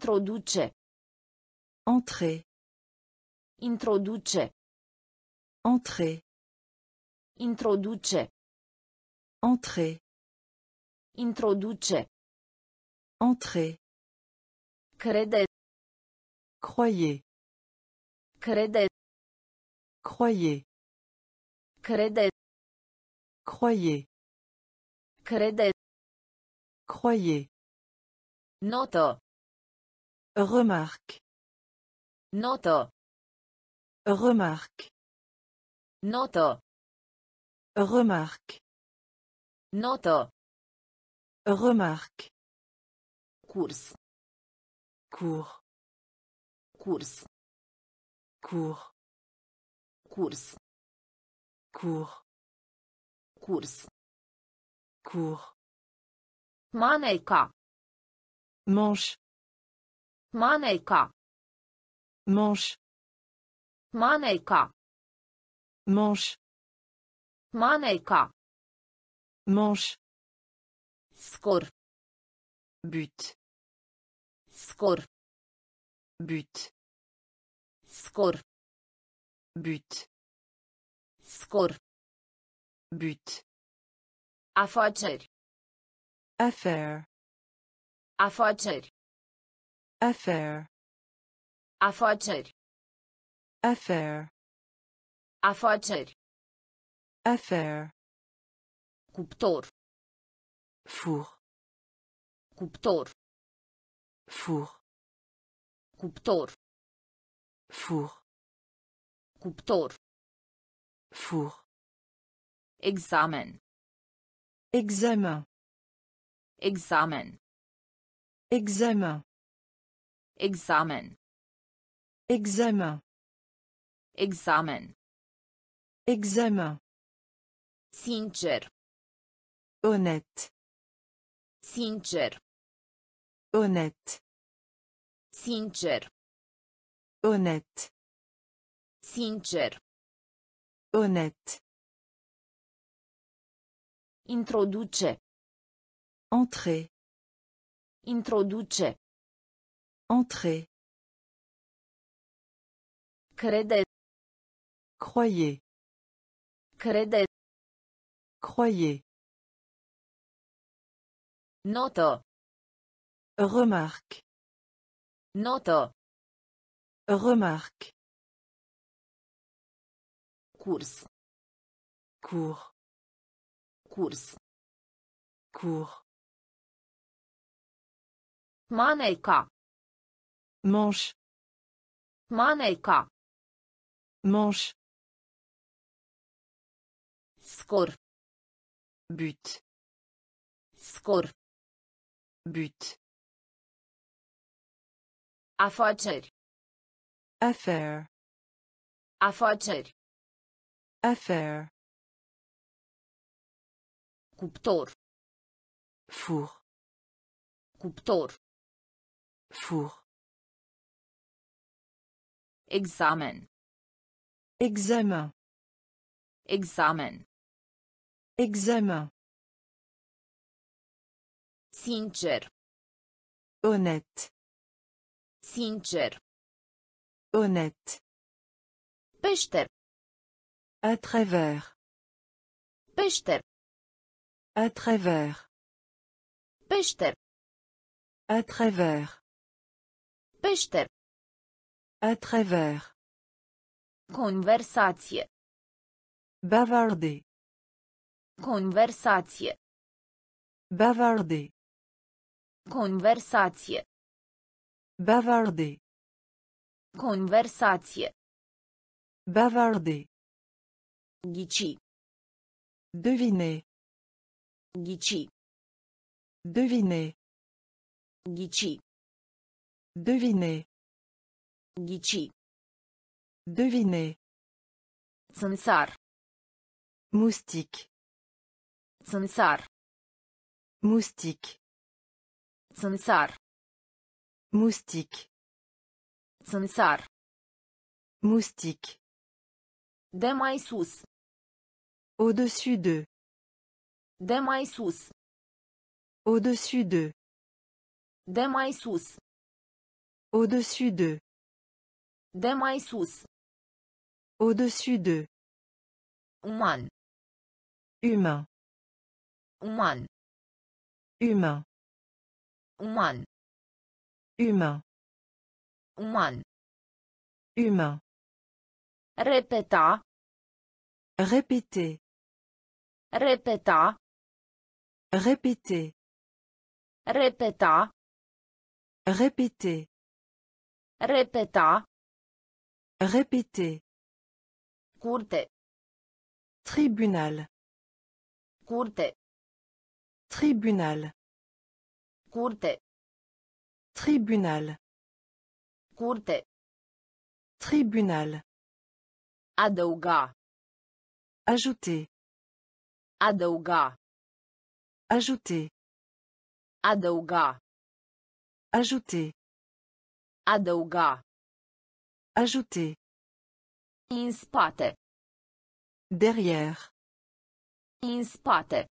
Introduce. Entrer. Introduce. Entrer. Introduce. Entrer. Introduce. Entrer. Crede. Croyez. Crede. Croyez. Crede. Croyez. Crede. Croyez. Noto. Remarque. Noto. Remarque. Noto. Remarque. Noto. Remarque. Curs. Cours. Curs. Cours. Curs. Cours. Curs. Cours. Maneca. Manche. Манелька. Manche. Манелька. Manche. Манелька. Manche. Скор. But. Скор. But. Скор. But. Скор. But. Afaceri. Affaire. Afaceri. Affaire. Afaceri. Affaire. Afaceri. Affaire. Cuptor. Four. Cuptor. Four. Cuptor. Four. Cuptor. Four. Examen. Examen. Examen. Examen. Examen. Examen. Examen. Examen. Sincer. Honnête. Sincer. Honnête. Sincer. Honnête. Sincer. Honnête. Introduce. Entrer. Introduce. Crede. Croyez. Croyez. Noto. Remarque. Noto. Remarque. Curs. Cours. Curs. Cours. Maneca. Manche. Maneca. Manche. Scor. But. Scor. But. Afaceri. Affaire. Afaceri. Affaire. Cuptor. Four. Cuptor. Four. Examen. Examen. Examen. Examen. Sincer. Honnête. Sincer. Honnête. Peșter. À travers. Peșter. À travers. Peșter. À travers. Peșter. À travers. Conversație. Bavarder. Conversație. Bavarder. Conversație. Bavarder. Conversație. Bavarder. Ghici. Deviner. Ghici. Deviner. Ghici. Deviner. Ghici. Deviner. Țânțar. Moustique. Țânțar. Moustique. Țânțar. Moustique. Țânțar. Moustique. De mai sus. Au-dessus de. De mai sus. Au-dessus de. De mai sus. Au-dessus de. De mai sus. Au-dessus de. Uman. Humain. Uman. Humain. Uman. Humain. Uman. Humain. Repeta. Répéter. Repeta. Répéter. Repeta. Répéter. Repeta. Répéter. Curte. Tribunal. Curte. Tribunal. Curte. Tribunal. Curte. Tribunal. Adăuga. Ajouter. Adăuga. Ajouter. Adăuga. Ajouter. Adăuga. Ajouter. În spate. Derrière. În spate.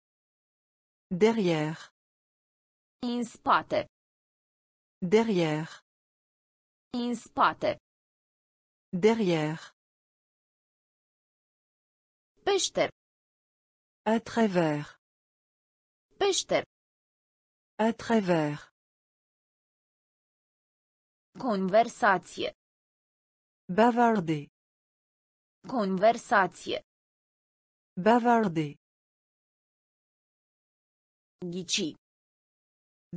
Derrière. În spate. Derrière. În spate. Derrière. Peșter. À travers. Peșter. À travers. Conversație. Bavarder. Conversație. Bavarder. Ghici.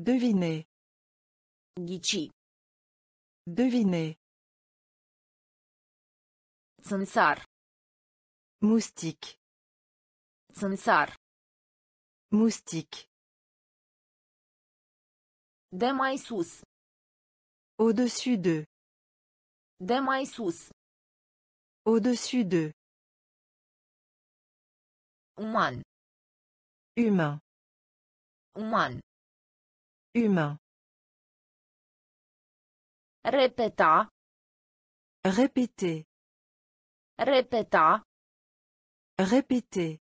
Deviner. Ghici. Deviner. Țânțar. Moustique. Țânțar. Moustique. De mai sus. Au-dessus de. De mai sus. Au-dessus de. Uman. Humain. Uman. Humain. Repeta. Répéter. Repeta. Répéter.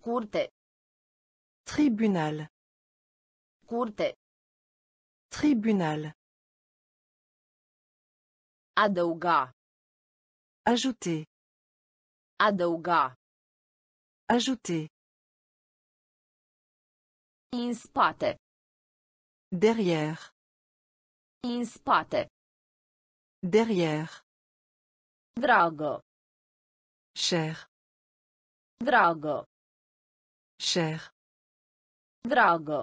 Curte. Tribunal. Curte. Tribunal. Adăuga. Ajouter. Adăuga. Ajouter. În spate. Derrière. În spate. Derrière. Dragă. Cher. Dragă. Cher. Dragă.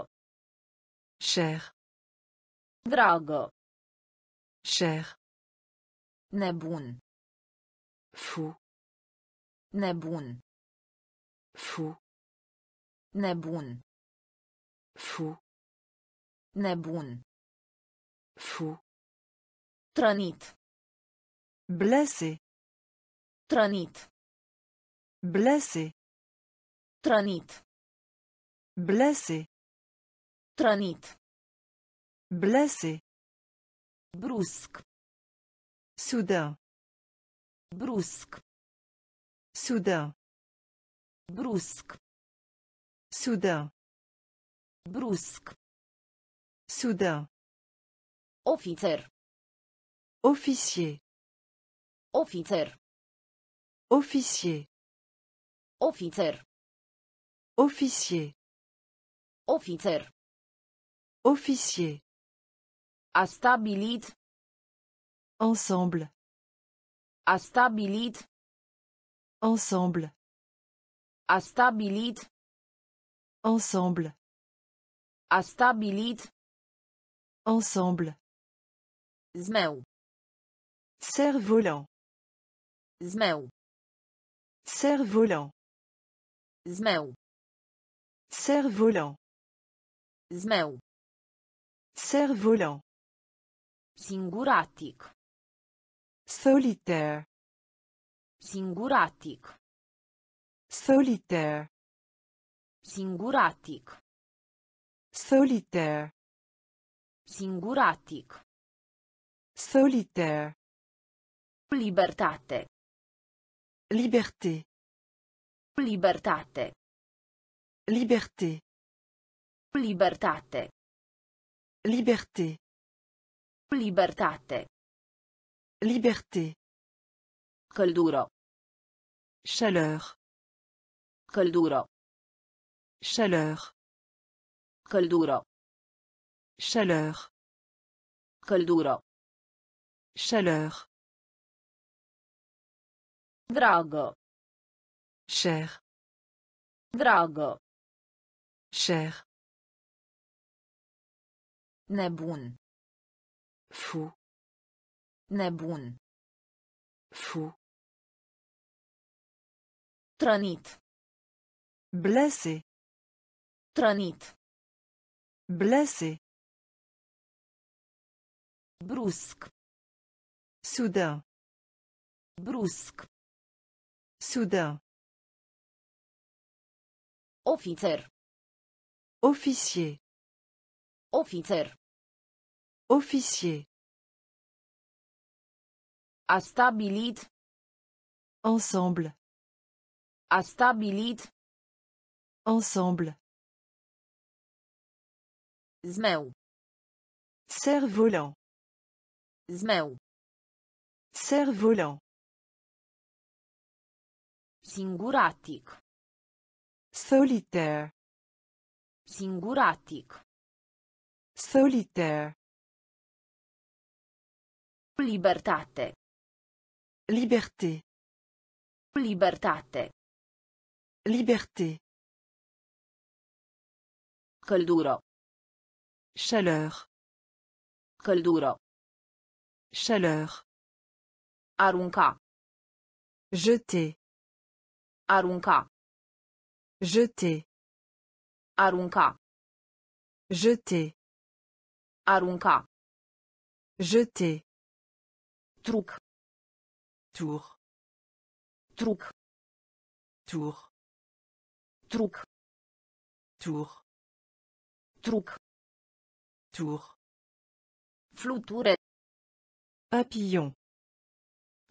Cher. Dragă. Cher. Nebun. Fou. Nebun. Fou. Nebun. Fou. Nebun. Fou. Trănit. Blessé. Trănit. Blessé. Trănit. Blessé. Trănit. Blessé. Brusc. Soudain. Brusc. Soudain. Brusc. Soudain. Brusc. Soudain. Ofițer. Officier. Ofițer. Officier. Ofițer. Officier. Ofițer. Officier. A stabilit. Ensemble. A stabilit. Ensemble. A stabilit. Ensemble. A stabilit. Ensemble. Zmeu. Cerf-volant. Zmeu. Cerf-volant. Zmeu. Cerf-volant. Zmeu. Cerf-volant. Singuratic. Solitaire. Singuratic. Solitaire. Singuratic. Solitaire. Singuratic. Solitaire. Libertate. Liberté. Libertate. Liberté. Libertate. Liberté. Libertate. Liberté. Căldură. Chaleur. Căldură. Chaleur. Căldură. Chaleur. Căldură. Chaleur. Dragă. Cher. Dragă. Cher. Nebun. Fou. Nebun. Fou. Trănit. Blessé. Trănit. Blessé. Brusc. Soudain. Brusc. Soudain. Ofițer. Officier. Ofițer. Officier. A stabilit. Ensemble. A stabilit. Ensemble. Zmeu. Cerf-volant. Zmeu. Cerf-volant. Singuratic. Solitaire. Singuratic. Solitaire. Libertate. Liberté. Libertate. Liberté. Căldură. Chaleur. Căldură. Chaleur. Arunca. Jeter. Arunca. Jeter. Arunca. Jeter. Arunca. Jeter. Truc. Tour. Truc. Tour. Truc. Tour. Truc. Tour. Fluture. Papillon.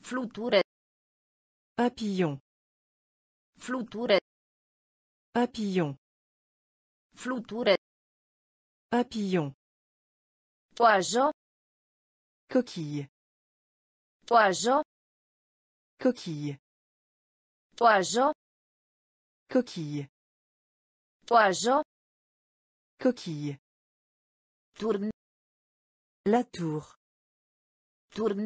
Fluture. Papillon. Fluture. Papillon. Fluture. Papillon. Toajă. Coquille. Toajă. Coquille. Toajă. Coquille. Toajă. Coquille. Turn. La tour. Turn.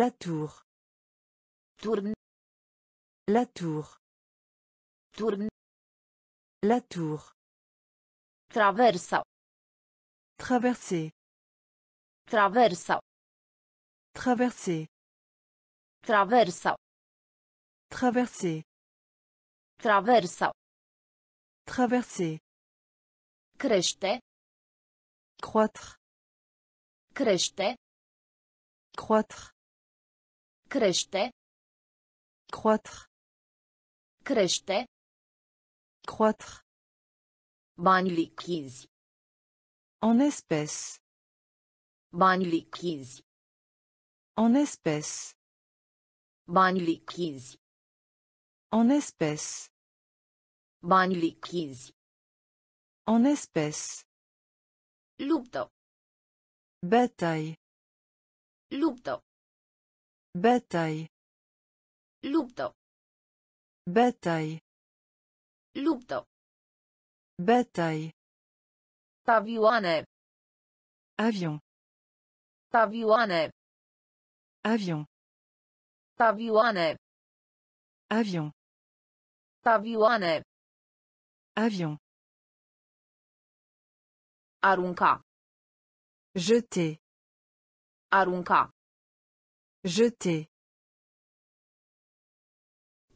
La tour. Turn. La tour. Turn. La tour. Traversa. Traverser. Traversa. Traverser. Traversa. Traverser. Traversa. Traverser. Crește. Croître. Crește. Croître. Crește. Croître. Crește. Croître. Bani lichizi. En espèces. Bani lichizi. En espèces. Bani lichizi. En espèces. Bani lichizi. En espèces. Luptă. Bataille. Luptă. Bataille. Luptă. Bataille. Luptă. Bataille. Avioane. Avion. Avioane. Avion. Avioane. Avion. Avioane. Avion. Arunca. Jeter. Arunca. Jeter.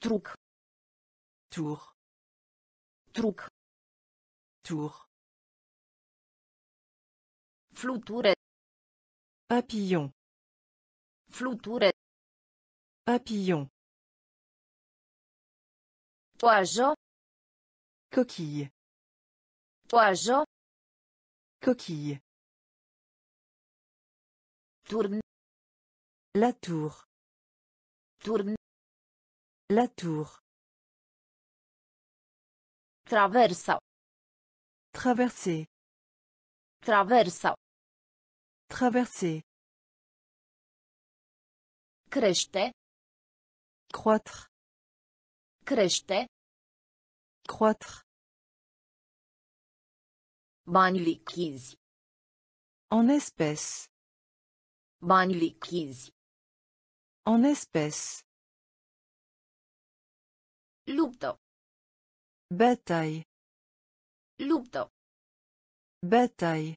Truc. Tour. Truc. Tour. Fluture. Papillon. Fluture. Papillon. Toajă. Coquille. Toajă. Coquille. Turn. La tour. Turn. La tour. Traversa. Traverser. Traversa. Traverser. Crește. Croître. Crește. Croître. Bani lichizi. En espèces. Bani lichizi. En espèces. Luptă. Bataille. Luptă. Bataille.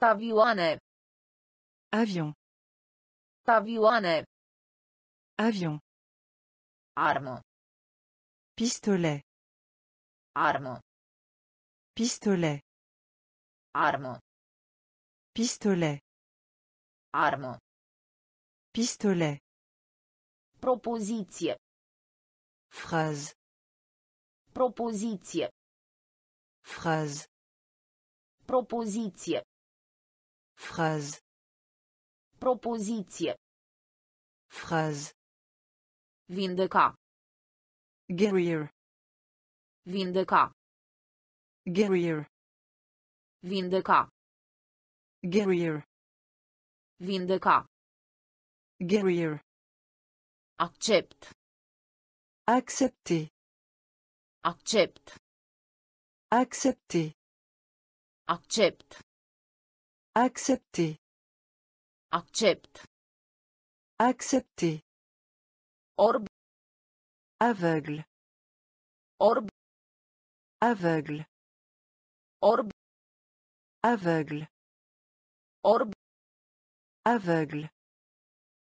Avioane. Avion. Avioane. Avion. Armă. Pistolet. Armă. Pistolet. Armă. Pistolet. Armă. Pistolet. Propoziție. Phrase. Propoziție. Phrase. Propoziție. Phrase. Propoziție. Phrase. Vindeca. Guerrier. Vindeca. Guerrier. Vindeca. Guerrier. Vindeca. Guerrier. Accept. Accepter. Accept. Accepter. Accept. Accepter. Accept. Accepter. Orb. Aveugle. Orb. Aveugle. Orb. Aveugle. Orb. Aveugle.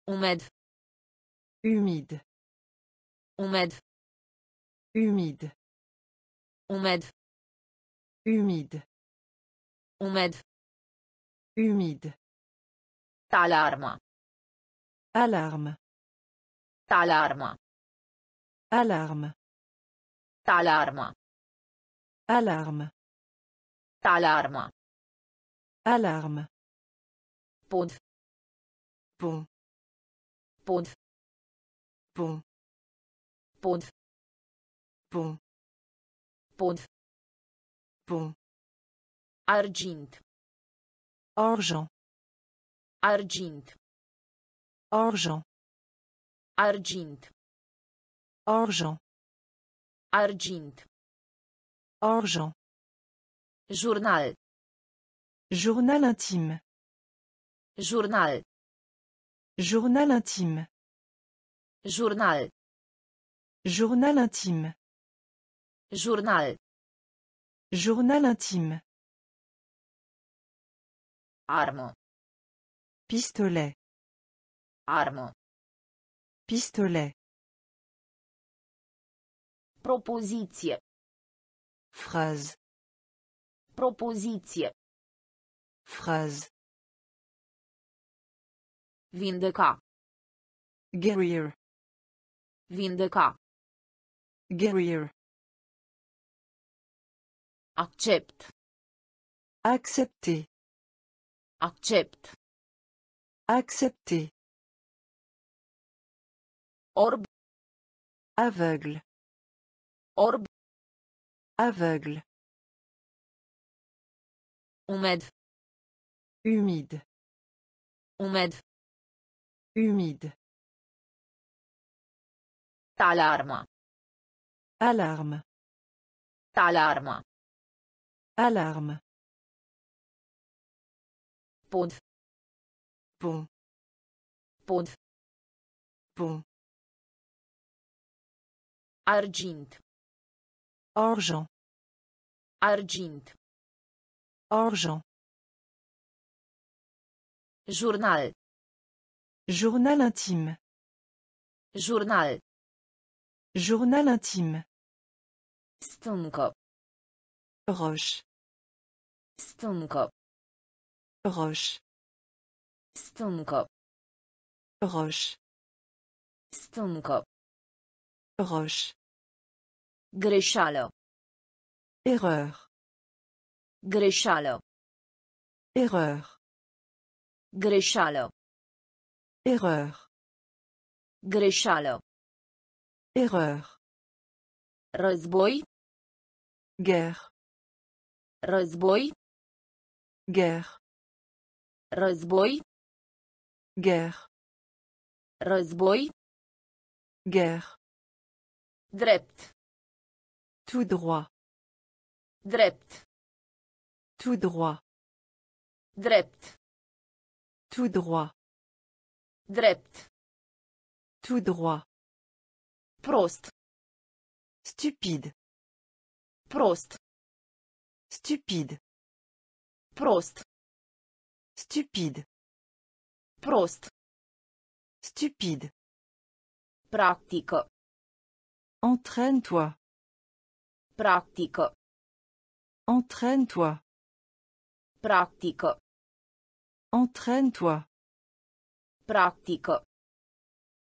Umed. Humide. Umed. Humide. Umed. Humide. Umed. Humide. Talarma. Alarme. Talarma. Alarme. Talarma. Alarme. Talarma. Alarme. Pod. Pont. Pod. Pont. Pod. Pont. Pod. Pont. Argint. Argent. Argint. Argent. Argint. Argent. Argint. Argent. Journal. Journal intime. Journal. Journal intime. Journal. Journal intime. Journal. Journal intime. Armă. Pistolet. Armă. Pistolet. Propoziție. Phrase. Propoziție. Phrase. Vindeca. Guerrier. Vindeca. Guerrier. Accept. Accepter. Accept. Accepter. Orb. Aveugle. Orb. Aveugle. Humide. Umed. Humide. Talarma. Alarme. Talarma. Alarme. Pod. Pont. Pod. Pont. Argint. Argent. Argint. Argent. Journal. Journal intime. Journal. Journal intime. Stâncă. Roche. Stâncă. Roche. Stâncă. Roche. Roche. Greșeală. Erreur. Greșeală. Erreur. Greșeală. Erreur. Greșeală. Erreur. Război. Guerre. Război. Guerre. Război. Guerre. Război. Guerre. Drept. Tout droit. Drept. Tout droit. Drept. Tout droit. Drept. Tout droit. Prost. Stupide. Prost. Stupide. Prost. Stupide. Prost. Stupide. Practică. Entraîne-toi. Practică. Entraîne-toi. Practică. Entraîne-toi. Practică.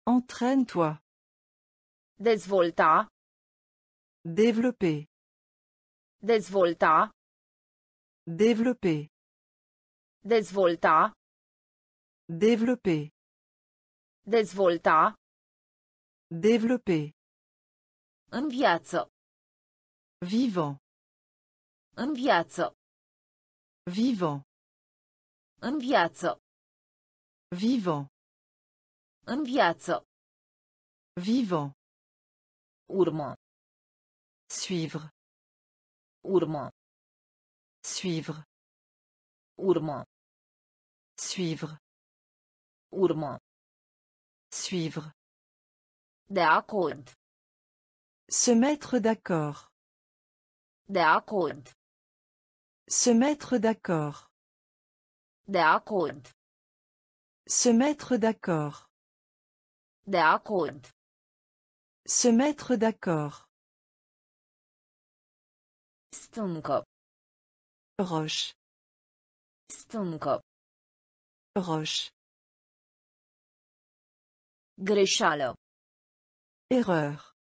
Entraîne-toi. Dezvolta. Développer. Dezvolta. Développer. Dezvolta. Développer. Dezvolta. Développer. În viață. Vivant. În viață. Vivant. În viață. Vivant. În viață. Vivant. Urmă. Suivre. Urmă. Suivre. Urmă. Suivre. Urmă. Suivre. De acord. Se mettre d'accord. De acord. Se mettre d'accord. De acord. Se mettre d'accord. De acord. Se mettre d'accord. Stâncă. Roche. Stâncă. Roche. Greșeală. Erreur.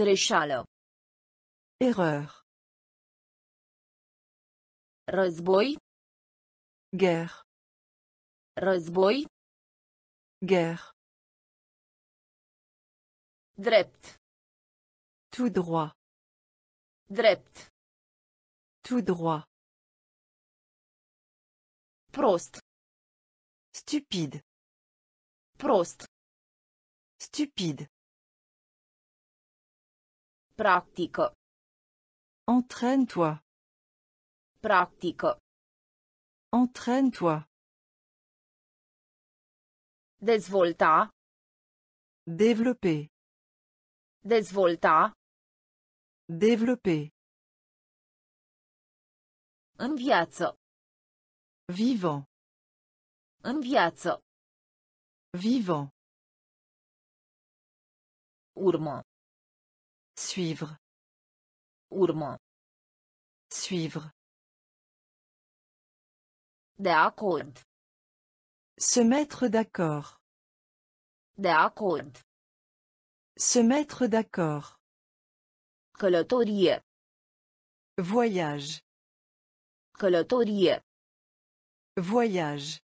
Greșeală. Erreur. Război. Guerre. Război. Guerre. Drept. Tout droit. Drept. Tout droit. Prost. Stupide. Prost. Stupide. Practică. Entraîne-toi. Practică. Entraîne-toi. Dezvolta. Développer. Dezvolta. Développer. În viață. Vivant. În viață. Vivant. Urmă. Suivre. Urmă. Suivre. De acord. Se mettre d'accord. De acord. Se mettre d'accord. Călătorie. Voyage. Călătorie. Voyage.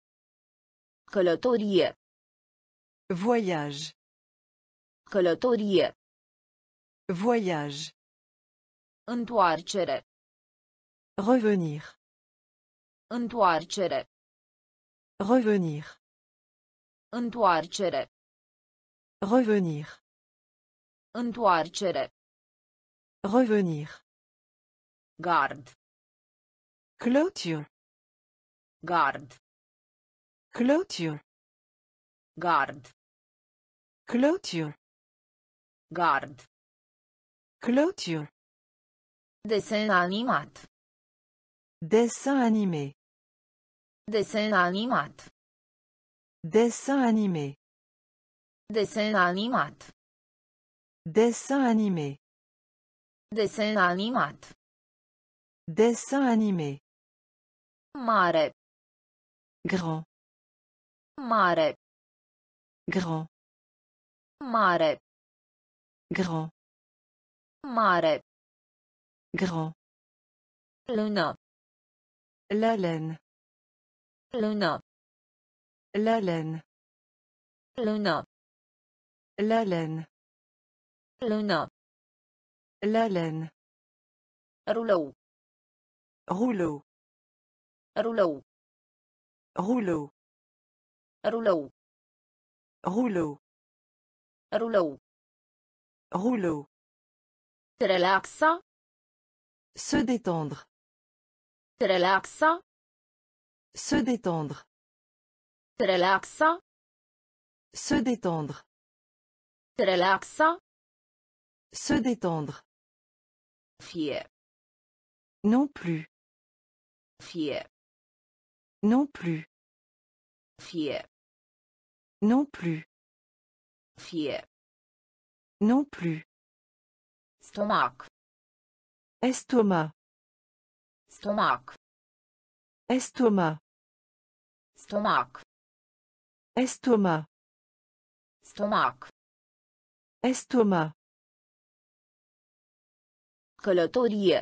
Călătorie. Voyage. Călătorie. Voyage. Întoarcere. Revenir. Întoarcere. Revenir. Întoarcere. Revenir. Întoarcere. Revenir. Gard. Clôture. Gard. Clôture. Gard. Clôture. Gard. Clôture. Desen animat. Dessin animé. Desen animat. Dessin animé. Desen animat. Dessin animé. Desen animat. Dessin animé. Mare. Grand. Mare. Grand. Mare. Grand. Mare. Grand. Lună. La laine. Lună. La laine. Lună. La laine. Lună. La laine. Rulou. Rouleau. Rulou. Rouleau. Rulou. Rouleau. Rulou. Rouleau. Relaxa. Se détendre. Te relaxa. Se détendre. Te relaxa. Se détendre. Te relaxa. Se détendre. Fie. Non plus. Fie. Non plus. Fie. Non plus. Fie. Non plus. Stomac. Estomac. Stomac. Estomac. Stomac. Estomac. Stomac. Estomac. Călătorie.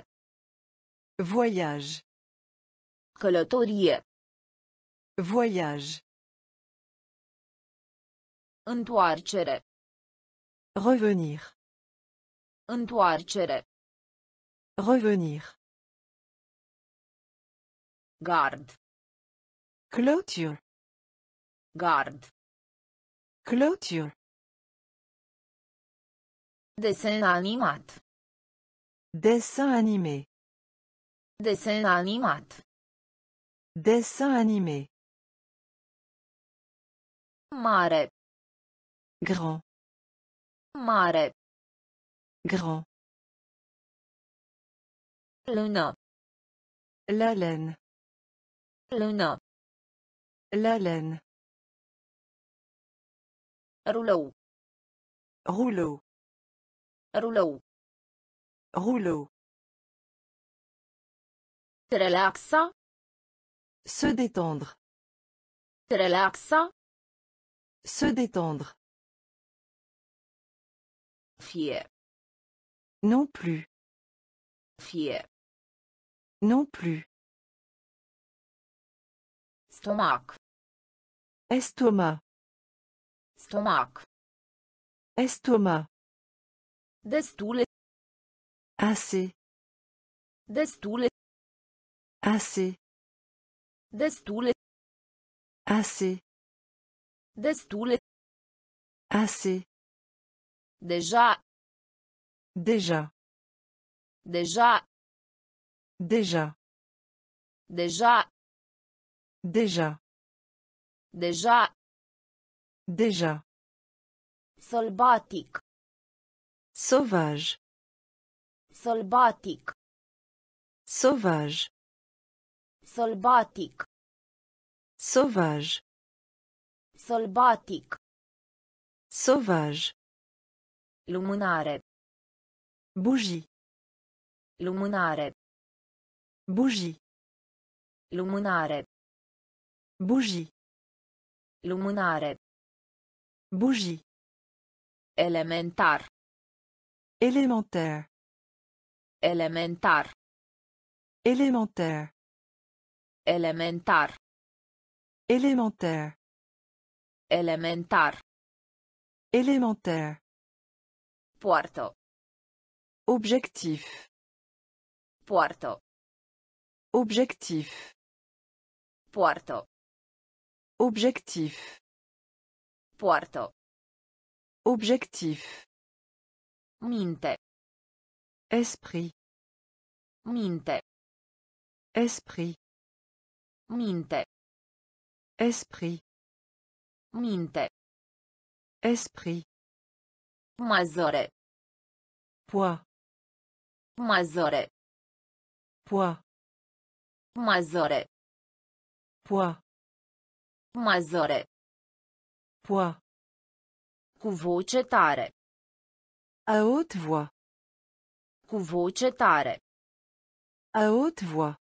Voyage. Călătorie. Voyage. Întoarcere. Revenir. Întoarcere. Revenir. Gard. Clôture. Gard. Clôture. Desen animat. Dessin animé. Desen animat. Dessin animé. Mare. Grand. Mare. Grand. Lună. La laine. Lună. La laine. Rouleau. Rulou. Rouleau. Te relaxa. Se détendre. Te relaxa. Se détendre. Fie. Non plus. Fie. Non plus. Stomac. Estomac. Stomac. Estomac. Destule. Assez. Destule. Assez. Destule. Assez. Destule. Assez. Deja. Déjà. Deja. Déjà. Deja. Déjà. Deja. Déjà. Sălbatic. Sauvage. Sălbatic. Sauvage. Sălbatic. Sauvage. Sălbatic. Sauvage. Lumânare. Bougie. Lumânare. Bougie. Lumânare. Bougie. Lumânare. Bougie. Elementar. Élémentaire. Elementar. Élémentaire. Elementar. Élémentaire. Elementar. Élémentaire. Poartă. Objectif. Poartă. Objectif. Poartă. Objectif. Poartă. Objectif. Minte. Esprit. Minte. Esprit. Minte. Esprit. Minte. Esprit. Mazăre. Poids. Mazăre. Poids. Mazăre. Poids. Mazăre. Poids. Cu voce tare. À haute voix. Cu voce tare. À haute voix.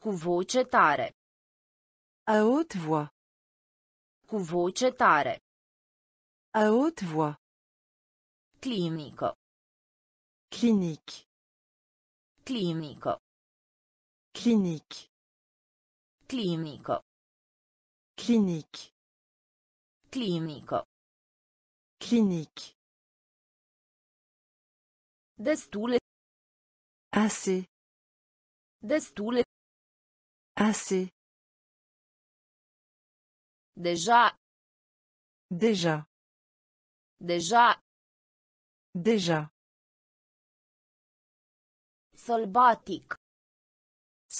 Cu voce tare. À haute voix. Cu voce tare. À haute voix. Clinică. Clinique. Clinică. Clinique. Clinică. Clinique. Clinică. Clinique. Destule. Assez. Destule. Assez. Deja. Déjà. Deja. Déjà. Sălbatic.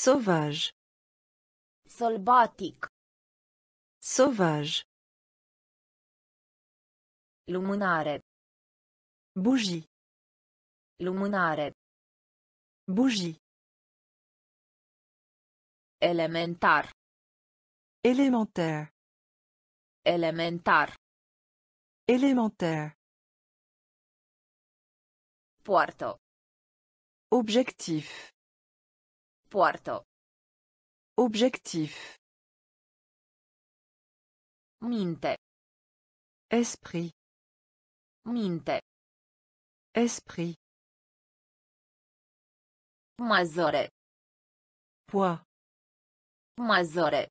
Sauvage. Sălbatic. Sauvage. Lumânare. Bougie. Lumânare. Bougie. Elementar. Élémentaire. Elementar. Élémentaire. Objectif. Poartă. Objectif. Minte. Esprit. Minte. Esprit. Măzore. Poids. Măzore.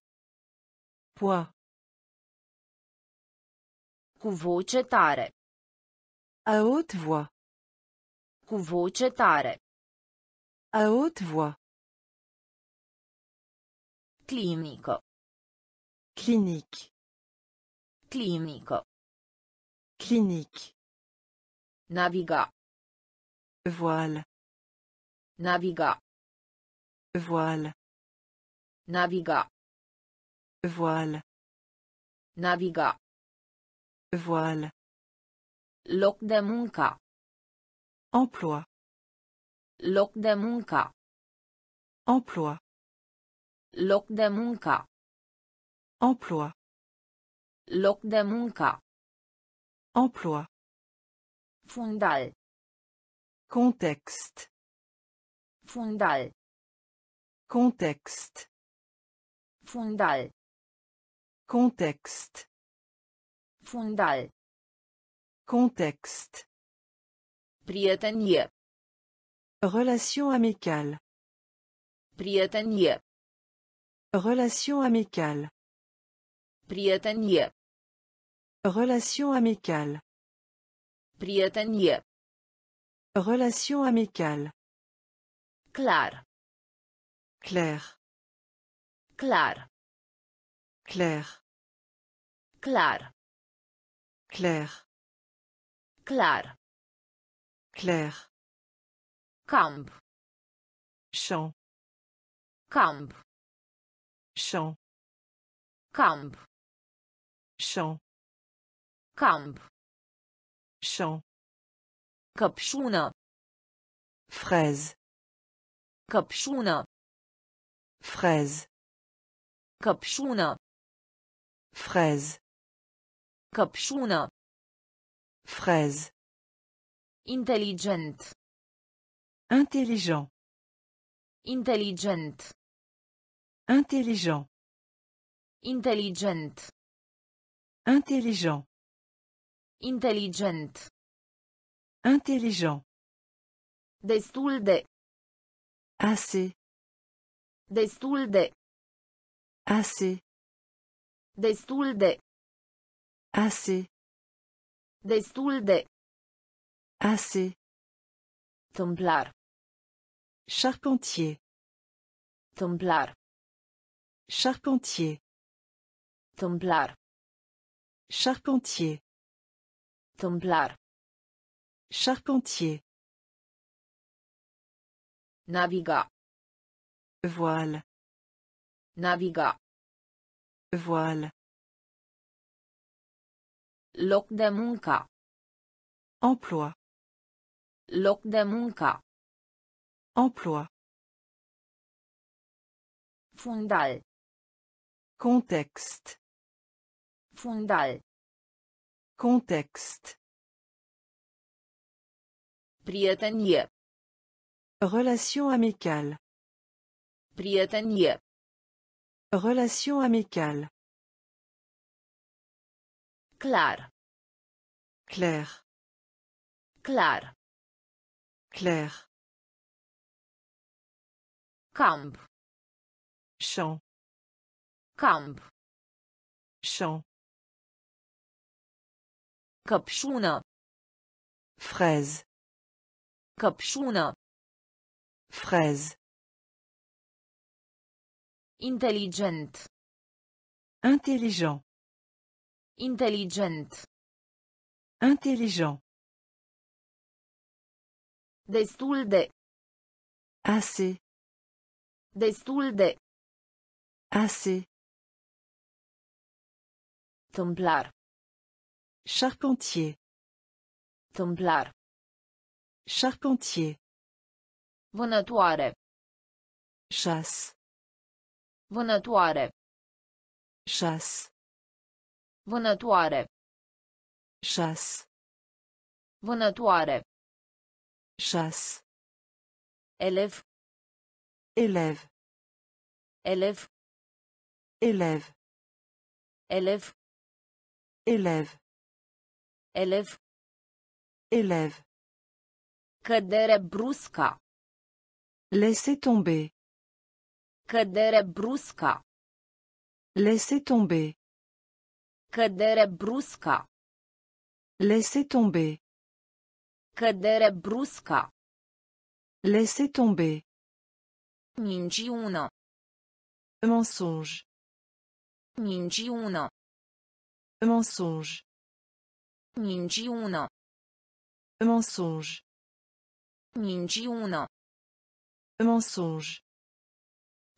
Poids. Cu voce tare. À haute voix. Cu voce tare. À haute voix. Clinică. Clinique. Clinică. Clinique. Naviga. Voile. Naviga. Voile. Naviga. Voile. Naviga. Voile. Loc de muncă. Emploi. Loc de muncă. Emploi. Loc de muncă. Emploi. Loc de muncă. Emploi. Fundal. Contexte. Fundal. Contexte. Fundal. Contexte. Fundal. Contexte. Prietenie. Relation amicale. Prietenie. Relation amicale. Prietenie. Relation amicale. Prietenie. Relation amicale. Clar. Clair. Clar. Clair. Clar. Clair. Clar. Clair. Camp. Champ. Camp. Champ. Camp. Champ. Camp. Champ. Căpșună. Fraise. Căpșună. Fraise. Căpșună. Fraise. Fraise. Inteligent. Intelligent. Inteligent. Intelligent. Inteligent. Intelligent. Inteligent. Intelligent. Destul de. Assez. Destul de. Assez. Destul de. Assez. Destul de. Assez. Tâmplar. Charpentier. Tâmplar. Charpentier. Tâmplar. Charpentier. Tâmplar. Charpentier. Naviga. Voile. Naviga. Voile. Loc de muncă. Emploi. Loc de muncă. Emploi. Fundal. Contexte. Fundal. Contexte. Prietenie. Relation amicale. Prietenie. Relation amicale. Clair. Clar. Clair. Camp. Champ. Camp. Champ. Căpșună. Fraise. Căpșună. Fraise. Intelligent. Intelligent. Intelligent. Intelligent. Destul de. Assez. Destul de. Assez. Tâmplar. Charpentier. Tâmplar. Charpentier. Vânătoare. Chasse. Vânătoare. Chasse. Vânătoare. Chasse. Vânătoare. Chasse. Elev. Élève. Elev. Élève. Elev. Élève. Elev. Élève. Cădere brusca. Laissez tomber. Cădere brusca. Laissez tomber. Cădere brusca. Laissez tomber. Cădere brusca. Laissez tomber. Minciună. Mensonge. Minciună. Mensonge. Minciună. Mensonge. Minciună. Mensonge.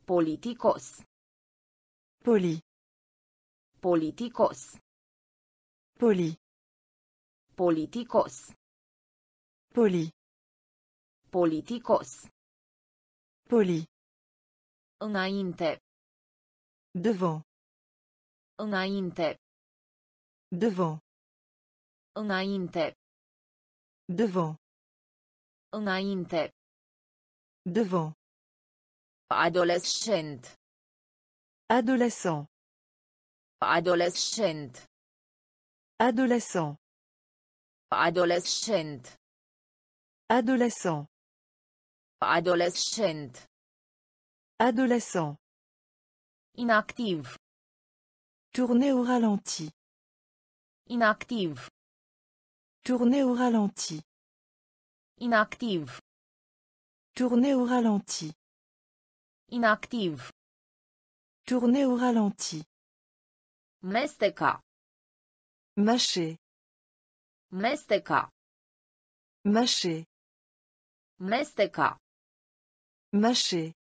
Politicos. Poli. Politicos. Poli. Politicos. Poli. Politicos. Poli. Înainte. Devant. Înainte. Devant. Înainte. Devant. Înainte. Devant. Adolescent. Adolescent. Adolescent. Adolescent. Adolescent. Adolescent. Adolescent. Adolescent. Inactiv. Tournez au ralenti. Inactiv. Tournez au ralenti. Inactiv. Tournez au ralenti. Inactiv. Tournez au ralenti. Mesteca. Mâcher. Mesteca. Mâcher. Mesteca. Mâcher.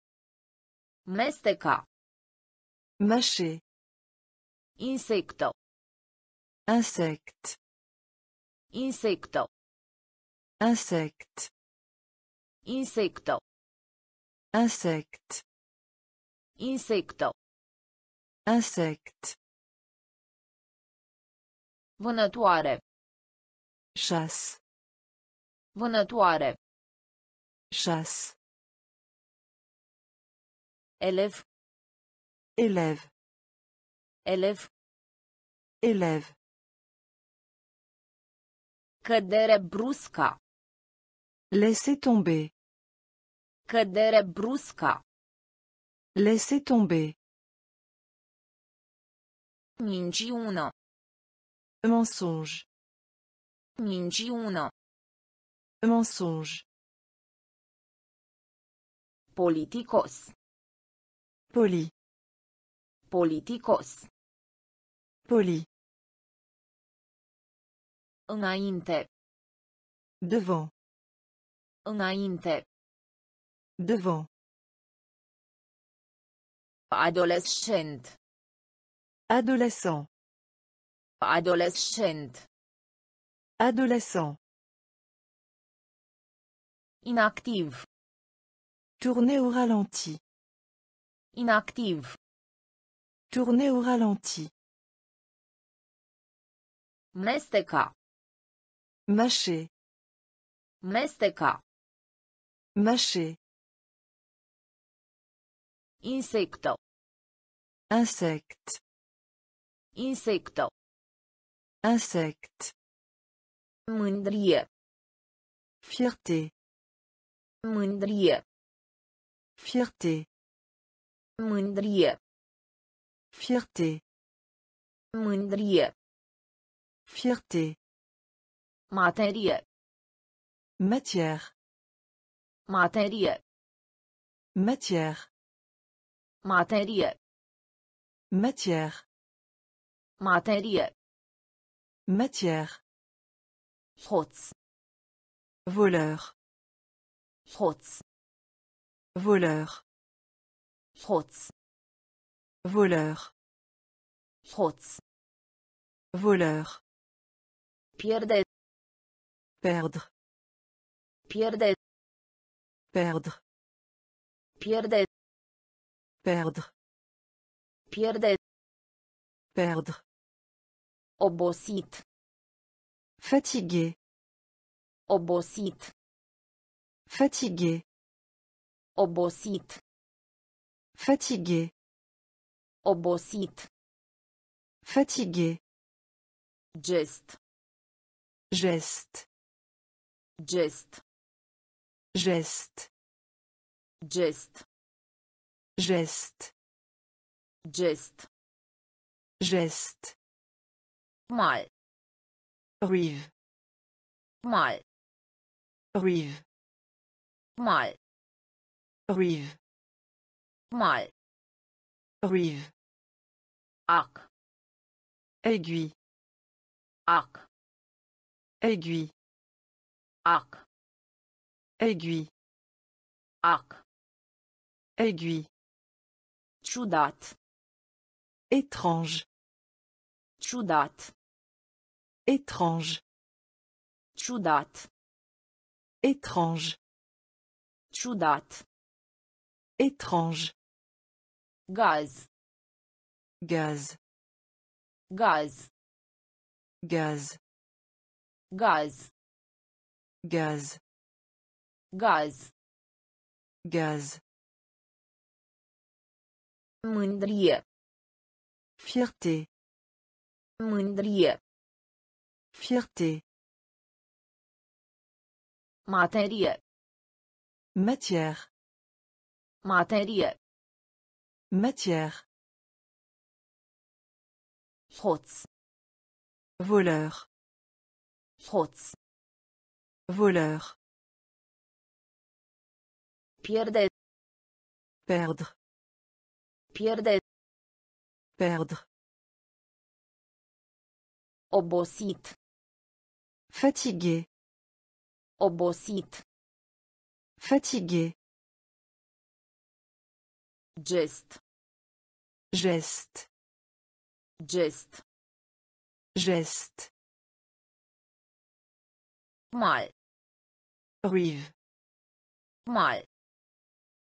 Mesteca. Mâcher. Insecto. Insecte. Insecto. Insecte. Insecto. Insecte. Insecto. Insecte. Vânătoare. Chasse. Vânătoare. Chasse. Elev. Élève. Elev. Élève. Cădere brusca. Laissez tomber. Cădere brusca. Laissez tomber. Minciună. Mensonge. Minciună. Mensonge. Politicos. Poli. Politicos. Poli. Înainte. Devant. Înainte. Devant. Adolescent. Adolescent. Adolescent. Adolescent. Inactiv. Tournez au ralenti. Inactiv. Tournez au ralenti. Mesteca. Mâcher. Mesteca. Mâcher. Insecto. Insecte. Insecto. Insecte. Mândrie. Fierté. Mândrie. Fierté. Mândrie. Fierté. Mândrie. Fierté. Materie. Matière. Materie. Matière. Materie. Matière. Materie. Matière. Hoț. Voleur. Hoț. Voleur. Hoț. Voleur. Hoț. Voleur. Pierde. Perdre. Pierde. Perdre. Pierde. Perdre. Pierde. Perdre. Obosit. Fatigué. Obosit. Fatigué. Obosit. Fatigué. Obosit. Fatigué. Gest. Geste. Gest. Geste. Gest. Geste. Gest. Geste. Mal. Rive. Mal. Rive. Mal. Rive. Mal. Rive. Ac. Aiguille. Ac. Aiguille. Ac. Aiguille. Ac. Aiguille. Ciudat. Étrange. Ciudat. Étrange. Ciudat. Étrange. Ciudat. Étrange. Gaz. Gaz. Gaz. Gaz. Gaz. Gaz. Gaz. Gaz. Mândrie. Fierté. Mândrie. Fierté. Materie. Matière. Materie. Matière. Voleur. Hoț. Voleur. Pierde. Perdre. Pierde. Perdre. Obosit. Fatigué. Obosit. Fatigué. Gest. Geste. Gest. Geste. Mal. Rive. Mal.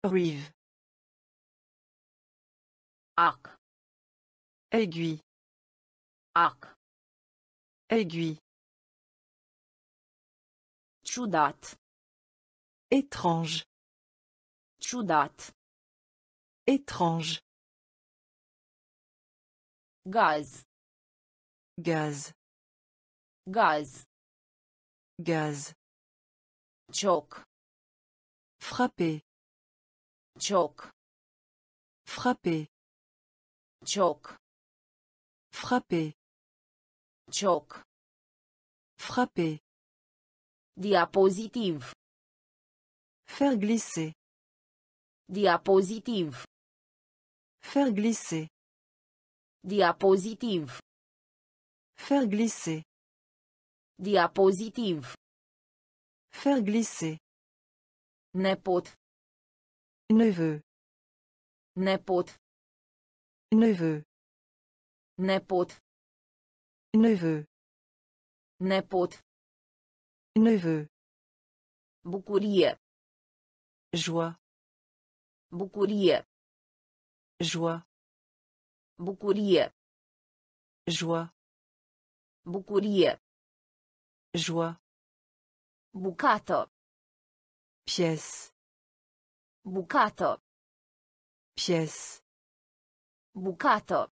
Rive. Ac. Aiguille. Ac. Aiguille. Ciudat. Étrange. Ciudat. Étrange. Gaz. Gaz. Gaz. Gaz. Cioc. Frapper. Cioc. Frapper. Cioc. Frapper. Cioc. Frapper. Diapozitiv. Faire glisser. Diapozitiv. Faire glisser. Diapozitiv. Faire glisser. Diapozitiv. Faire glisser. Nepot. Neveu. Nepot. Neveu. Nepot. Neveu. Nepot. Neveu. Bucurie. Joie. Bucurie. Joie. Bucurie. Joie. Bucurie. Joie. Bucată. Pièce. Bucată. Pièce. Bucată.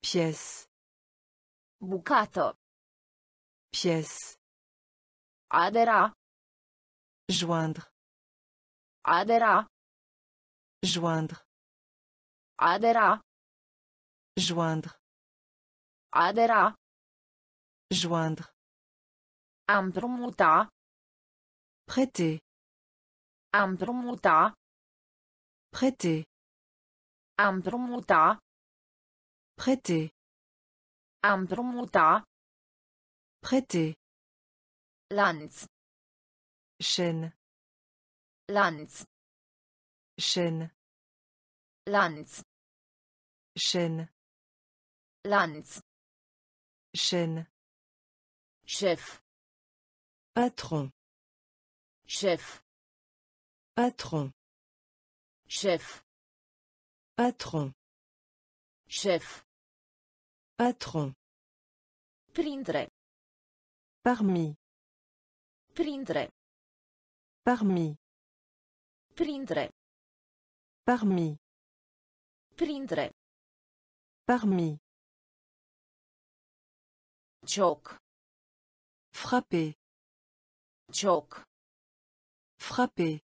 Pièce. Bucată. Pièce. Adera. Joindre. Adera. Joindre. Adera. Joindre. Adera. Joindre. Împrumuta. Prêter. Împrumuta. Prêter. Împrumuta. Prêter. Împrumuta. Prêter. Lanț. Chaîne. Lanț. Chaîne. Lanț. Chaîne. Lanț. Chaîne. Chef. Patron. Chef. Patron. Chef. Patron. Chef. Patron. Printre. Parmi. Printre. Parmi. Printre. Parmi. Printre. Parmi. Cioc. Frapper. Cioc. Frapper.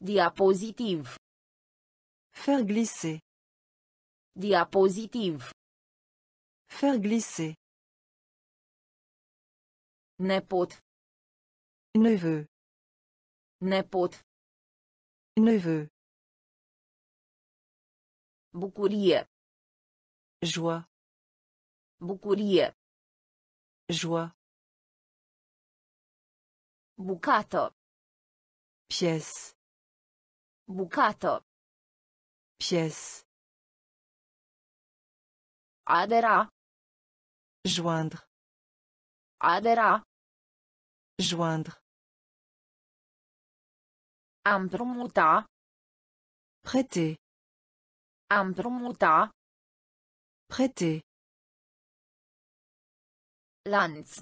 Diapozitiv. Faire glisser. Diapozitiv. Faire glisser. Nepot. Neveu. Nepot. Neveu. Bucurie. Joie. Bucurie. Joie. Bucată. Pièce. Bucată. Pièce. Adera. Joindre. Adera. Joindre. Împrumuta. Prêter. Împrumuta. Prêter. Lanț.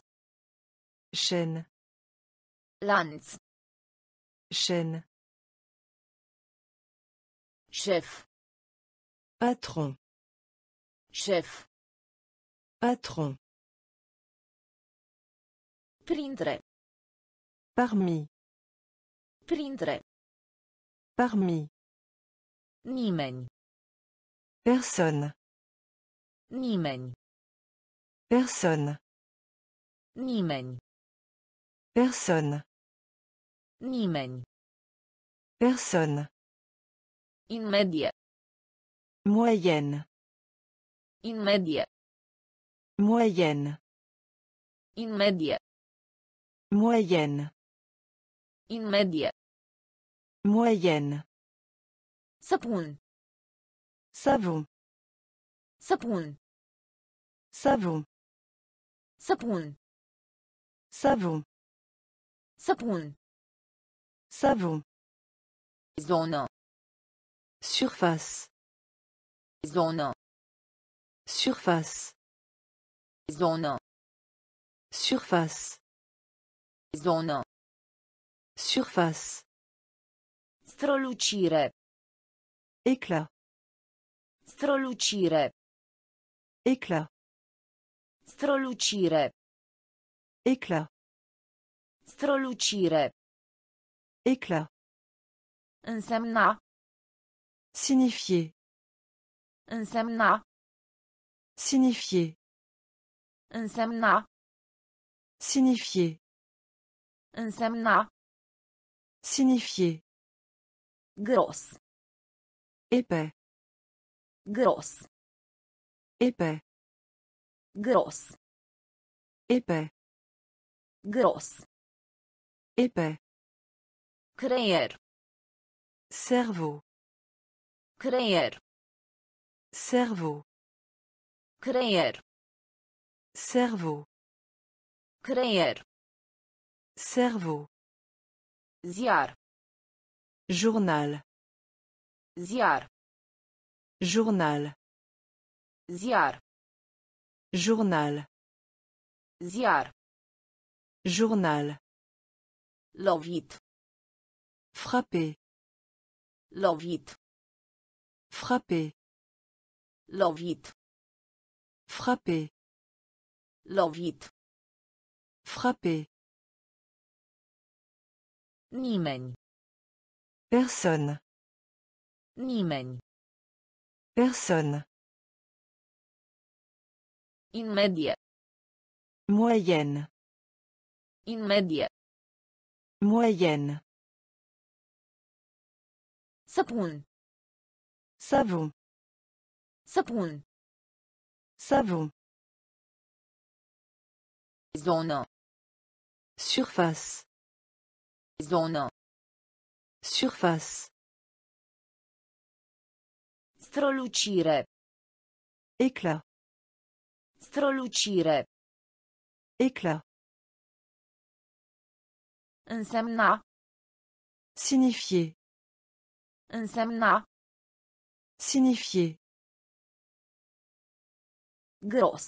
Chaîne. Lanț. Chaîne. Chef. Patron. Chef. Patron. Printre. Parmi. Printre. Parmi. Nimeni. Personne. Nimeni. Personne. Nimeni. Personne. Nimeni. Personne. In medie. Moyenne. In medie. Moyenne. In medie. Moyenne. In medie. Moyenne. Săpun. Savon. Săpun. Savon. Săpun. Savon. Săpun. Savon. Zonă. Surface. Zonă. Surface. Zonă. Surface. Zonă. Surface. Strălucire. Éclat. Strălucire. Éclat. Strălucire. Éclat. Strălucire. Éclat. Însemna. Signifier. Însemna. Signifier. Însemna. Signifier. Însemna. Signifier. Gros. Épais. Gros. Épais. Gros. Épais. Gros. Épais. Creier. Cerveau. Creier. Cerveau. Creier. Cerveau. Creier. Cerveau. Ziar. Journal. Ziar. Journal. Ziar. Journal. Ziar. Journal. Lovit. Frapper. Lovit. Frapper. Lovit. Frapper. Lovit. Frapper. Nimeni. Personne. Nimeni. Personne. In medie. Moyenne. In medie. Moyenne. Săpun. Savon. Săpun. Savon. Zonă. Surface. Zonă. Surface. Strălucire. Éclat. Strălucire. Éclat. Însemna. Signifier. Însemna. Signifier. Gros.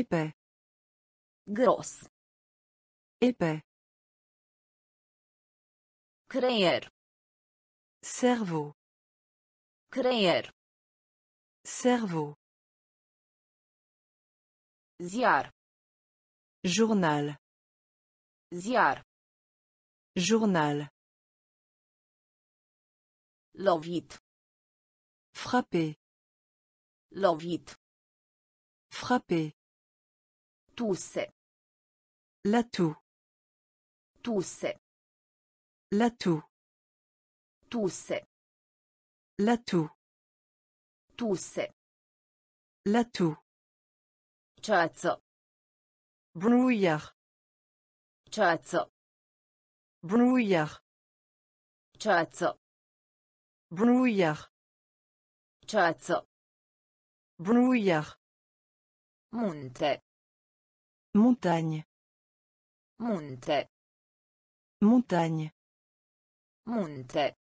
Épais. Gros. Épais. Creier. Cerveau. Creier. Cerveau. Ziar. Journal. Ziar. Journal. Lovit. Frapper. Lovit. Frapper. Tuse. L'atout. Tuse. L'atout. Tuse. L'atout. Tuse. L'atout. Ceață. Brouillard. Ceață. Brouillard. Ceață. Brouillard. Ceață. Brouillard. Munte. Montagne. Munte. Montagne. Munte.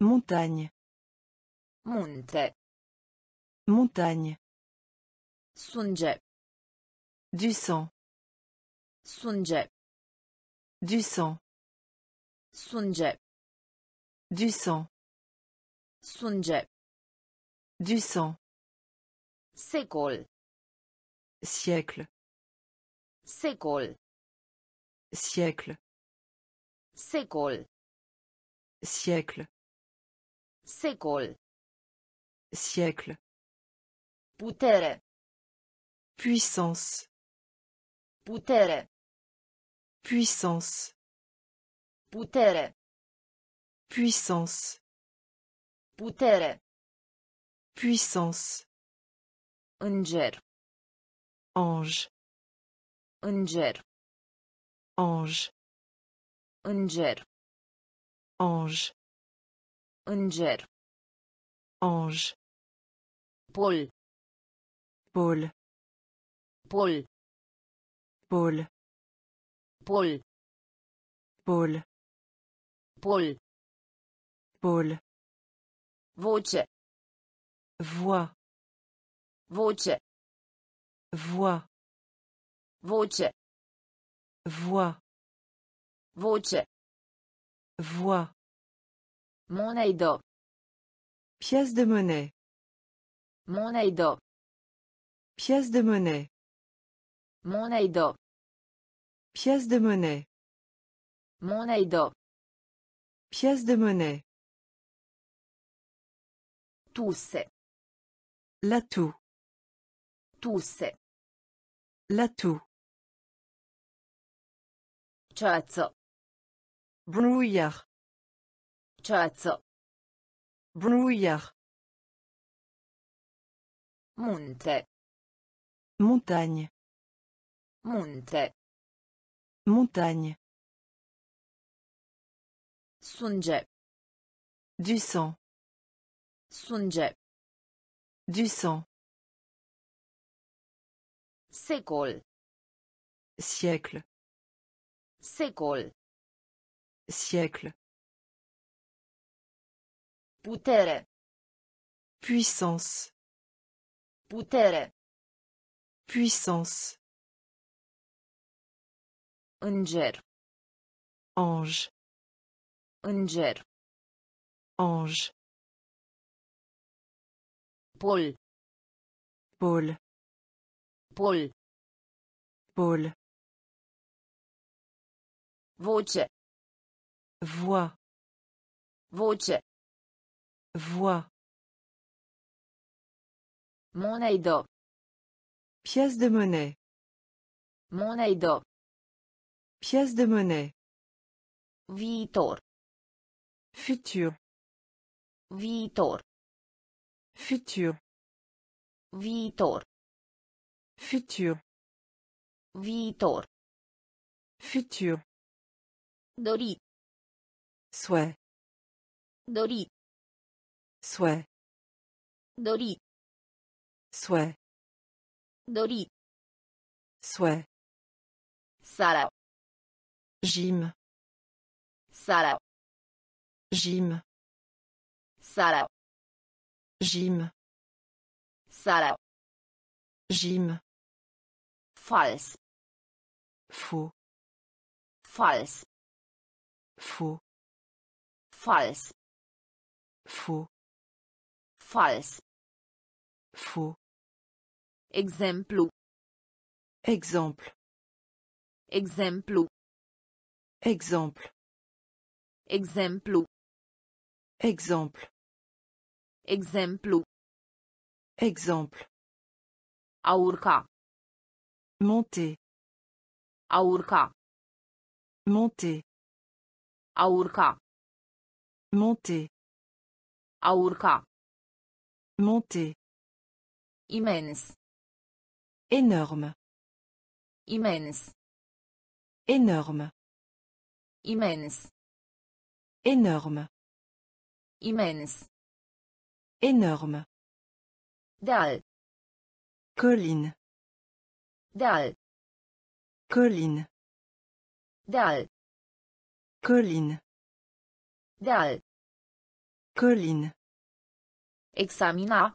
Montagne. Munte. Montagne. Sunge. Du sang. Sunge. Du sang. Sunge. Du sang. Sunge. Du sang. Secol. Siècle. Secol. Siècle. Secol. Siècle. Secol. Siècle. Putere. Puissance. Putere. Puissance. Putere. Puissance. Putere. Puissance. Înger. Ange. Înger. Ange. Înger. Ange. Înger. Ange. Pol. Pôle. Pol. Pôle. Pol. Pôle. Pol. Pôle. Voce. Voix. Voce. Voix. Voce. Voix. Voce. Voix. Monedă. Pièce de monnaie. Monedă. Pièce de monnaie. Monedă. Pièce de monnaie. Monedă. Pièce de monnaie. Tuse. L'atout. Tuse. L'atout. Ceață. Brouillard. Ceață. Brouillard. Munte. Montagne. Munte. Montagne. Sunge. Du sang. Sunge. Du sang. Secol. Siècle. Secol. Siècle. Putere. Puissance. Putere. Puissance. Înger. Ange. Înger. Ange. Pol. Pôle. Pol. Pôle. Voce. Voix. Voce. Voix. Monedă. Pièce de monnaie. Monedă. Pièce de monnaie. Viitor. Futur. Viitor. Futur. Viitor. Futur. Viitor. Futur. Dori. Souhait. Dori. Souhait. Dori. Souhait. Dori. Souhait. Sala. Gym. Sala. Gym. Sala. Gym. Sala. Gym. False. Faux. False. Faux. False. Faux. False. Faux. Exemplu. Exemple. Exemplu. Exemple. Exemplu. Exemple. Exemplu. Exemple. A urca. Monter. A urca. Monter. A urca. Monter. A urca. Monter. Imens. Énorme. Immense. Énorme. Immense. Énorme. Immense. Énorme. Dal. Colline. Dal. Colline. Dal. Colline. Dal. Colline. Examina.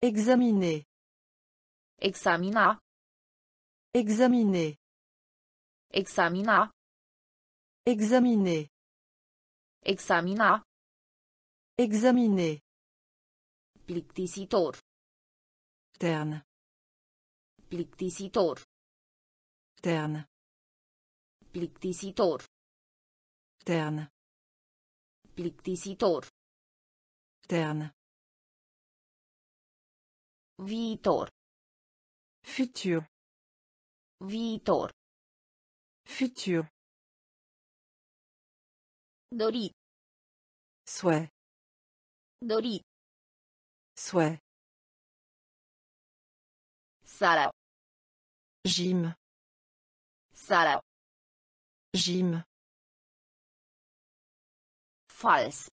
Examiner. Examina. Examiner. Examina. Examiner. Examina. Examiner. Plictisitor. Terne. Plictisitor. Terne. Plictisitor. Terne. Plictisitor. Terne. Viitor. Futur. Viitor. Futur. Dori. Souhait. Dori. Souhait. Sara. Gym. Sara. Gym. Fals.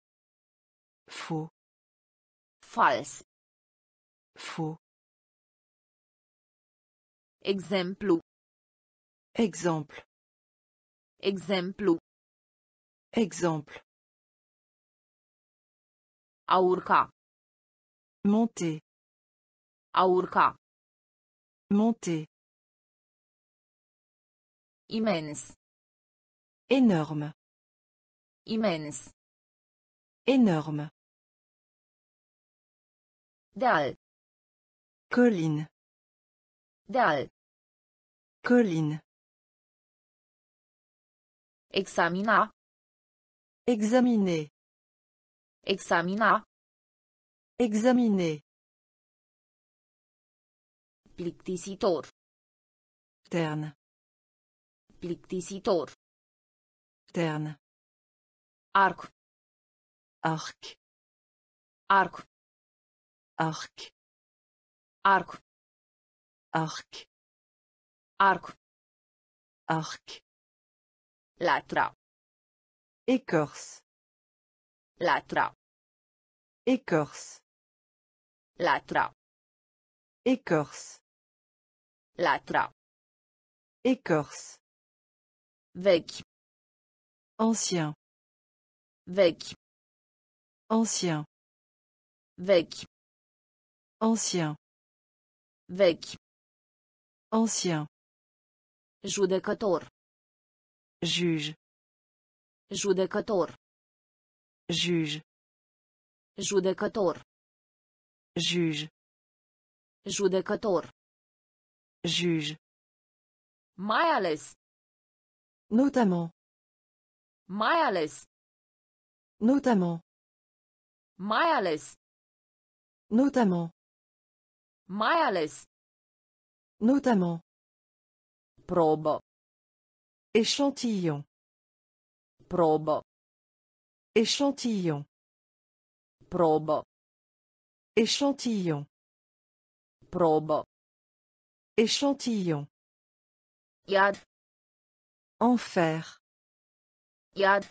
Faux. Fals. Faux. Exemplu. Exemple. Exemplu. Exemple. A urca. Monter. A urca. Monter. Imens. Énorme. Imens. Énorme. Deal. Colline. Deal. Colline. Examina. Examiner. Examina. Examiner. Plictisitor. Terne. Plictisitor. Terne. Arc. Arc. Arc. Arc. Arc. Arc. Arc. Arc. Latra. Écorce. Latra. Écorce. Latra. Écorce. Latra. Écorce. Vechi. Ancien. Vechi. Ancien. Vechi. Ancien. Vechi. Ancien. Judecător. Juge. Judecător. Juge. Judecător. Juge. Judecător. Juge. Mai ales. Notamment. Mai ales. Notamment. Mai ales. Notamment. Mai ales. Notamment. Probe. Échantillon. Probe. Échantillon. Probe. Échantillon. Probe. Échantillon. Yad. Enfer. Yad.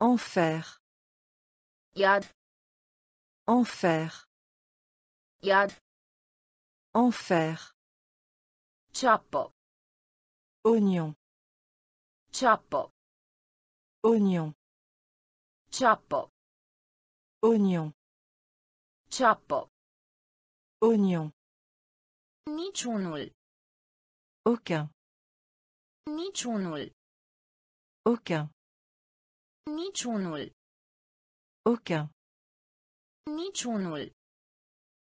Enfer. Yad. Enfer. Yad. Enfer. Oignon. Ceapă. Oignon. Ceapă. Oignon. Ceapă. Oignon. Niciunul. Aucun. Niciunul. Aucun. Niciunul. Aucun. Niciunul.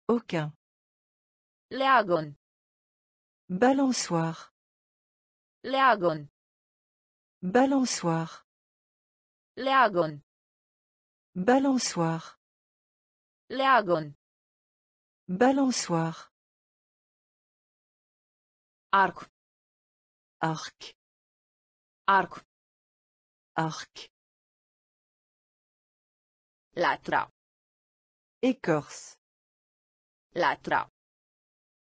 Aucun. Leagăn. Balançoire. Leagăn. Balançoire. Leagăn. Balançoire. Leagăn. Balançoire. Arc. Arc. Arc. Arc. Latra. Écorce. Latra.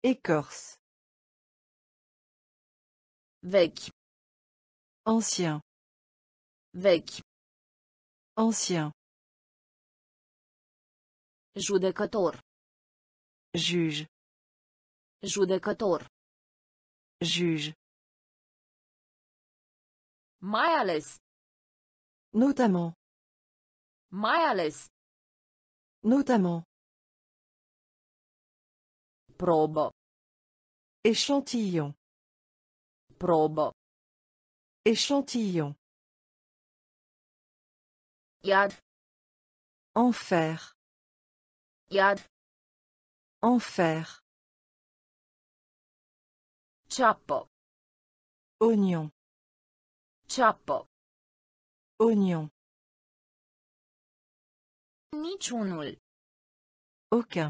Écorce. Vechi. Ancien. Vechi. Ancien. Judecător. Juge. Judecător. Juge. Mai ales. Notamment. Mai ales. Notamment. Probă. Échantillon. Probă. Échantillon. Iad. Enfer. Iad. Enfer. Ceapă. Oignon. Ceapă. Oignon. Niciunul. Aucun.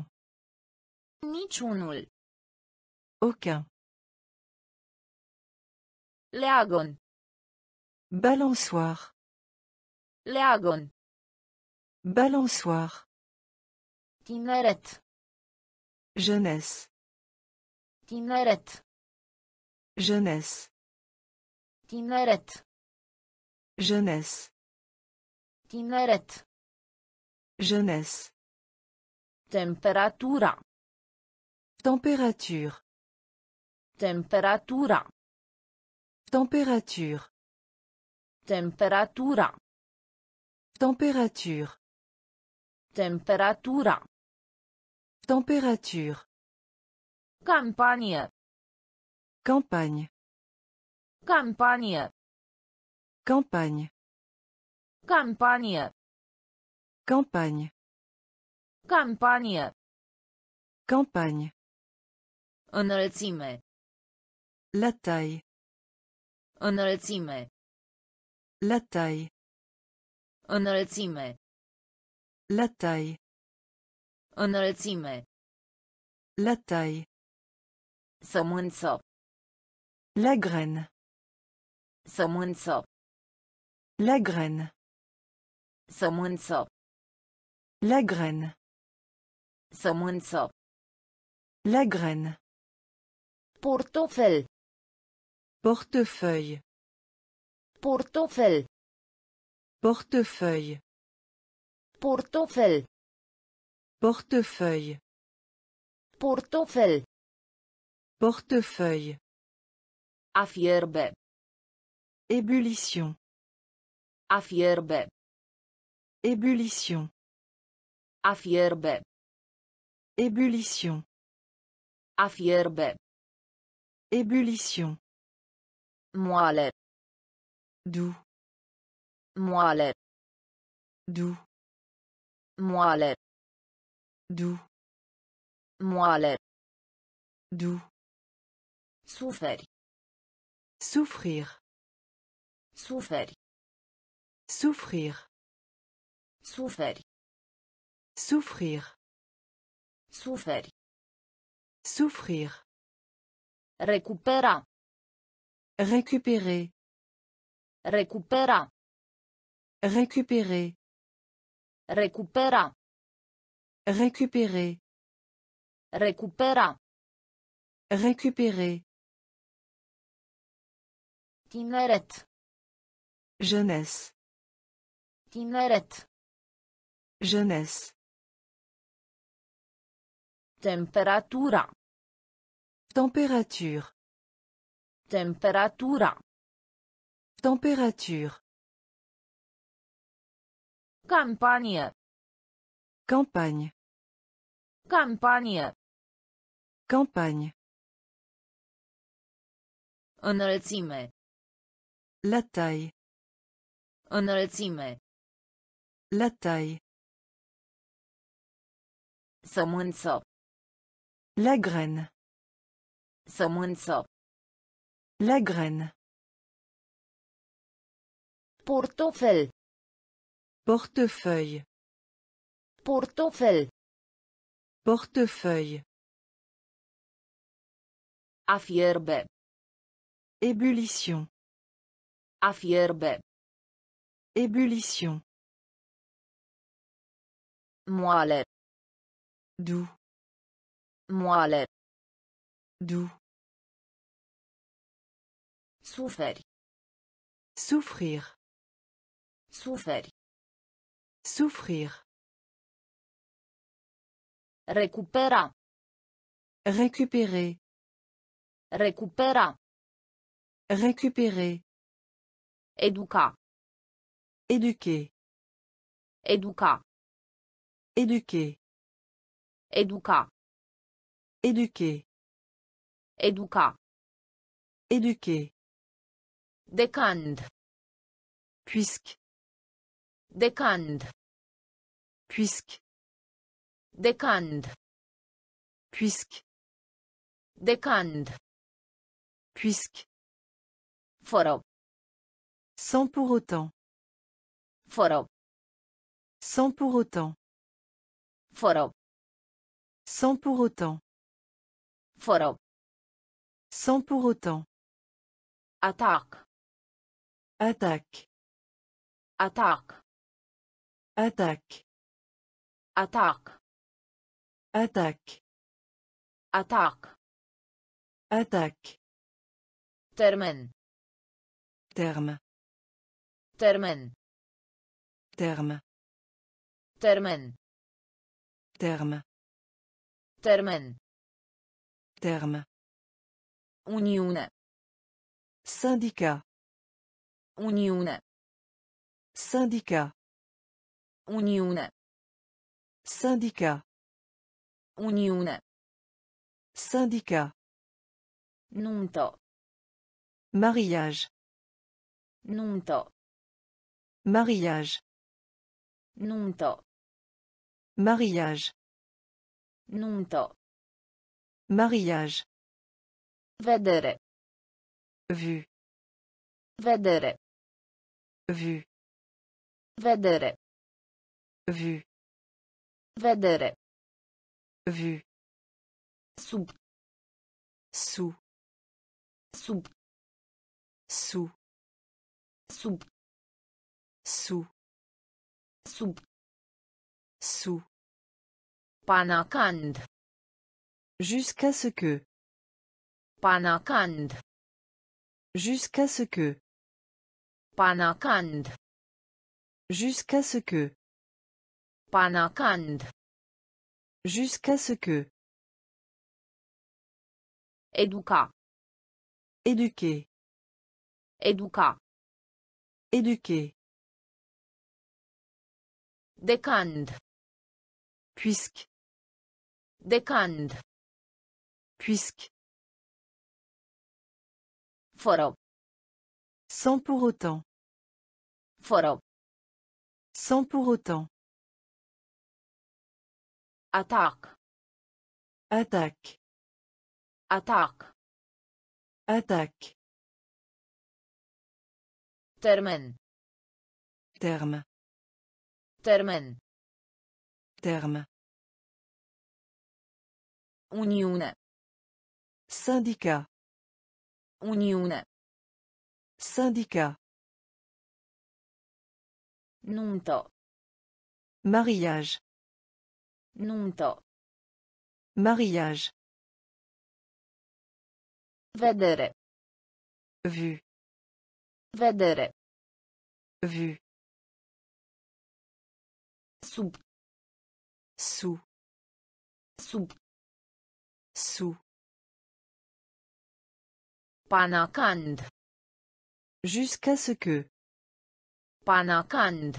Niciunul. Aucun. Leagăn. Balançoire. Leagăn. Balançoire. Tineret. Jeunesse. Tineret. Jeunesse. Tineret. Jeunesse. Tineret. Jeunesse. Temperatura. Température. Temperatura. Température. Temperatura. Température. Temperatura. Température. Campagne. Campanie. Campagne. Campanie. Campagne. Campanie. Campagne. Înălțime. La taille. Înălțime. La taille. Înălțime. La taille. Înălțime. La taille. Sămânță. La graine. Sămânță. La graine. Sămânță. La graine. Sămânță. La graine. Portofel. Portefeuille. Portofel. Portefeuille. Portofel. Portefeuille. Portofel. Portefeuille. A fierbe. Ébullition. A fierbe. Ébullition. A fierbe. Ébullition. A fierbe. Ébullition. Moale. Doux. Moale. Doux. Moale. Doux. Moale. Doux. Suferi. Souffrir. Suferi. Souffrir. Suferi. Souffrir. Suferi. Souffrir. Recupera. Récupérer. Recupera. Récupérer. Recupera. Récupérer. Recupera. Récupérer. Tineret. Jeunesse. Tineret. Jeunesse. Temperatura. Température. Temperatura. Température. Campanie. Campagne. Campanie. Campagne. Înălțime. La taille. Înălțime. La taille. Sămânță. La graine. Sămânță. La graine. Portofel. Portefeuille. Portofel. Portefeuille. A fierbe. Ébullition. A fierbe. Ébullition. Moale. Doux. Moale. Doux. Souffrir. Suferi. Souffrir. Recupera. Récupérer. Recupera. Récupérer. Educa. Éduquer. Educa. Éduquer. Educa. Éduquer. Educa. Éduquer. Decand. Puisque. Decand. Puisque. Decand. Puisque. Decand. Puisque. Fără. Sans pour autant. Fără. Sans pour autant. Fără. Sans pour autant. Fără. Sans pour autant. Atac. Attaque. Atac. Attaque. Atac. Attaque. Atac. Attaque. Termen. Terme. Termen. Terme. Termen. Terme. Termen. Terme. Uniune. Syndicat. Uniune. Syndicat. Uniune. Syndicat. Uniune. Syndicat. Nuntă. Mariage. Nuntă. Mariage. Nuntă. Mariage. Nuntă. Mariage. Vedere. Vue. Vedere. Vue. Vedere. Vue. Vedere. Vue. Sub. Sous. Sub. Sous. Sub. Sous. Sub. Sous. Panacand. Jusqu'à ce que. Panacand. Jusqu'à ce que. Panacand. Jusqu'à ce que. Panacand. Jusqu'à ce que. Educa. Éduquer. Educa. Éduquer. Decand. Puisque. Decand. Puisque. Fără. Sans pour autant. Sans pour autant. Atac. Attaque. Atac. Attaque. Termen. Terme. Termen. Terme. Uniune. Syndicat. Uniune. Syndicat. Nuntă. Mariage. Nuntă. Mariage. Vedere. Vue. Vedere. Vue. Sub. Sous. Sub. Sous. Panacand. Jusqu'à ce que. Panacand.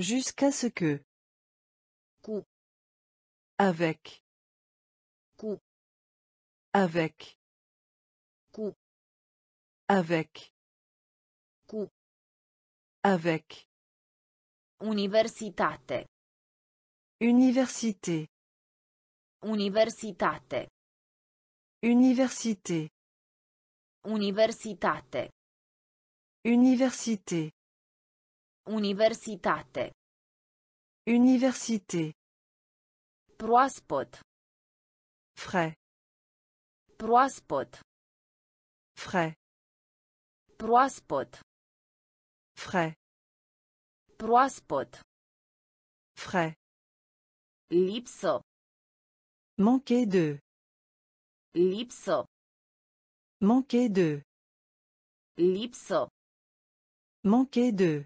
Jusqu'à ce que. Cu. Avec. Cu. Avec. Cu. Avec. Cu. Avec. Universitate. Université. Universitate. Université. Universitate. Université. Universitate. Université. Proaspăt. Frais. Proaspăt. Frais. Proaspăt. Frais. Proaspăt. Frais. Lipsă. Manquer de. Lipsă. Manquer de. Lipsă. Manquer de.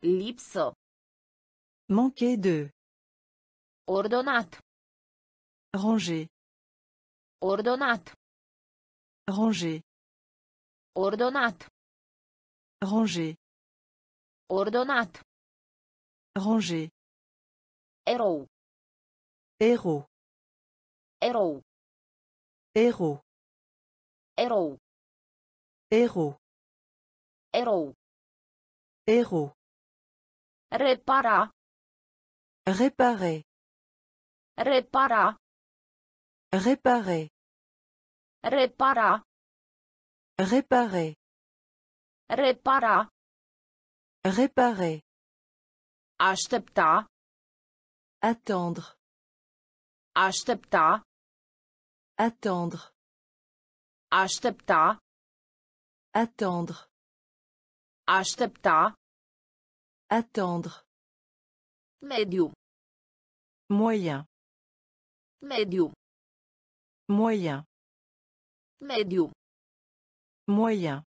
Lipsă. Manquer de. Ordonat. Ranger. Ordonat. Ranger. Ordonat. Ranger. Ordonat. Ranger. Erou. Héros. Erou. Héros. Erou. Héros. Erou. Héros. Repara. Réparer. Repara. Réparer. Repara. Réparer. Repara. Réparer. Aștepta. Attendre. Aștepta. Attendre. Aștepta. Attendre. Aștepta. Attendre. Mediu. Moyen. Mediu. Moyen. Mediu. Moyen.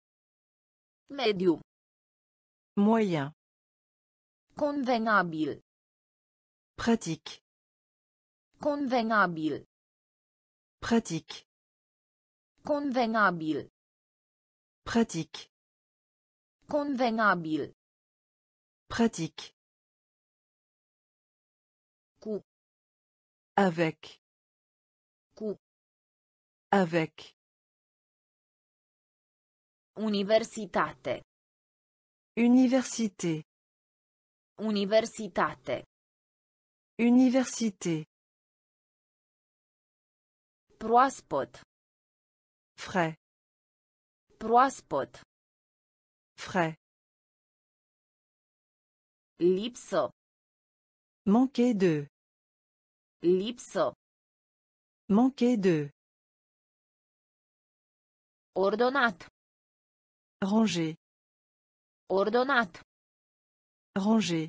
Mediu. Moyen. Convenabil. Pratique. Convenabil. Pratique. Convenabil. Pratique. Convenabil. Pratique. Cu. Avec. Cu. Avec. Universitate. Université. Universitate. Université. Proaspăt. Frais. Proaspăt. Frais. Lipsă. Manquer de. Lipsă. Manquer de. Ordonat. Ranger. Ordonat. Ranger.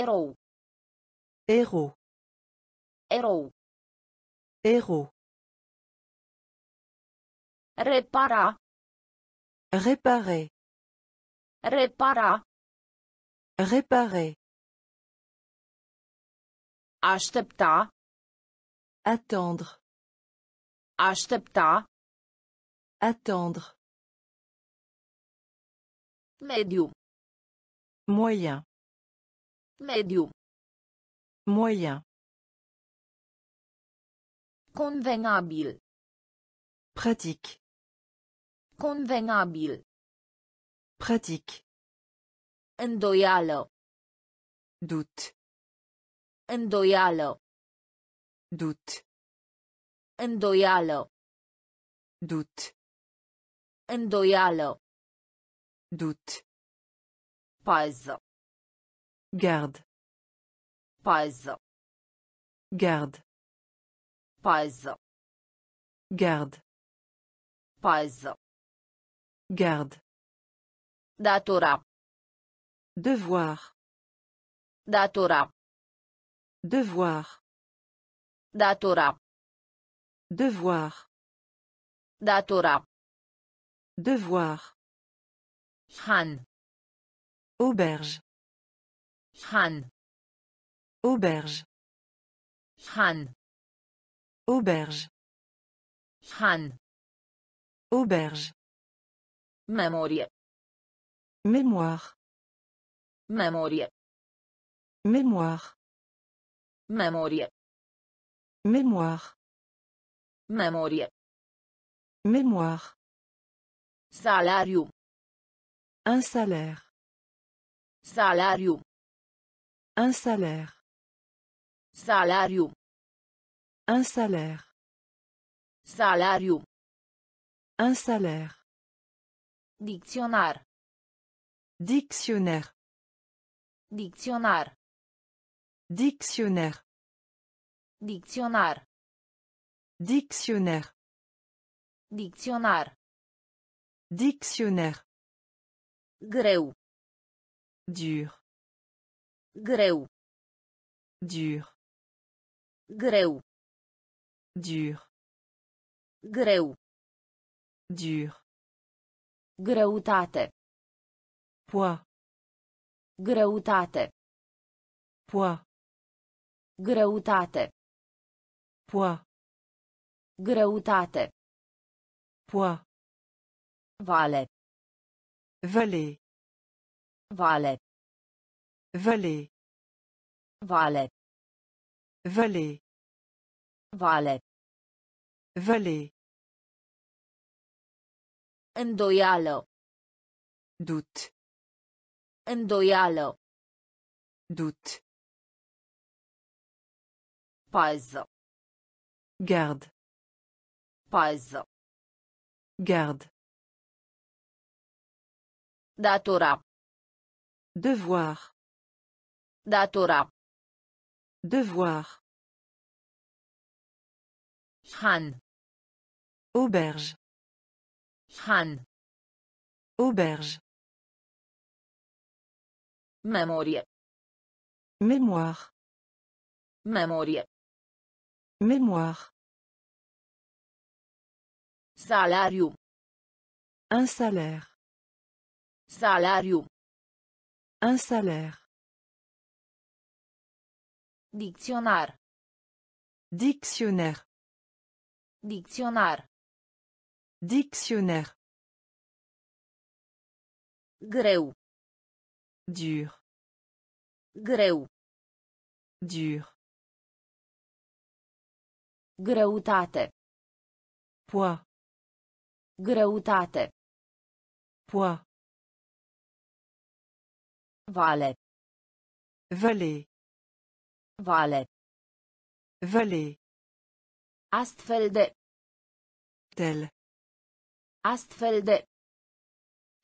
Erou. Héros. Erou. Héros. Repara. Réparer. Repara. Réparer. Aștepta. Attendre. Aștepta. Attendre. Mediu. Moyen. Mediu. Moyen. Convenabil. Pratique. Convenabil. Pratique. Îndoială. Doute. Îndoială. Doute. Îndoială. Doute. Îndoială. Doute. Pază. Garde. Pază. Garde. Pază. Garde. Pază. Garde. Datora. Devoir. Datora. Devoir. Datora. Devoir. Datora. Devoir. Han. Auberge. Han. Auberge. Han. Auberge. Han. Auberge. Mémoire. Memorie. Mémoire. Memorie. Mémoire. Memorie. Mémoire. Salariu. Un salaire. Salariu. Un salaire. Salariu. Un salaire. Salariu. Un salaire. Dicționar. Dictionnaire. Dicționar. Dictionnaire. Dicționar. Dictionnaire. Dicționar. Dictionnaire. Greu. Dur. Greu. Dur. Greu. Dur. Greu. Dur. Greutate. Poids. Greutate. Poids. Greutate. Poids. Greutate. Poids. Vale. Vallée. Vale. Vallée. Vale. Vallée. Vale. Vallée. Îndoială. Doute. Îndoială. Doute. Pază. Garde. Pază. Garde. Datora. Devoir. Datora. Devoir. Han. Auberge. Han. Auberge. Memorie. Mémoire. Memorie. Mémoire. Salariu. Un salaire. Salariu. Un salaire. Dicționar. Dictionnaire. Dicționar. Dictionnaire. Greu. Dur. Greu. Dur. Greutate. Poids. Greutate. Poids. Vale. Vallée. Vale. Vallée. Astfel de. Tel. Astfel de.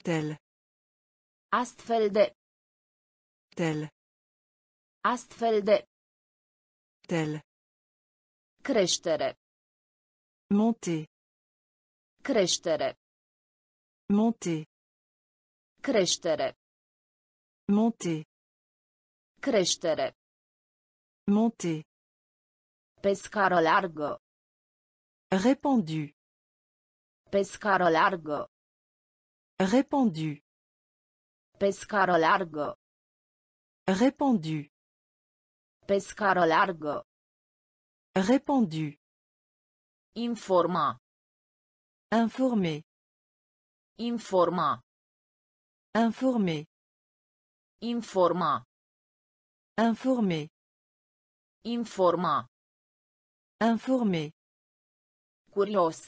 Tel. Astfel de. Tel. Astfel de. Tel. Creștere. Monter. Creștere. Monter. Creștere. Monter. Creștere. Monter. Pe scară largă. Répandu. Pe scară largă. Répandu. Pe scară largă. Répandu. Pe scară largă. Répandu. Informa. Informer. Informa. Informer. Informa. Informer. Informa. Informer. Curios.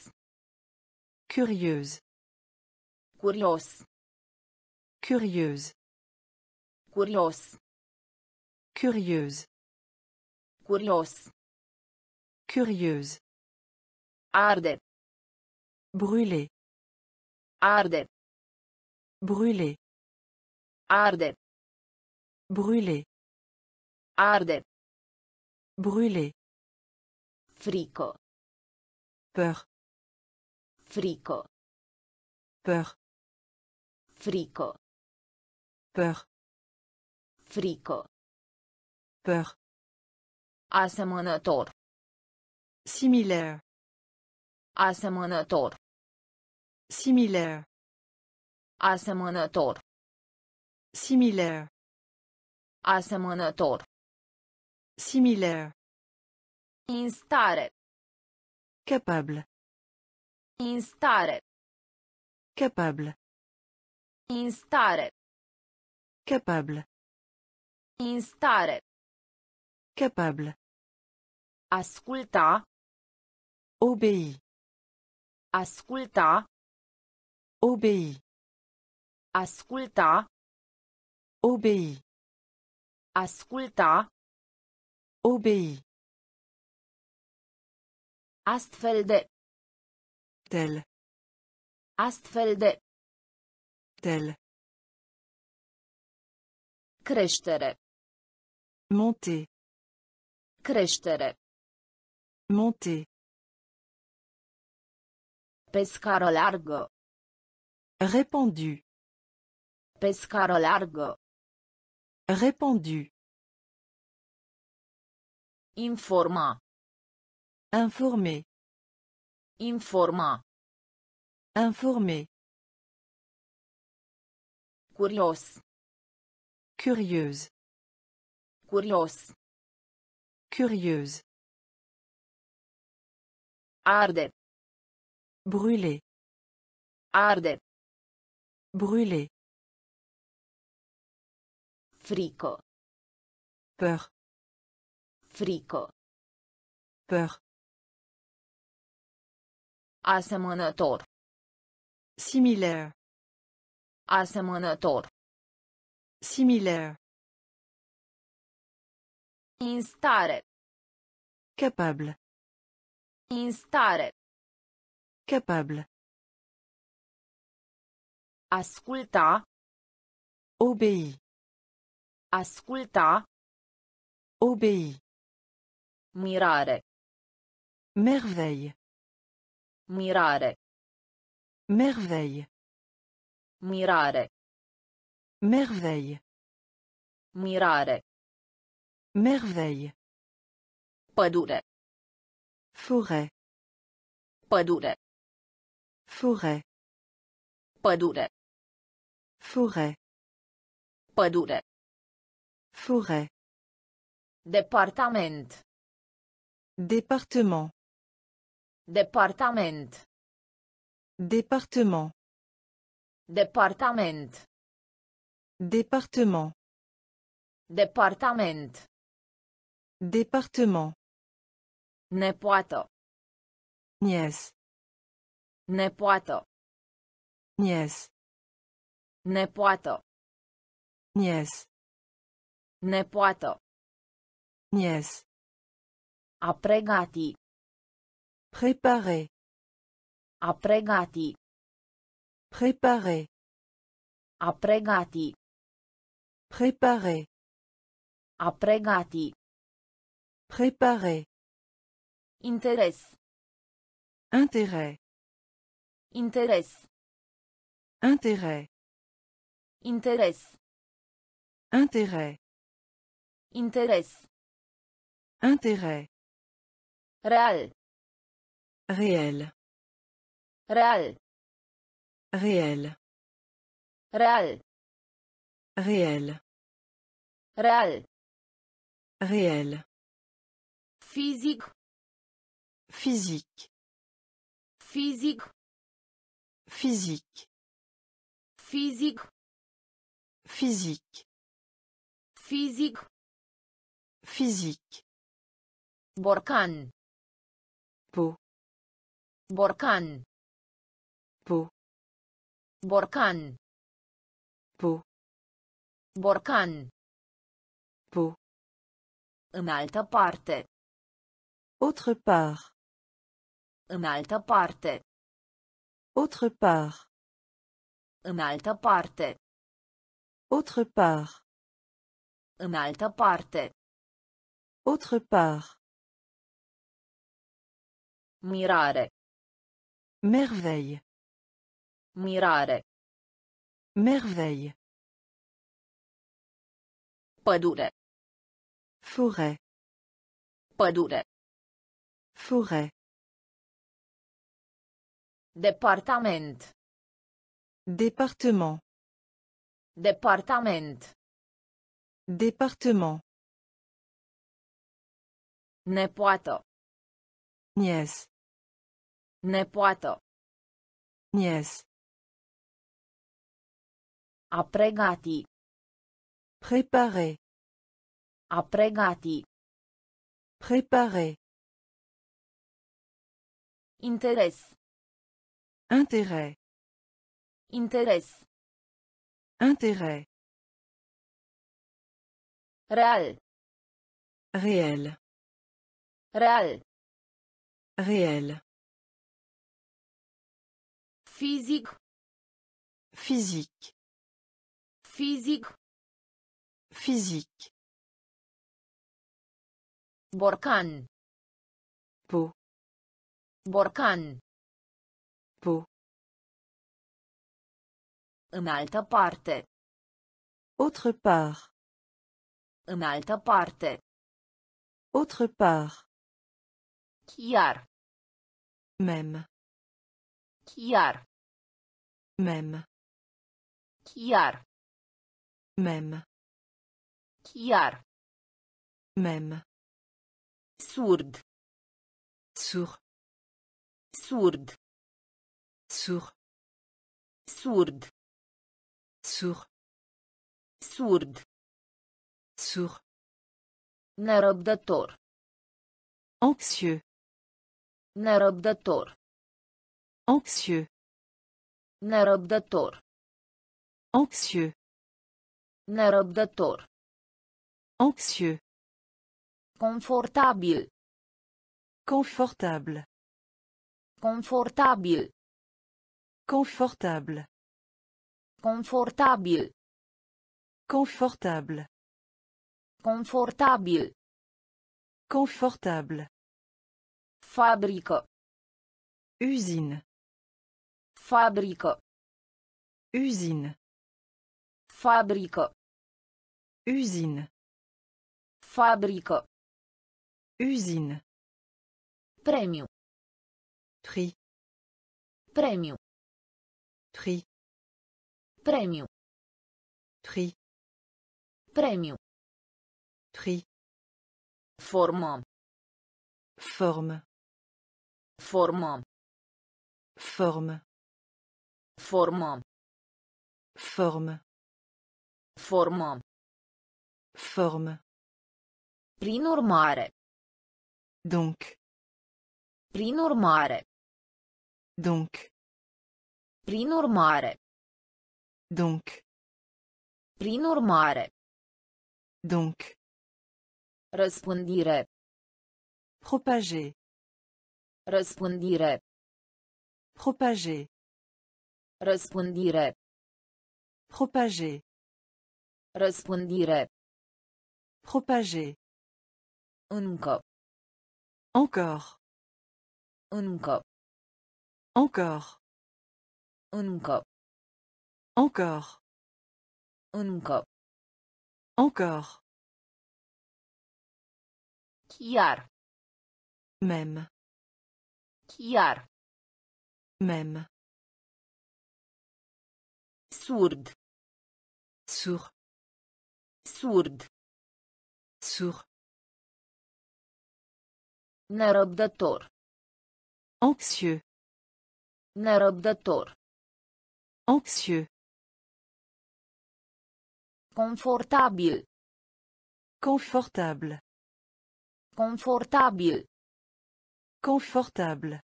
Curieuse. Curios. Curieuse. Curios. Curieuse. Curios. Curieuse. Arde. Brûler. Arde. Brûler. Arde. Brûler. Arde. Brûler. Frică. Peur. Frică. Peur. Frică. Peur. Frico. Peur. Asemănător. Similaire. Asemănător. Similaire. Asemănător. Similaire. Asemănător. Similaire. Instare. Capable. Instare. Capable. Instare. Capable. Instare. Capable. Asculta. Obéi. Asculta. Obéi. Asculta. Obéi. Asculta. Obéi. Astfel de. Tel. Astfel de. Tel. Creștere. Monter. Creștere. Monter. Pe scară largă. Répandu. Pe scară largă. Répandu. Informa. Informer. Informa. Informer. Curios. Curieuse. Curios. Curieuse. Arde. Brûler. Arde. Brûler. Frico. Peur. Frico. Peur. Asemănător. Similaire. Asemănător. Similaire. Instare. Capable. Instare. Capable. Asculta. Obéi. Asculta. Obéi. Mirare. Merveille. Mirare. Merveille. Mirare. Merveille. Mirare. Merveille. Pădure. Forêt. Pădure. Forêt. Pădure. Forêt. Pădure. Forêt. Departament. Département. Departament. Département. Departament. Département. Departament. Département. Nepoată. Nièce. Nepoată. Nièce. Nepoată. Nièce. Nepoată. Nièce. A pregati. Préparer. A pregati. Préparer. A pregati. Préparer. A pregati. Préparer. Interes. Intérêt. Interes. Intérêt. Interes. Intérêt. Interes. Intérêt. Real. Réel. Real. Réel. Real. Réel. Real. Réel. Fizic. Physique. Fizic. Physique. Fizic. Physique. Fizic. Physique. Borcan. Peau. Borcan. Peau. Borcan. Peau. Borcan. Peau. În altă parte. Autre part. În altă parte. Autre part. În altă parte. Autre part. În altă parte. Autre part. Mirare. Merveille. Mirare. Merveille. Pădure. Forêt. Pădure. Forêt. Departament. Département. Departament. Département. Nepoată. Nièce. Nepoată. Nièce. A pregati. Préparer. A pregati. Préparer. Interes. Intérêt. Interes. Intérêt. Real. Réel. Real. Réel. Fizic. Physique. Fizic. Physique. Borcan. Peau. Borcan. Peau. În altă parte. Autre part. În altă parte. Autre part. Chiar. Même. Chiar. Même. Chiar. Même. Chiar. Même. Surd. Sourd. Surd. Sourd. Surd. Sourd. Surd. Sourd. Nerăbdător. Anxieux. Nerăbdător. Anxieux. Nerăbdător. Anxieux. Nerăbdător. Anxieux. Confortabil. Confortable. Confortabil. Confortable. Confortabil. Confortable. Confortabil. Confortable. Fabrică. Usine. Fabrică. Usine. Fabrică. Usine. Fabrică. Usine. Premiu. Prix. Premiu. Prix. Premiu. Prix. Premiu. Prix. Formăm. Forme. Formăm. Forme. Formăm. Forme. Formăm. Forme. Prin urmare. Donc. Prin urmare. Donc. Prin urmare. Donc. Prin urmare. Donc. Răspândire. Propager. Răspândire. Propager. Răspândire. Propager. Răspândire. Propager. Încă. Encore. Încă. Encore. Încă. Encore. Încă. Encore. Chiar. Même. Chiar. Même. Surd. Sourd. Surd. Sourd. Nerăbdător. Anxieux. Nerăbdător. Anxieux. Confortabil. Confortable. Confortabil. Confortable.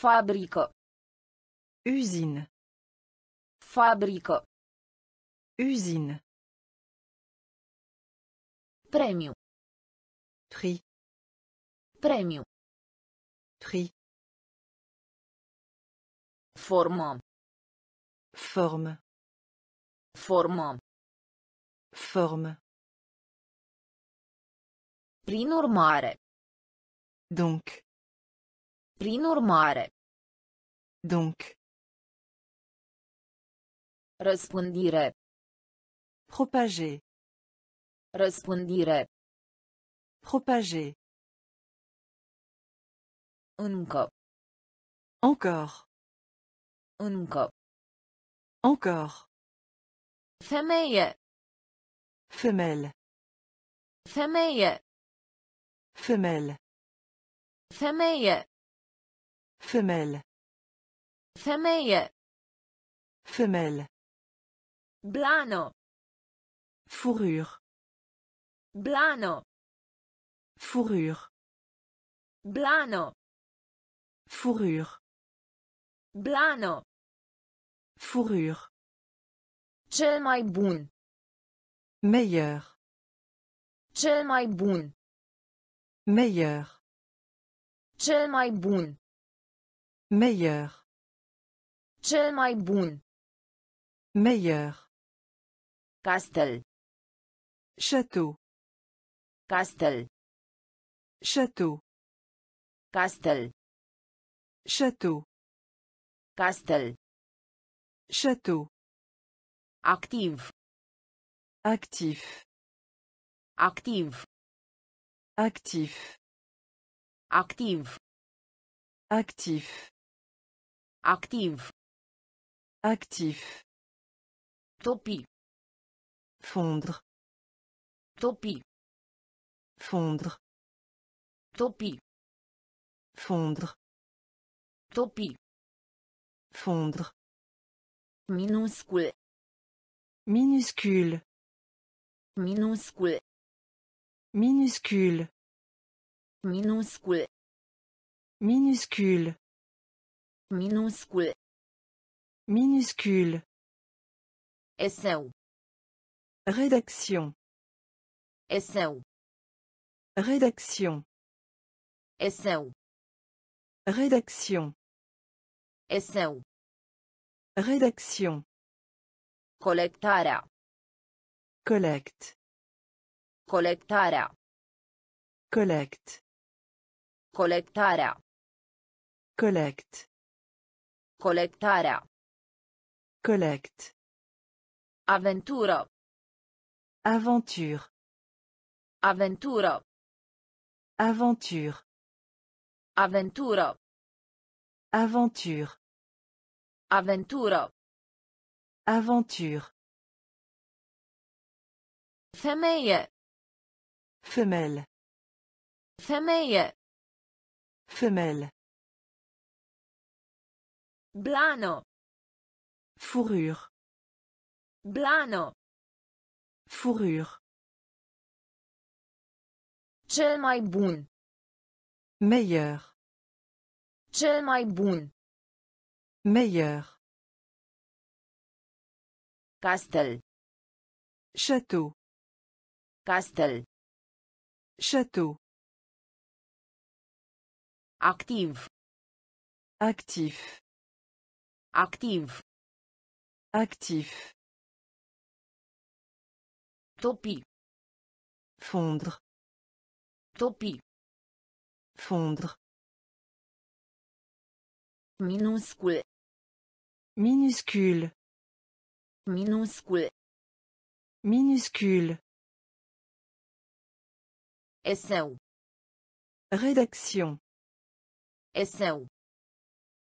Fabrică. Usine. Fabrică. Usine. Premiu. Prix. Premiu. Prix. Formăm. Forme. Formăm. Forme. Prin urmare. Donc. Prin urmare. Donc. Răspândire. Propager. Răspândire. Propager. Încă. Encore. Încă. Encore. Femeie. Femelle. Femeie. Femelle. Femeie. Femelle. Femeie. Femelle. Blano. Fourrure. Blano. Fourrure. Blano. Fourrure. Blano. Fourrure. Cel mai bun. Meilleur. Cel mai bun. Meilleur. Cel mai bun. Meilleur. Cel mai bun. Meilleur. Castel. Château. Castel. Château. Castel. Château. Castel. Château. Activ. Actif. Activ. Actif. Activ. Actif. Actif. Topi. Fondre. Topi. Fondre. Topi. Fondre. Topi. Fondre. Minuscul. Minuscule. Minuscul. Minuscule. Minuscul. Minuscule. Minuscul. Minuscule. Eseu. Rédaction. Eseu. Rédaction. Eseu. Rédaction. Eseu. Rédaction. Colectarea. Collecte. Colectarea. Collecte. Colectarea. Collecte. Colectarea. Collecte. Aventură. Aventure. Aventură. Aventure. Aventură. Aventure. Aventură. Aventure. Femeie. Femelle. Femeie. Femelle. Blano. Fourrure. Blano. Fourrure. Cel mai bun. Meilleur. Cel mai bun. Meilleur. Castel. Château. Castel. Château. Activ. Actif. Activ. Actif. Topi. Fondre. Topi. Fondre. Minuscul. Minuscule. Minuscul. Minuscule. Eseu. Rédaction. Eseu.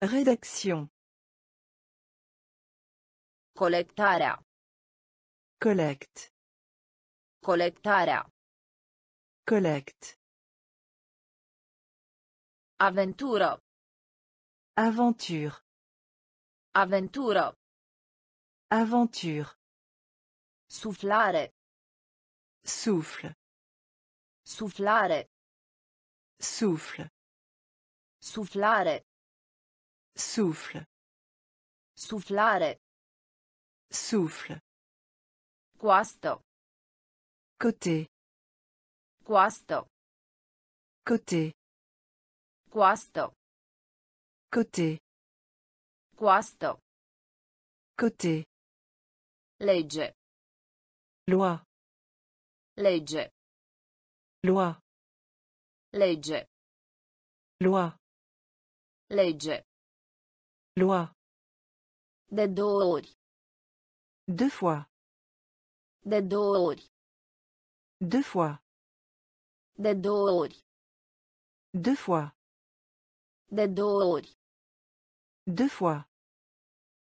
Rédaction. Colectarea. Collecte. Colectarea. Collecte. Aventură. Aventure. Aventură. Aventure. Suflare. Souffle. Suflare. Souffle. Suflare. Souffle. Suflare. Souffle. Coastă. Côté. Coastă. Côté. Côté. Coastă. Côté. Lege. Loi. Lege. Loi. Lege. Loi. Lege. Loi. De două ori. Deux fois. De două ori. Deux fois. De două ori. Deux fois. De două ori. Deux fois.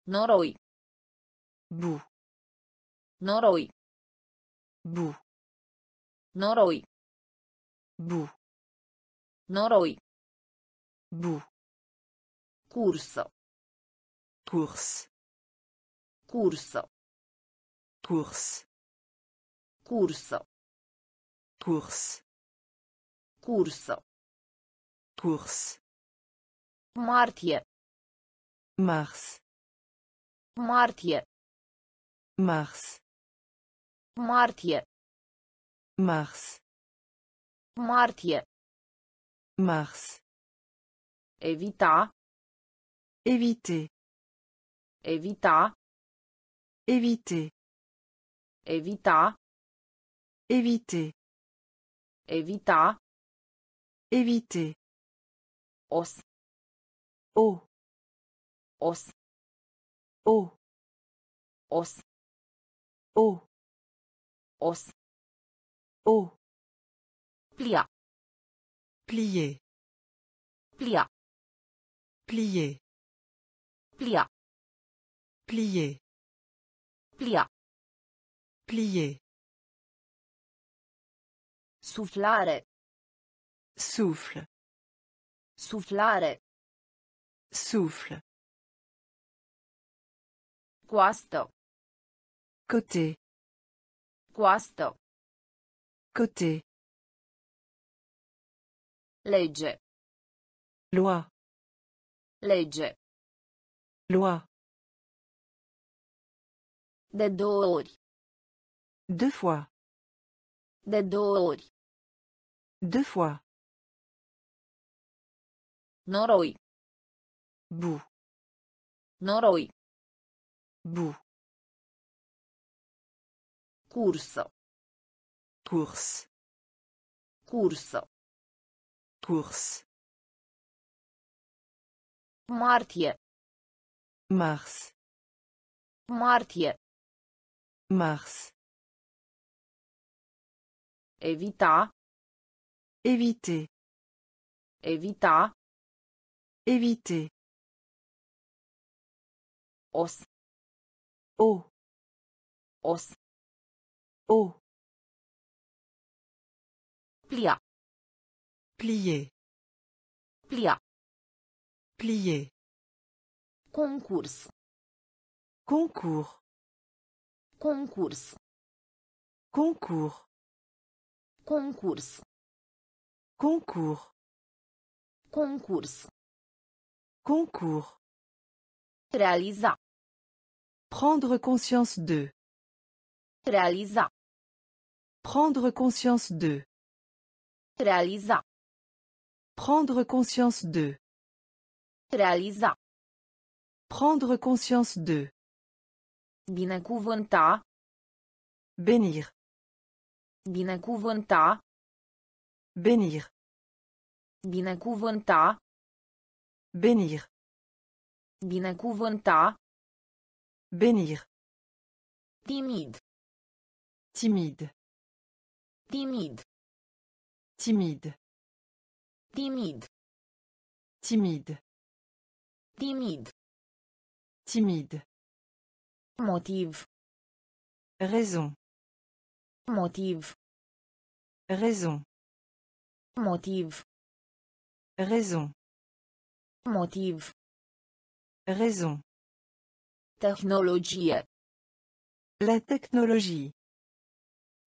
Noroi. Bout. Noroi. Bout. Noroi. Bout. Noroi. Bout. Cursă. Course. Cursă. Course. Cursă. Course. Cursă. Course. Martie. Mars. Martie. Mars. Martie. Mars. Martie. Mars. Evita. Éviter. Evita. Éviter. Evita. Éviter. Evita. Éviter. Os. Os. Eau. Os. Eau. Os. Eau. Plia. Plier. Plia. Plier. Plia. Plier. Plia. Plier. Suflare. Souffle. Suflare. Souffle. Coastă. Côté. Coastă. Côté. Legge. Loi. Legge. Loi. De două ori. Deux fois. De două ori. Deux fois. Noroi. Bout. Noroi. Bout. Cursă. Course. Cursă. Course. Martie. Mars. Martie. Mars. Evita. Éviter. Evita. Éviter. Os. Eau. Os. Eau. Plia. Plier. Plia. Plier. Concurs. Concours. Concurs. Concours. Concurs. Concours. Concurs. Concours. Realiza. Prendre conscience de. Realiza. Prendre conscience de. Realiza. Prendre conscience de. Realiza. Prendre conscience de. Binecuvânta. Bénir. Binecuvânta. Bénir. Binecuvânta. Bénir. Binecuvânta. Bénir. Timid. Timide. Timid. Timide. Timid. Timide. Timid. Timide. Motiv. Raison. Motiv. Raison. Motiv. Raison. Motiv. Raison. Tehnologie. La technologie.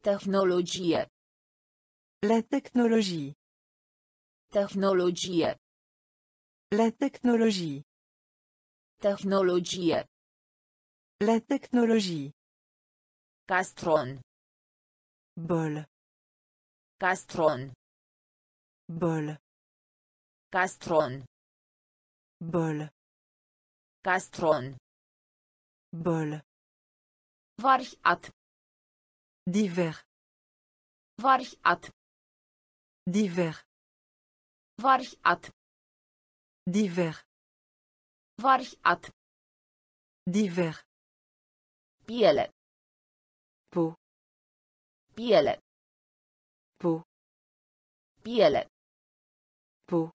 Tehnologie. La technologie. Tehnologie. La technologie. Tehnologie. La technologie. Castron. Bol. Castron. Bol. Castron. Bol. Castron. Bol. Variat. Divers. Variat. Divers. Variat. Divers. Variat. Divers. Piele. Peau. Piele. peau, Piele. peau,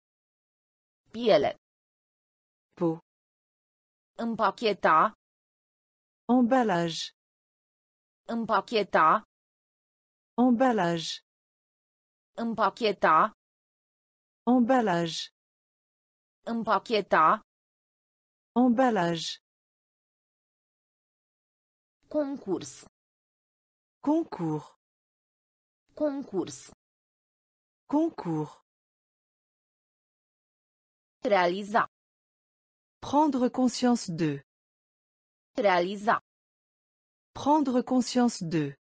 Piele. peau, Împacheta. Emballage, Împacheta. emballage, Împacheta. emballage, Împacheta. emballage, Concurs. concours, Concurs. concours, Realiza. prendre conscience de, Prendre conscience de,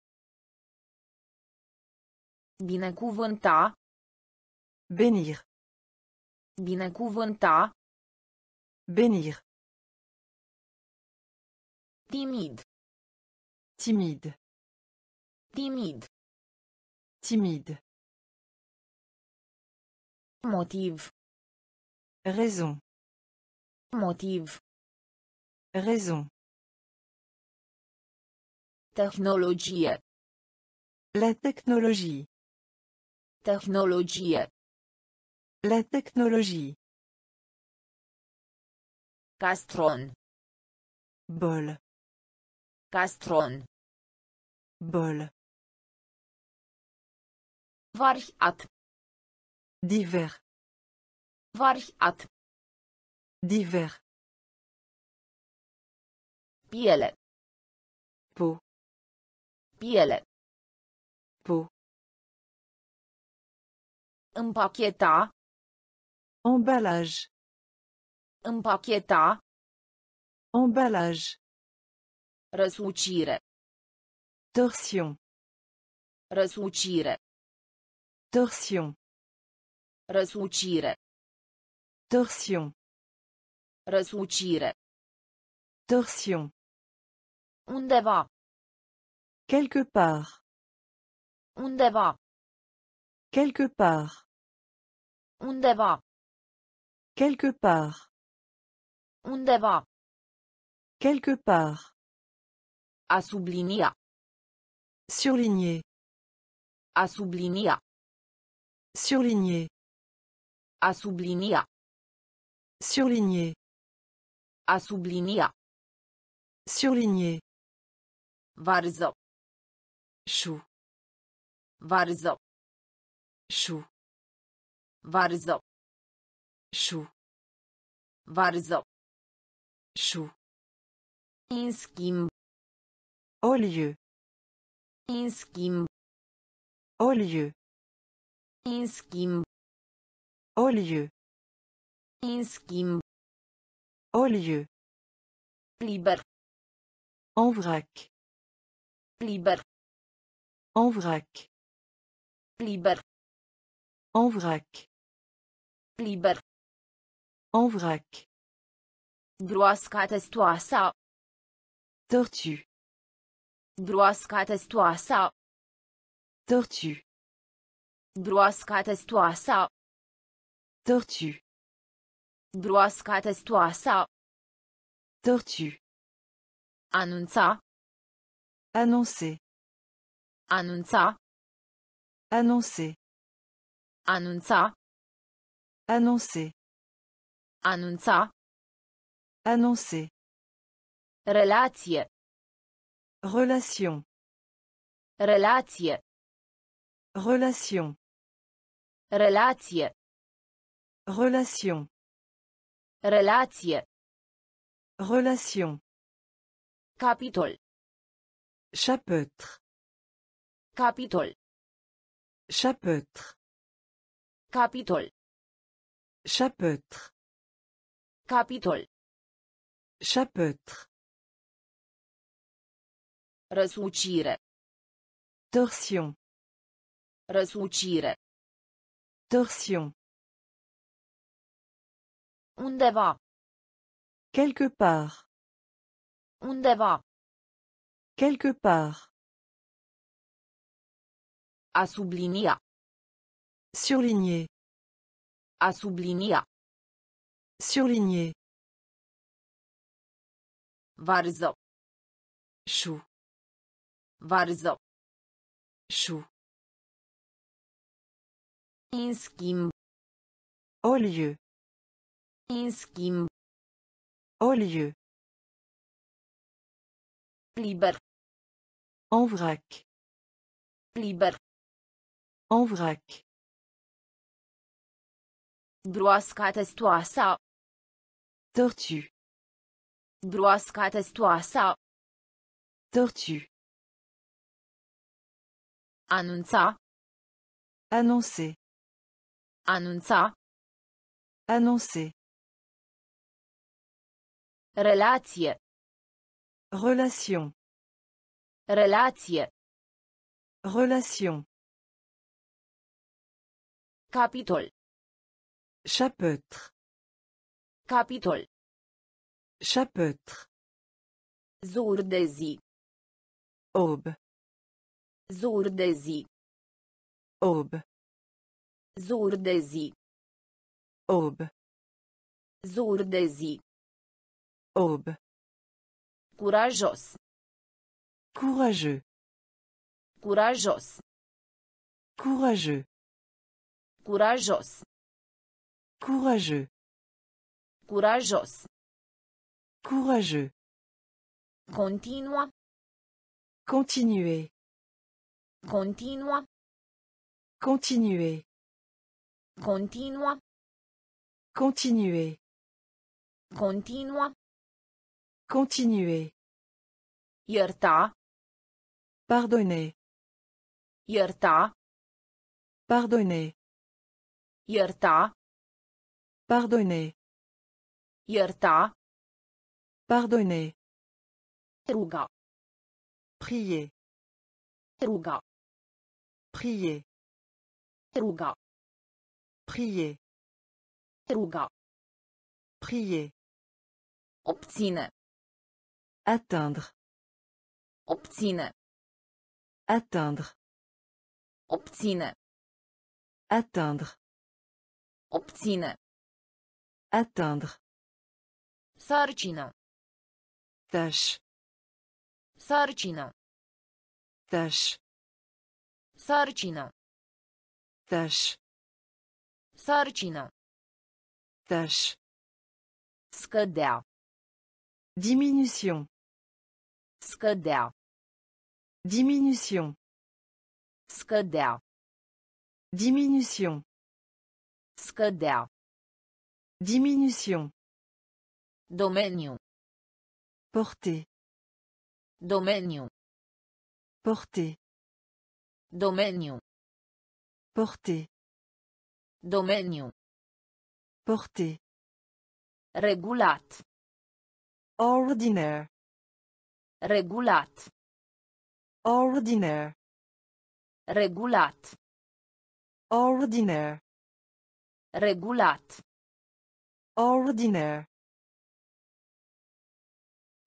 Binecuvânta. bénir, Binecuvânta. bénir, Timid. timide, Timid. timide, Motiv. raison, Motiv. raison, Tehnologie. la technologie, Tehnologie. la technologie, Castron. bol, Castron. bol, Variat. divers, Variat. divers, Piele. peau, Piele. peau, Împacheta. emballage, Împacheta. emballage, Răsucire. torsion, Răsucire. torsion, Răsucire. torsion, Răsucire. torsion, Undeva. Quelque part, Undeva. quelque part, Undeva. quelque part, Undeva. quelque part, A sublinia. surligné, A sublinia. surligné, A sublinia. surligné, A sublinia. surligné, Varză. Chou, Varză. chou, Varză. chou, Varză. chou, În schimb. au lieu, În schimb. au lieu, În schimb. au lieu, În schimb. au lieu, Liber. en vrac, Liber. En vrac, Liber. en vrac, Liber. en vrac, Broasca testoasa. tortue, Broasca testoasa. tortue, Broasca testoasa. tortue, Broasca testoasa. tortue, Anunța. annoncer, Anunța. annoncer, Anunța. annoncer, Anunța. annoncer, Relație. relation, Relație. relation, Relație. relation, Relație. relation, chapitre, Capitol. chapitre, Capitol. chapitre, Capitol. chapitre, Răsucire. torsion, Răsucire. torsion, Undeva. quelque part, Undeva. quelque part, A sublinia. surligné, A sublinia. surligné, Varză. chou, Varză. Chou. În schimb. Au lieu. În schimb. Au lieu. Liber. En vrac. Liber. En vrac. Broasca testoasa. Tortue. Broasca testoasa. Tortue. Anunța. Annoncer. Anunța. Annoncer. Relație. Relation. Relație. Relation. Capitol. Chapitre. Capitol. De zi. Aube. Zur de zi. Aube. Zur de zi. Aube. Zur de zi. Aube. Curajos. Courageux. Curajos. Courageux. Curajos. Courageux. Curajos. Courageux. Continua. Continuer. Continua. Continuer. Continua. Continuer. Continua. Continuer. Ierta. Pardonner. Ierta. Pardonner. Ierta. Pardonner. Ierta. Pardonner. Ruga. Prier. Ruga. Prier. Ruga. Prier. Ruga. Prier. Obține. Atteindre. Obține. Atteindre. Obține. Atteindre. Obține. Atteindre. Sarcină. Tâche. Sarcină. Tâche. Sarcină. Tâche. Sarcină. Tâche. Scădea. Diminution. Scădea. Diminution. Scădea. Diminution. Scădea. Diminution. Domeniu. Porter. Domeniu. Porter. Domeniu. Porter. Domeniu. Porter. Regulat. Ordinaire. Regulat. Ordinaire. Regulat. Ordinaire. Regulat. Ordinaire.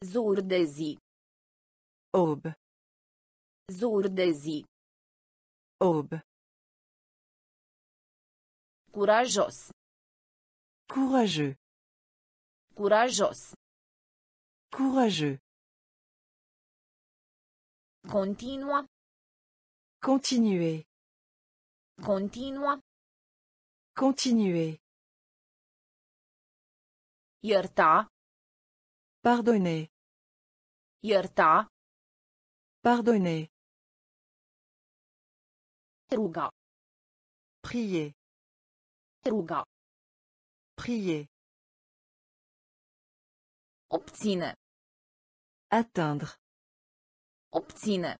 Zur de zi. Aube. Zur de zi. Aube. Curajos. Courageux. Curajos. Courageux. Continua. Continuer. Continua. Continuer. Ierta. Pardonner. Ierta. Pardonner. Ruga. Prier. Ruga. Prier. Obține. Atteindre. Obține.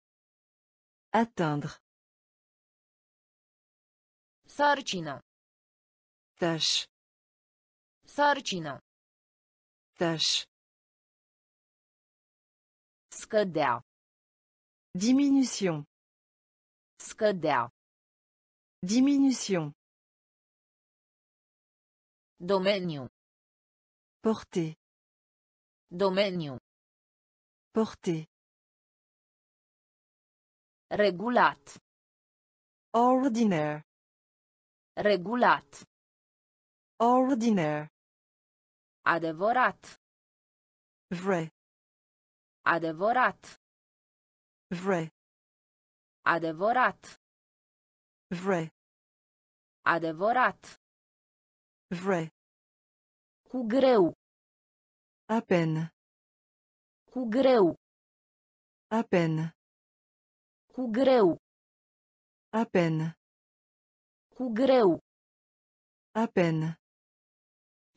Atteindre. Sarcină. Tâche. Sarcină. Tâche. Scădea. Diminution. Scădea. Diminution. Domeniu. Porter. Domeniu. Porter. Regulat. Ordinaire. Regulat. Ordinaire. Adevărat. Vrai. Adevărat. Vrai. Adevărat. Vrai. Adevărat. Vrai. Cu greu. À peine. Cu greu. À peine. Cu greu. À peine. Cu greu. À peine.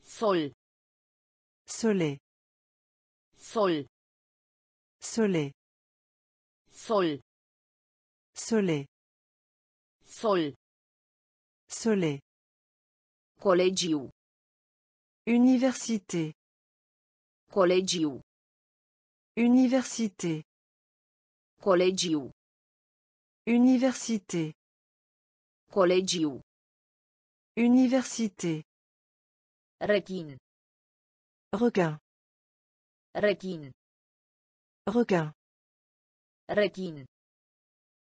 Sol. Solé. Sol. Solé. Sol. Solé. Sol. Solé. Colegiu. Université. Colegiu. Université. Colegiu. Université. Colegiu. Université. Requin. Requin. Rechin.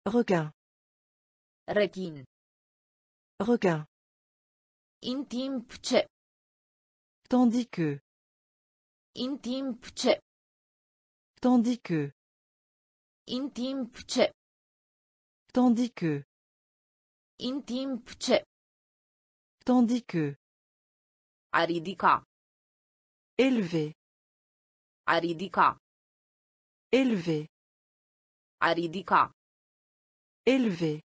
Requin. Rechin. Requin. În timp ce. Tandis que. În timp ce. Tandis que. În timp ce. Tandis que. În timp ce. Tandis que. A ridica. Élevé. A ridica. Élevé. A ridica. Élevé.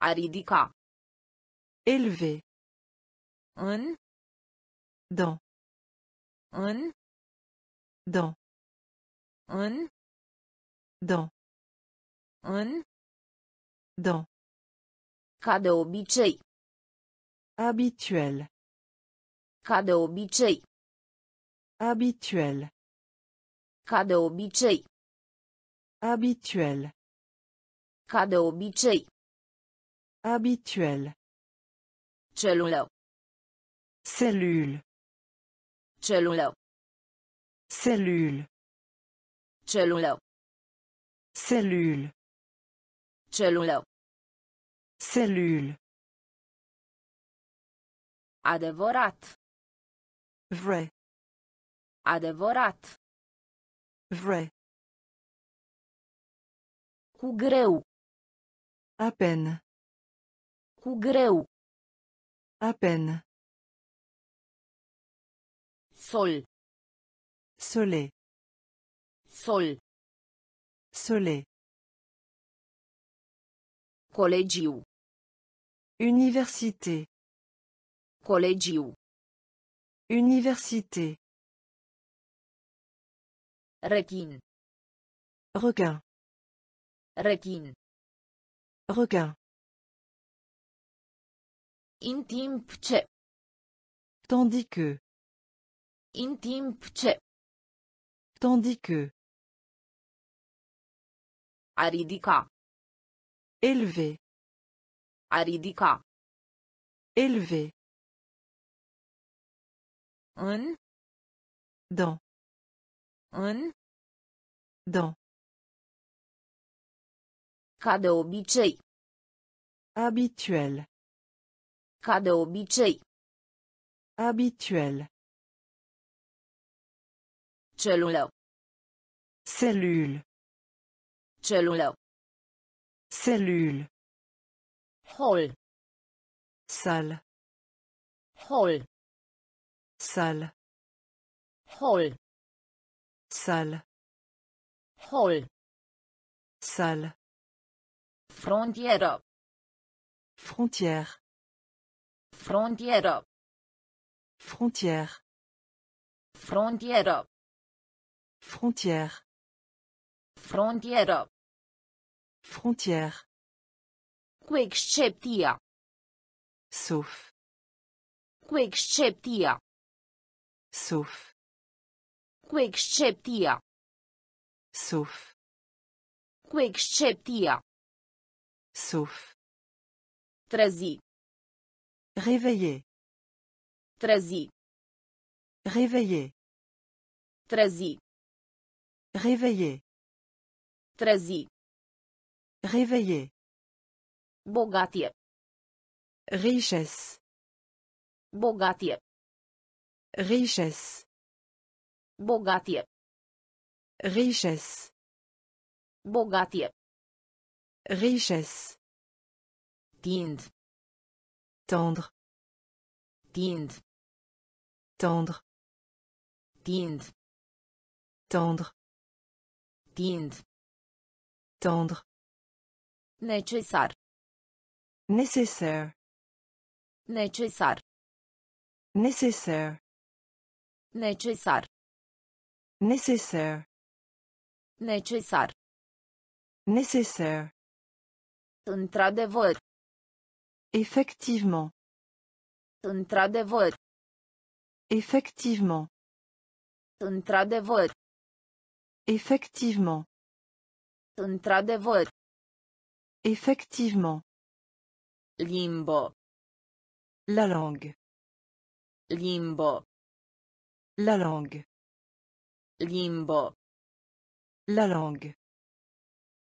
A ridica. Élevé. În. Dans. În. Dans. În. Dans. În. Dans. Ca de obicei. Habituel. Ca de obicei. Habituel. Ca de obicei. Habituel. Ca de obicei. Habituel. Celulă. Cellule. Celulă. Cellule. Celulă. Cellule. Celulă. Cellule. Adevărat. Vrai. Adevărat. Vrai. Cu greu. À peine. Cu greu. À peine. Sol. Solé. Sol. Solé. Colegiu. Université. Colegiu. Université. Requin. Requin. În timp ce. Tandis que. În timp ce. Tandis que. A ridica. Élevé. A ridica. Élevé. În. Dans. În. Dans. Ca de obicei. Habituel. Ca de obicei. Habituel. Celulă. Cellule. Celulă. Cellule. Hol. Salle. Hol. Salle. Hall. Salle. Hall. Salle. Frontieră. Frontière. Frontieră. Frontière. Frontieră. Frontière. Frontieră. Frontière. Cu excepția. Sauf. Cu excepția. Sauf. Cu excepția. Sauf. Cu excepția. Sauf. Trezi. Réveiller. Trezi. Réveiller. Trezi. Réveiller. Trezi. Réveiller. Bogatie. Richesse. Bogatie. Richesse. Bogatie. Richesse. Bogatie. Richesse. Tind. Tendre. Tind. Tendre. Tind. Tendre. Tind. Tendre. Necesar. Nécessaire. Necesar. Nécessaire. Necesar. Nécessaire. Necesar. Nécessaire. Într-adevăr. Effectivement. Într-adevăr. Effectivement. Într-adevăr. Effectivement. Într-adevăr. Effectivement. Limbo. La langue. Limbo. La langue. Limbo. La langue.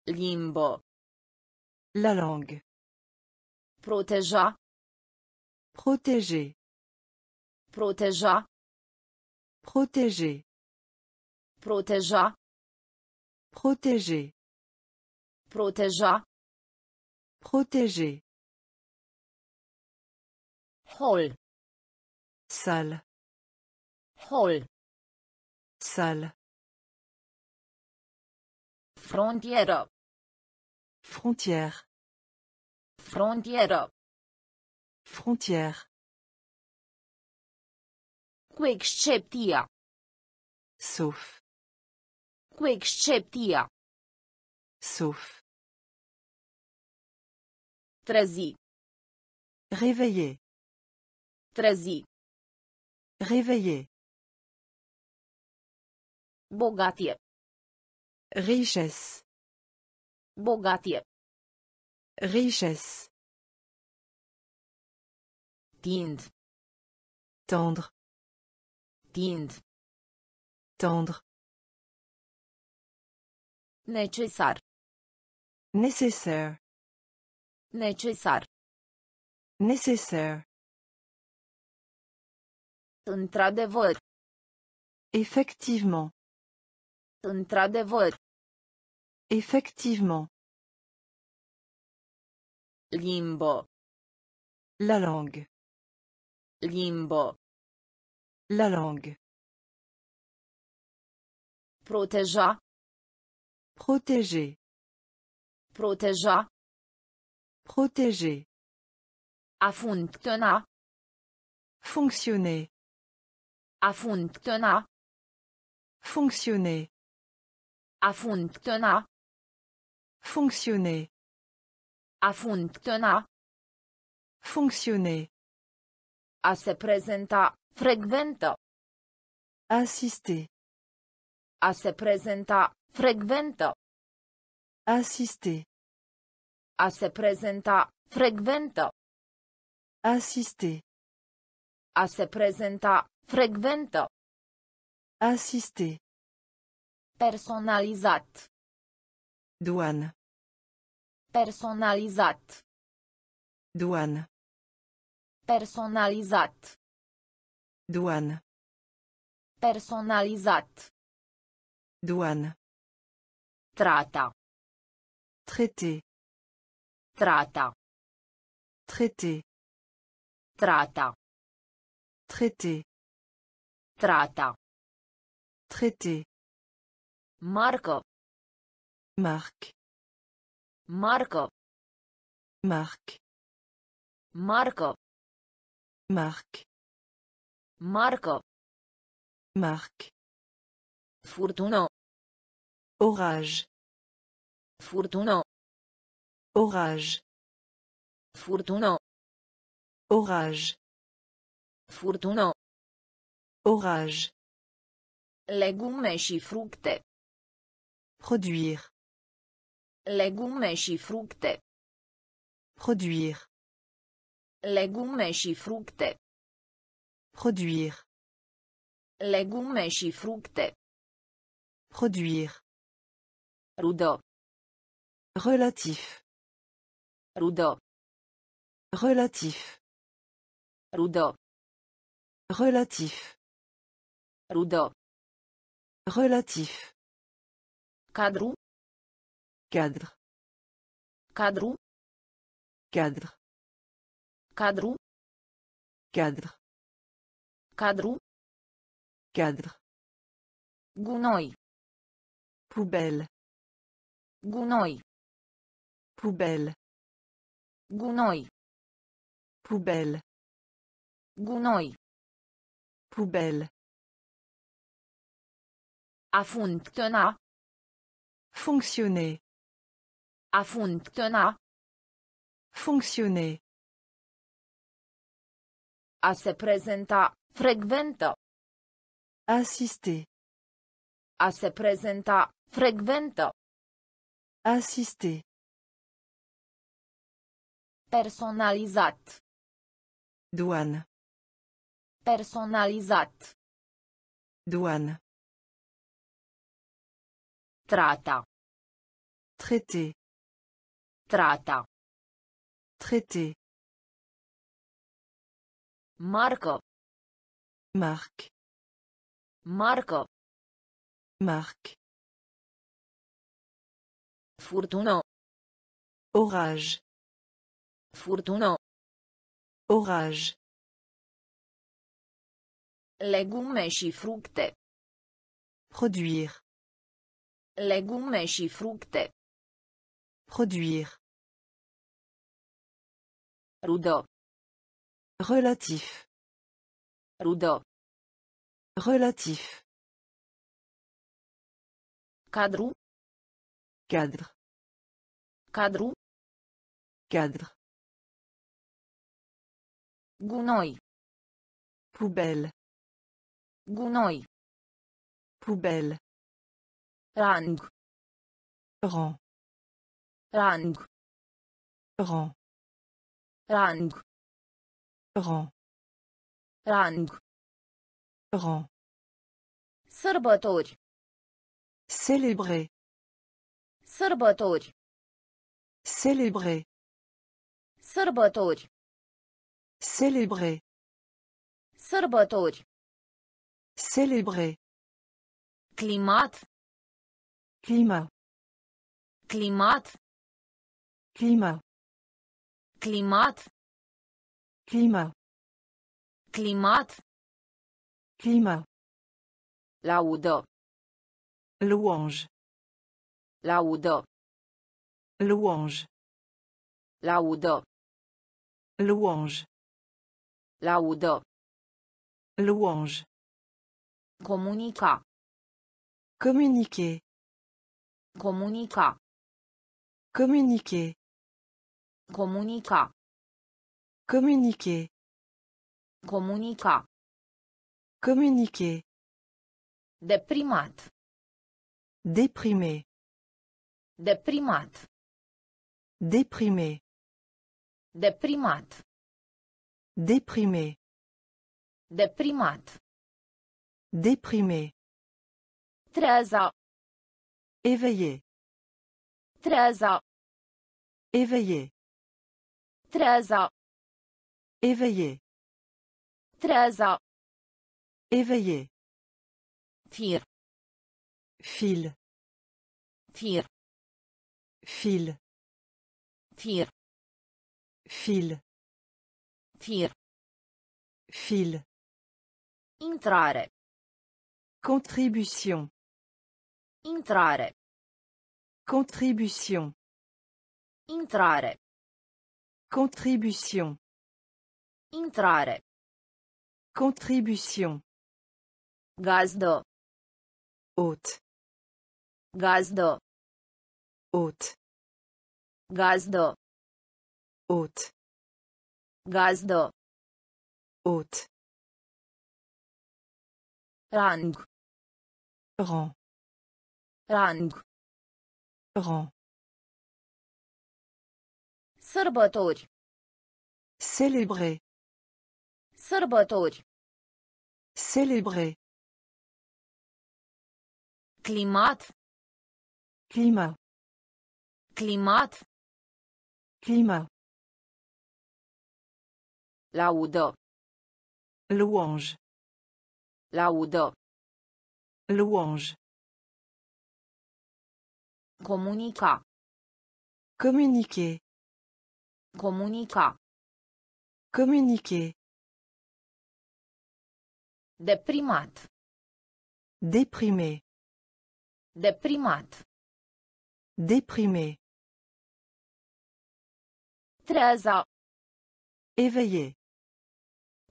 Limbo. La langue. Proteja. Protéger. Proteja. Protéger. Proteja. Protéger. Proteja. Protéger. Hol. Salle. Hol. Salle. Frontieră. Frontière. Frontieră. Frontière. Cu excepția. Sauf. Cu excepția. Sauf. Trezi. Réveiller. Trezi. Réveiller. Bogatie. Richesse. Bogatie. Richesse. Tind. Tendre. Tind. Tendre. Necesar. Nécessaire. Necesar. Nécessaire. Într-adevăr. Effectivement. Într-adevăr. Effectivement. Limbo. La langue. Limbo. La langue. Proteja. Protéger. Proteja. Protéger. A funcționa. Fonctionner. A. Fonctionner. A funcționa. Fonctionner. A funcționa. Fonctionner. A se prezenta. Frecventă. Assister. A se prezenta. Frecventă. Assister. A se prezenta. Frecventă. Assister. A se prezenta. Frecventă. Assister. Personalizat. Douane. Personalizat. Douane. Personalizat. Douane. Personalizat. Douane. Trata. Traité. Trata. Traité. Trata. Traité. Trata. Traité. Marcă. Marque. Marcă. Marque. Marcă. Marque. Marcă. Marque. Furtună. Orage. Furtună. Orage. Furtună. Orage. Furtună. Orage. Legume și fructe. Produire. Legume și fructe. Produire. Legume și fructe. Produire. Legume și fructe. Produire. Rudă. Relatif. Rudă. Relatif. Rudă. Relatif. Rudă. Relatif. Кадру. Кадр. Кадру. Кадр. Кадру. Кадр. Кадру. Кадр. Гуной. Пубель. Гуной. Пубель. Гуной. Пубель. Гуной. Пубель. А A. Fonctionner. A funcționa. Fonctionner. A se prezenta. Frecventă. Assister. A se prezenta. Frecventă. Assister. Personalizat. Douane. Personalizat. Douane. Trata. Traité. Trata. Traité. Marco. Marque. Marco. Marque. Fourtuno. Orage. Fourtuno. Orage. Légumes et fructes. Produire. Legume și fructe. Produire. Rudă. Relatif. Rudă. Relatif. Cadru. Cadre. Cadru. Cadre. Gunoi. Poubelle. Gunoi. Poubelle. Rang. Rang. Rang. Rang. Rang. Rang. Rang. Rang. Sărbători. Célébrer. Sărbători. Célébrer. Sărbători. Célébrer. Sărbători. Célébrer. Climat. Climat. Climat. Climat. Climat. Climat. Climat. Climat. Laudă. Louange. Laudă. Louange. Laudă. Louange. Laudă. Louange. Comunica. Communiquer. Comunica. Communiquer. Comunica. Communiquer. Comunica. Communiquer. Deprimat. Déprimé. Deprimat. Déprimé. Deprimat. Déprimé. Deprimat. Déprimé. Treaza. Éveiller. Treza. Éveiller. Treza. Éveiller. Treza. Éveiller. Fir. Fil. Fir. Fil. Fir. Fil. Fir. Fil. Entrare. Contribution. Intrare. Contribution. Intrare. Contribution. Entrare. Contribution. Gazdo. Hôte. Gazdo. Hôte. Gazdo. Hôte. Gazdo. Hôte. Rang. Rang. Rang. Rang. Sărbători. Célébrer. Sărbători. Célébrer. Climat. Climat. Climat. Climat. Laudă. Louange. Laudă. Louange. Comunica. Communiquer. Comunica. Communiquer. Deprimat. Déprimé. Deprimat. Déprimé. Treeza. Éveillé.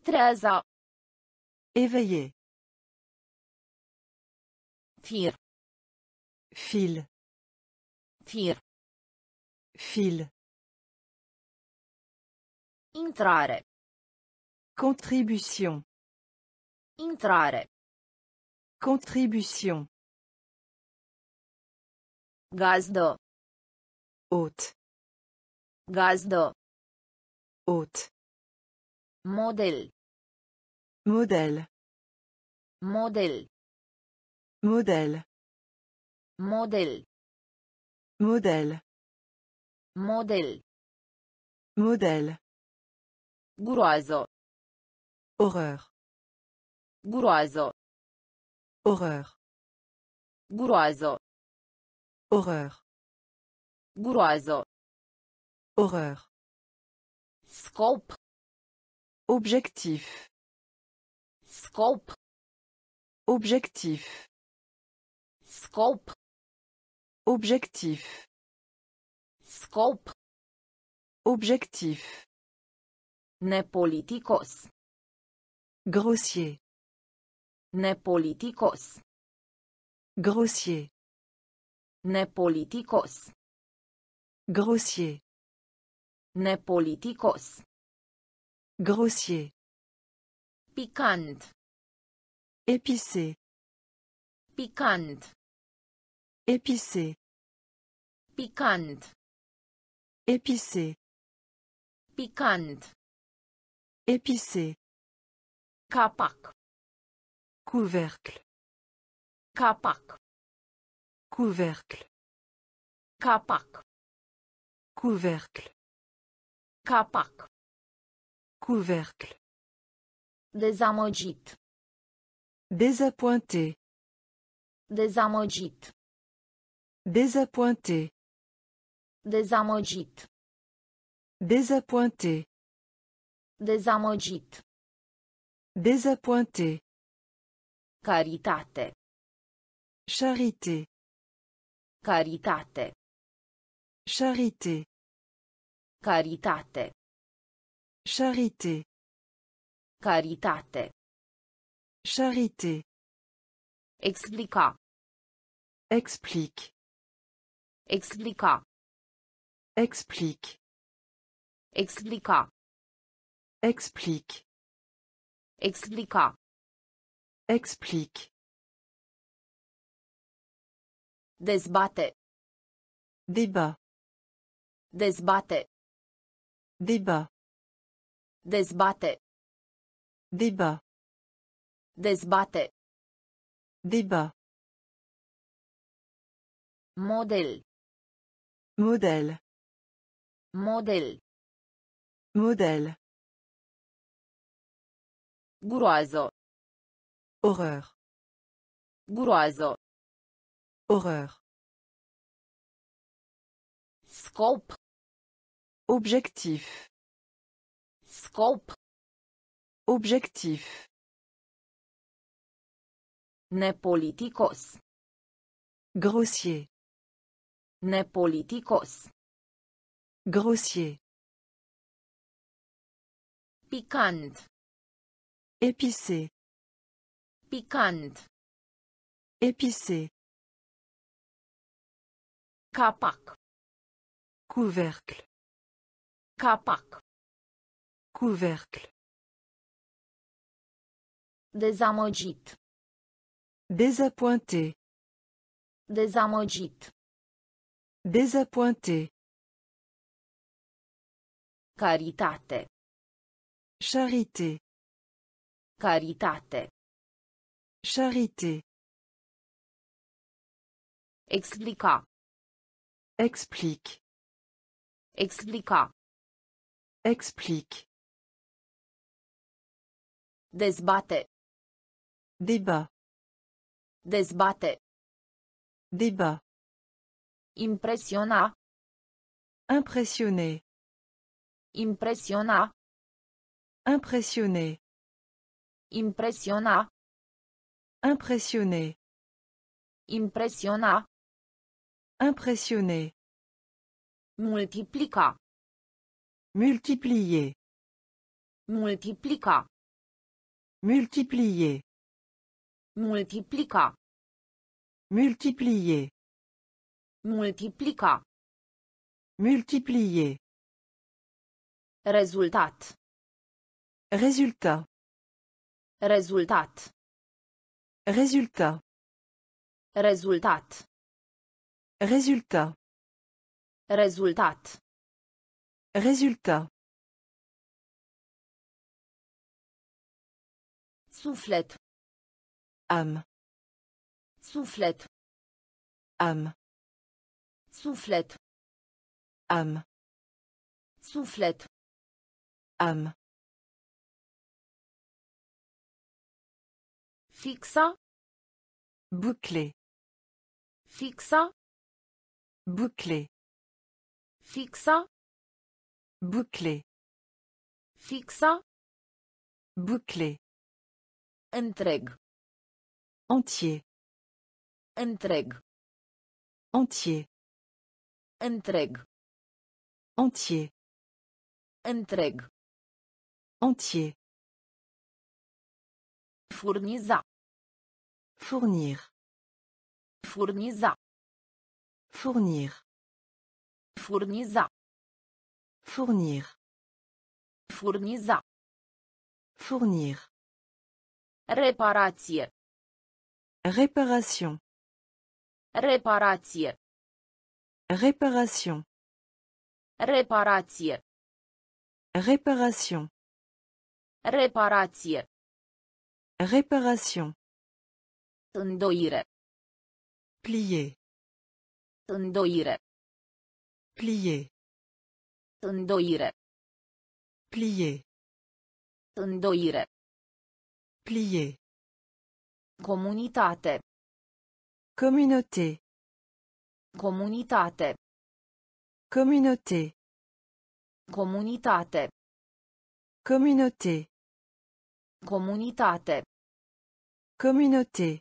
Treeza. Éveillé. Fir. Fil. Fir. Fil. Intrare. Contribution. Intrare. Contribution. Gazdă. Hôte. Gazdă. Hôte. Model. Modèle. Model. Modèle. Model. Modèle. Model. Modèle. Groază. Horreur. Groază. Horreur. Groază. Horreur. Groază. Horreur. Scop. Objectif. Scop. Objectif. Scop. Objectif. Scop. Objectif. Nepoliticos. Grossier. Nepoliticos. Grossier. Nepoliticos. Grossier. Nepoliticos. Grossier. Picant. Épicé. Picant. Épicé. Picant. Épicé. Picant. Épicé. Capac. Couvercle. Capac. Couvercle. Capac. Couvercle. Capac. Couvercle. Dezamăgit. Désappointé. Dezamăgit. Désappointé. Dezamăgit. Désappointé. Dezamăgit. Désappointé. Caritate. Charité. Caritate. Charité. Caritate. Charité. Caritate. Charité. Explica. Explique. Explica. Explique. Explica. Explique. Explica. Explique. Dezbate. Débat. Dezbate. Débat. Dezbate. Débat. Dezbate. Débat. Model. Modèle. Model. Modèle. Groază. Horreur. Groază. Horreur. Scop. Objectif. Scop. Objectif. Nepoliticos. Grossier. Nepoliticos. Grossier. Picant. Épicé. Picant. Épicé. Capac. Couvercle. Capac. Couvercle. Dezamăgit. Désappointé. Dezamăgit. Désappointé. Caritate. Charité. Caritate. Charité. Explica. Explique. Explica. Explique. Dezbate. Débat. Dezbate. Débat. Impresiona. Impressionner. Impresiona. Impressionner. Impresiona. Impressionner. Impresiona. Impressionner. Multiplica. Multiplier. Multiplica. Multiplier. Multiplica. Multiplier. Multiplica. Multiplier. Rezultat. Résultat. Rezultat. Résultat. Rezultat. Résultat. Rezultat. Résultat. Suflet. âme, Suflet. âme, Suflet. âme, Suflet. Âme. Fixa. Bouclé, Fixa. bouclé, Fixa. bouclé, Fixa. bouclé. Întreg. Entier, Întreg. entier, Întreg. entier. Entier. Furniza. Fournir, Furniza. fournir, Furniza. fournir, Furniza. fournir. Reparație. Réparation, réparation, Reparație. réparation, Reparație. réparation. Îndoire. Plier, Îndoire. plier, Îndoire. plier, Îndoire. plier. Comunitate. Communauté, Comunitate. communauté, Comunitate. communauté, Comunitate. communauté.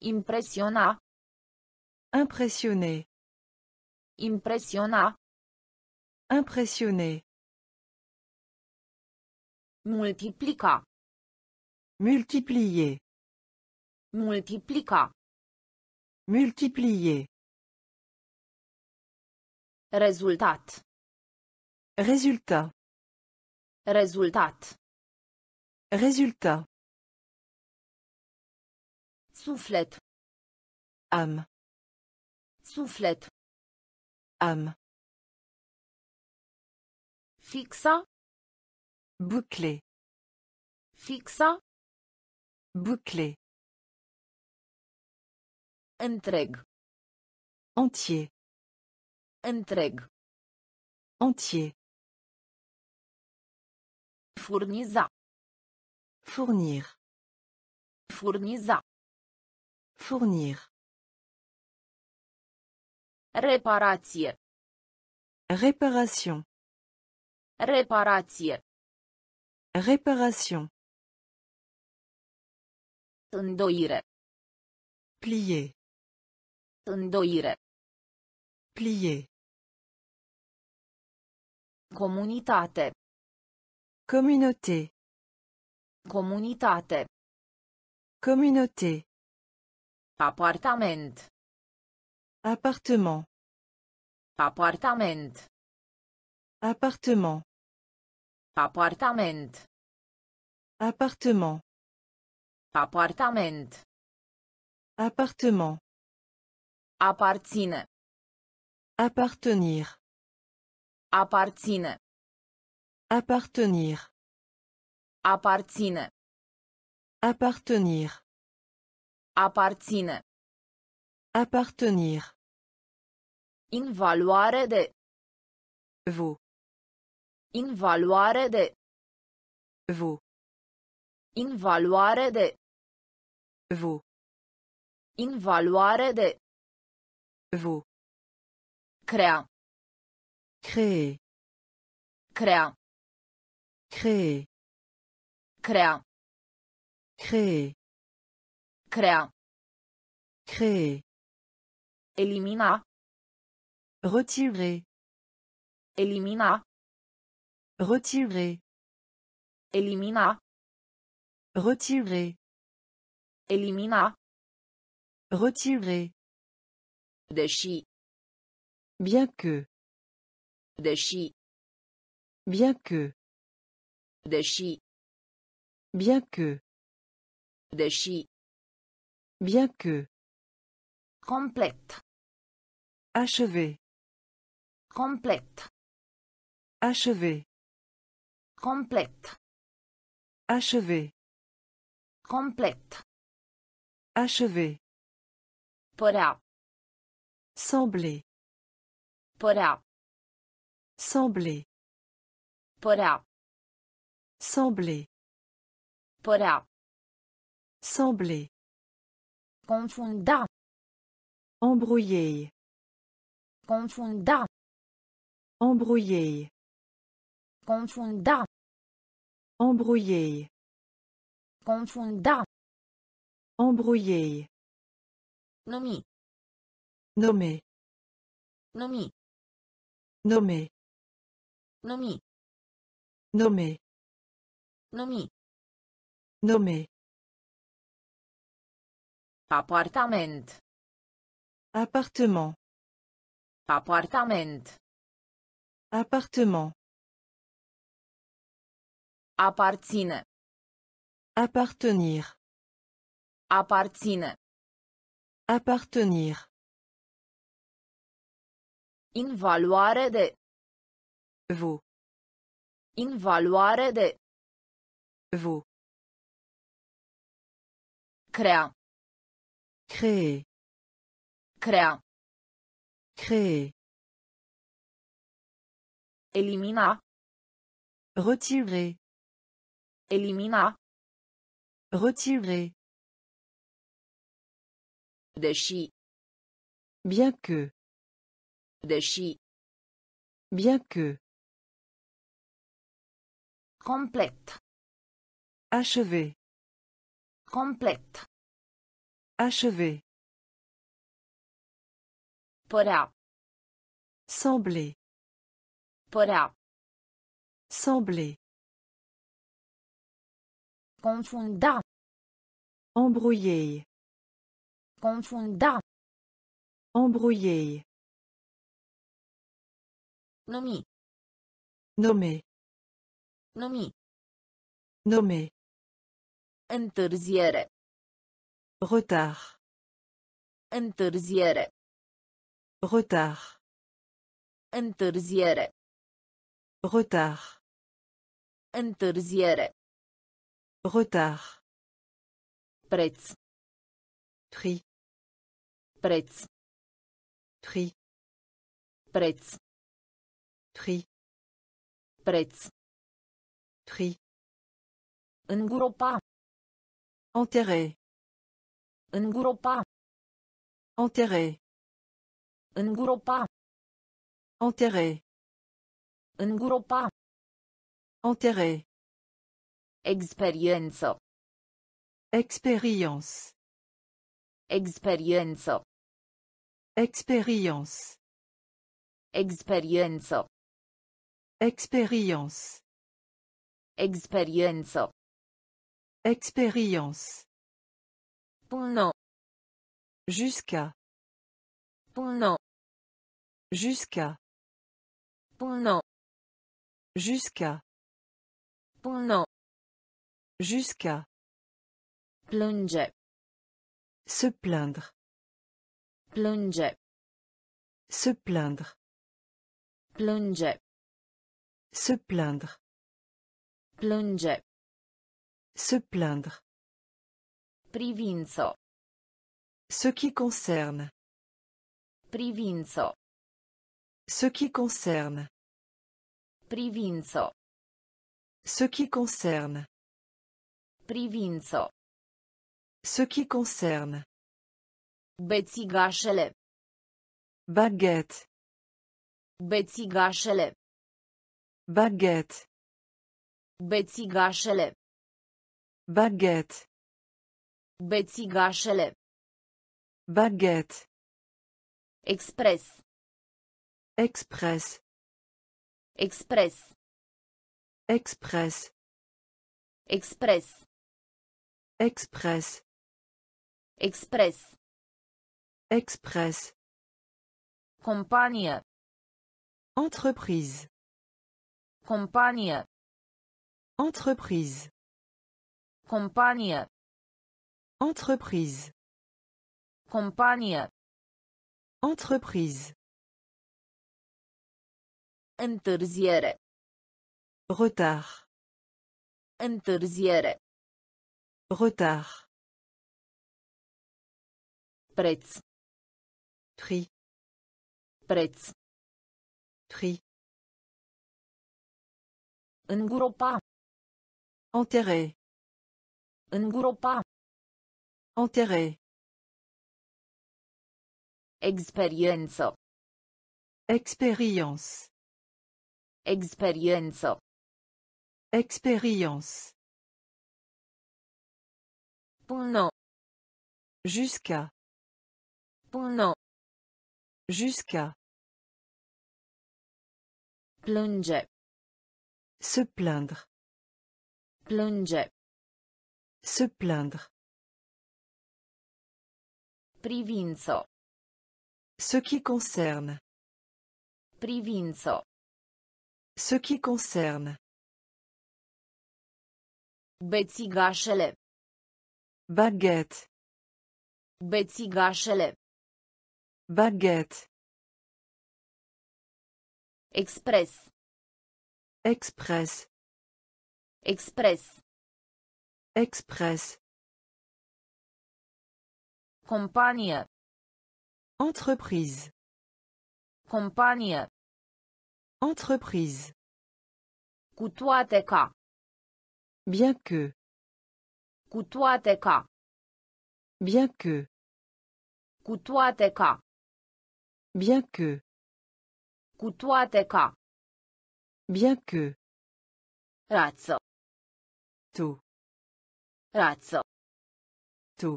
Impresiona. Impressionner, Impresiona. impressionner. Multiplica. Multiplier, Multiplica. multiplier. Rezultat. Résultat, Rezultat. résultat. Suflet. âme, Suflet. âme. Fixa. Bouclé, Fixa. bouclé. Întreg. Entier, Întreg. entier. Fournir, Furniza. fournir. Reparație. Réparation, Reparație. réparation. Îndoire. Plier, Îndoire. plier. Comunitate. Communauté, Comunitate. communauté. Apartament. Appartement, Apartament. appartement, Apartament. appartement, Apartament. appartement. Aparține. Appartenir, Aparține. Appartenir, Aparține. appartenir, Aparține. appartenir. In valoare de. Vaut, In valoare de. vaut, In valoare de. vaut, In valoare de. vaut. Crea. Créer. Crea. Créer. Crea. Créer. Crea. Créer. Elimina. Retirer. Elimina. Retirer. Elimina. Retirer. Elimina. Retirer. Deși. Bien que. Deși. Bien que. Deși. Bien que. Deși. Bien que. Complet. Achever. Complet. Achever. Complet. Achever. Complet. Achever. Părea. Sembler. Părea. Sembler. Părea. Sembler. Părea. Sembler. Confunda. Embrouiller. Confunda. Embrouiller. Confunda. Embrouiller. Confunda. Embrouiller. Numi. Nommer. Numi. Nommer. Numi. Nommer. Numi. Nommer. Apartament. Appartement. Appartement. Aparține. Appartenir. Aparține. Appartenir. Invaluare de. Vaut. Invaluare de. Vaut. Crea. Créer. Créer. Elimina. Retirer. Elimina. Retirer. Deși. Bien que. Deși. Bien que. Complet. Achever. Complet. Achever. Părea. Sembler. Părea. Sembler. Confunda. Embrouiller. Confunda. Embrouiller. Numi. Nommer. Numi. Nommer. Întârziere. Retard. Întârziere. Retard. Întârziere. Retard. Întârziere. Retard. Preț. Prix. Preț. Prix. Preț. Prix. Preț. Prix. Îngropa. Enterrer. Îngropa. Enterrer. Îngropa. Enterrer. Îngropa. Enterrer. Experiență. Expérience. Experiență. Expérience. Experiență. Expérience. Expérience. Până. Jusqu'à. Până. Jusqu'à. Până. Jusqu'à. Până. Jusqu'à. Plânge. Se plaindre. Plânge. Se plaindre. Plânge. Se plaindre. Plânge. Se plaindre. Privință. Ce qui concerne. Privință. Ce qui concerne. Privință. Ce qui concerne. Privință. Ce qui concerne. Bețigașele. Baguette. Bețigașele. Baguette. Bețigașele. Baguette. Bețigașele. Baguette. Expres. Express. Expres. Express. Expres. Express. Expres. Express. Companie. Entreprise. Companie. Entreprise. Companie. Entreprise. Companie. Entreprise. Întârziere. Retard. Întârziere. Retard. Preț. Prix. Preț. Prix. Îngropa. Enterrer. Îngropa. Enterrer. Experiență. Expérience. Experiență. Expérience. Până. Jusqu'à. Până. Jusqu'à. Plânge. Se plaindre. Plânge. Se plaindre. Privință. Ce qui concerne. Privință. Ce qui concerne. Bețigașele. Baguette. Bețigașele. Baguette. Expres. Express. Expres. Express. Companie. Entreprise. Companie. Entreprise. Cu toate ca. Bien que. Cu toate ca. Bien que. Cu toate ca. Bien que. Cu toate ca. Bien que. Rață. Tu. Rață. Tu.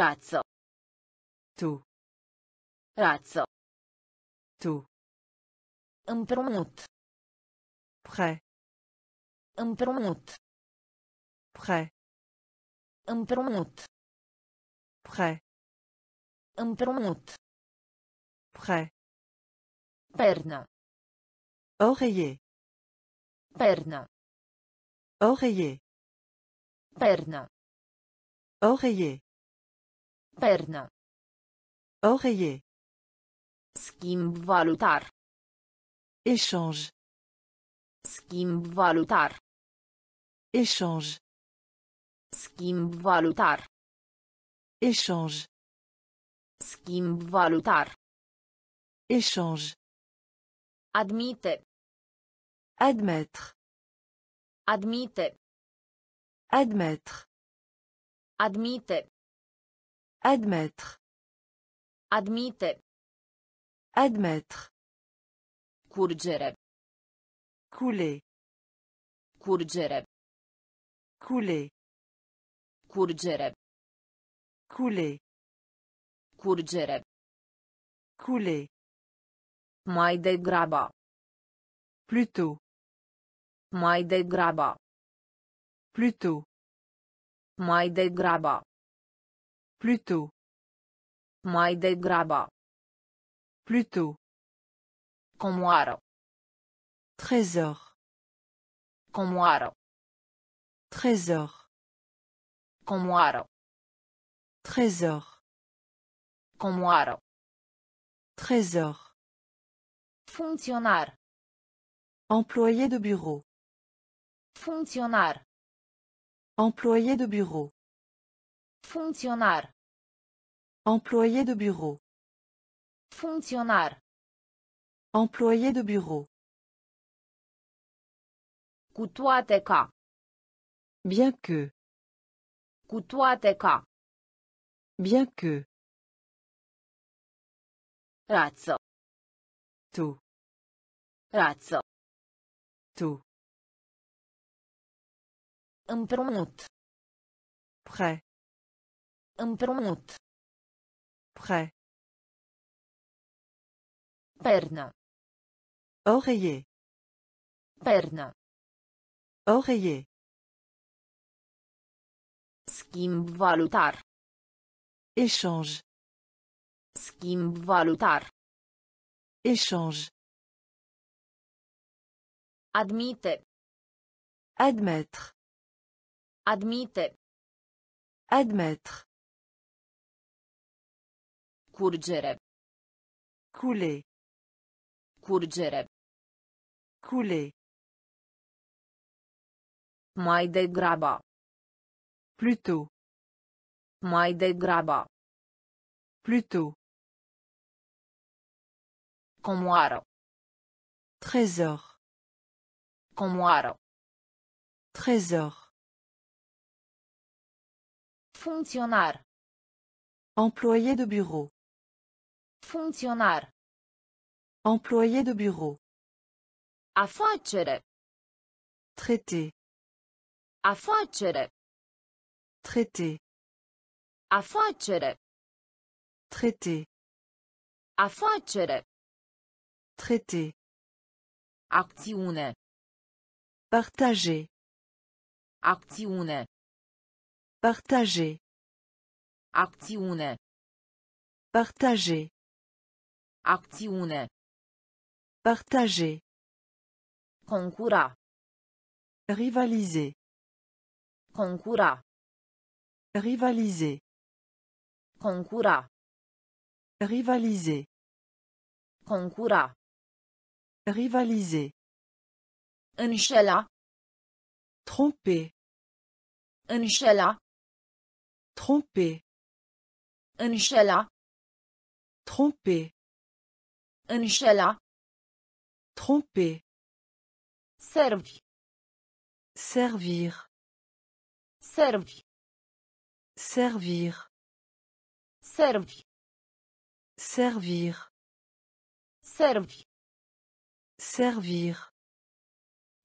Rață. Tu. Rață. Tu. Împrumut. Prêt. Împrumut. Prêt. Împrumut. Prêt. Împrumut. Prêt. Pernă. Oreiller. Pernă. Oreiller. Pernă. Oreiller. Pernă. Oreiller. Schimb valutar. Échange. Schimb valutar. Échange. Schimb valutar. Échange. Schimb valutar. Échange. Admite. Admettre. Admite. Admettre. Admite. Admettre. Admite. Admettre. Curgere. Couler. Curgere. Couler. Curgere. Couler. Curgere. Couler. Mai degrabă. Plutôt. Mai degrabă. Plutôt. Mai degrabă. Plutôt. Mai degrabă. Plutôt. Comoară. Trésor. Comoară. Trésor. Comoară. Trésor. Comoară. Trésor. Funcționar. Employé de bureau. Funcționar. Employé de bureau. Funcționar. Employé de bureau. Funcționar. Employé de bureau. Cu toate ca. Bien que. Cu toate ca. Bien que. Rață. Tôt. Rață. Tôt. Împrumut. Prêt. Împrumut. Prêt. Pernă. Oreiller. Pernă. Oreiller. Schimb valutar. Échange. Schimb valutar. Échange. Admite. Admettre. Admite. Admettre. Curgere. Couler. Curgere. Couler. Mai degrabă. Plutôt. Mai degrabă. Plutôt. Comoară. Trésor. Comoară. Trésor. Funcționar. Employé de bureau. Funcționar. Employé de bureau. Afacere. Traité. Afacere. Traité. Afacere. Traité. Afacere. Traité. Acțiune. Partager. Acțiune. Partager. Acțiune. Partager. Acțiune. Partager. Concura. Rivaliser. Concura. Rivaliser. Concura. Rivaliser. Concura. Rivaliser. Înșela. Tromper. Înșela. Tromper. Înșela. Tromper. Înșela. Tromper. Servi. Servir. Servi. Servir. Servi. Servir. Servi. Servir.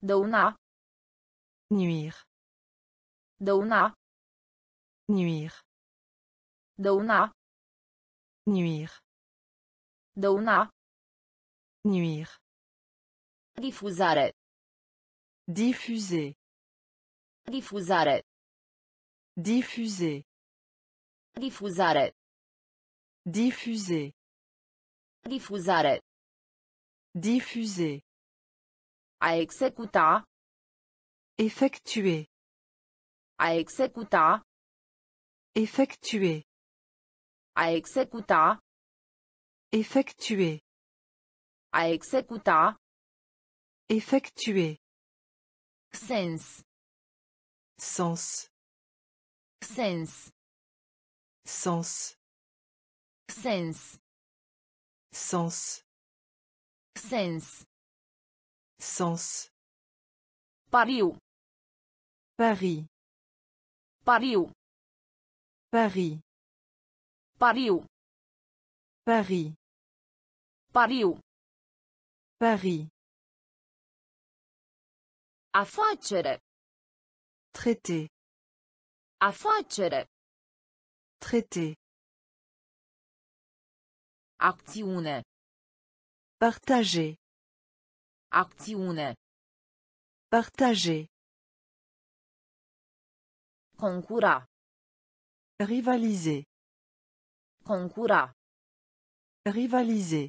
Dăuna. Nuire. Dăuna. Nuire. Dăuna. Nuire. Dăuna. Nuire. Difuzare. Diffuser. Difuzare. Diffuser. Difuzare. Diffuser. Difuzare. Diffuser. A executa. Effectuer. A executa. Effectuer. A executa. Effectuer. A executa. Effectuer. Sens. Sens. Sens. Sens. Sens. Sens. Sens. Sens. Pariu. Paris. Pariu. Paris. Pariu. Paris. Pariu. Paris. Afacere. Traité. Afacere. Traité. Acțiune. Partager. Acțiune. Partager. Concura. Rivaliser. Concura. Rivaliser.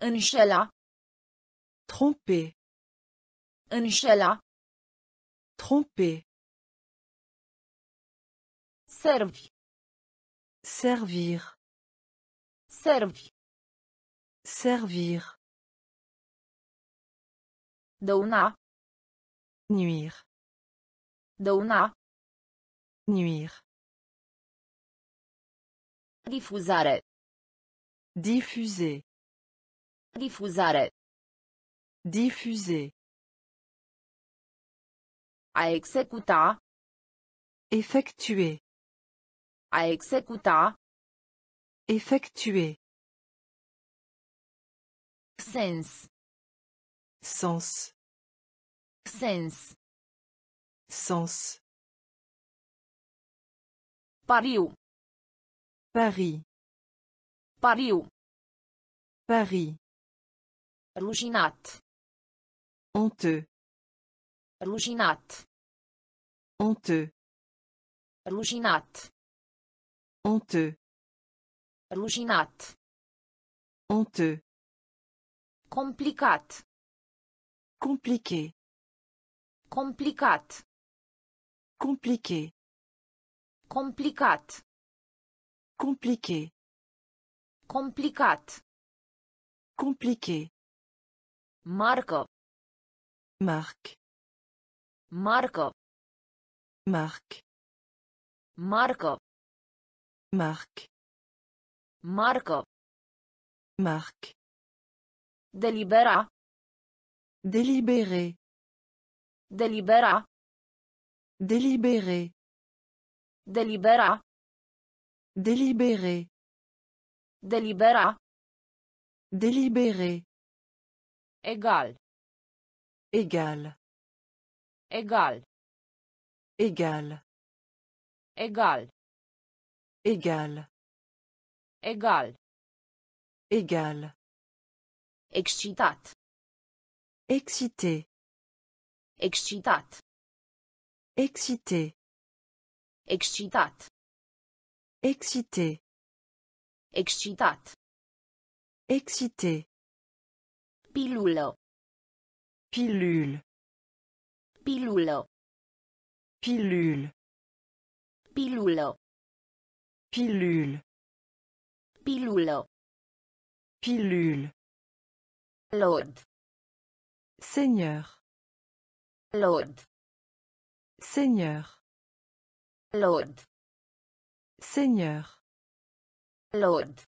Înșela. Tromper. Înșela. Tromper. Servi. Servir. Servi. Servir. Dăuna. Nuire. Dăuna. Nuire. Difuzare. Diffuser. Difuzare. Diffuser. A executa. Effectuer. A executa. Effectuer. Sens. Sens. Sens. Sens. Pariu. Paris. Pariu. Paris. Rușinat. Honteux. Rușinat. Honteux. Rușinat. Honteux. Rușinat. Honteux. Complicat. Compliqué. Complicat. Compliqué. Complicat. Compliqué. Complicat. Compliqué. Marcă. Marque. Marcă. Marque. Marcă. Marque. Marcă. Marque. Delibera. Délibéré. Delibera. Délibéré. Delibera. Délibéré. Delibera. Délibéré. Egal. Égal. Egal. Égal. Egal. Égal. Egal. Égal. Excitat. Excité. Excitat. Excité. Excitat. Excité. Excitat. Excité. Pilulă. Pilule. Pilulă. Pilule. Pilulă. Pilule. Pilulă. Pilule. Lord. Seigneur. Lord. Seigneur. Lord. Seigneur. Lord.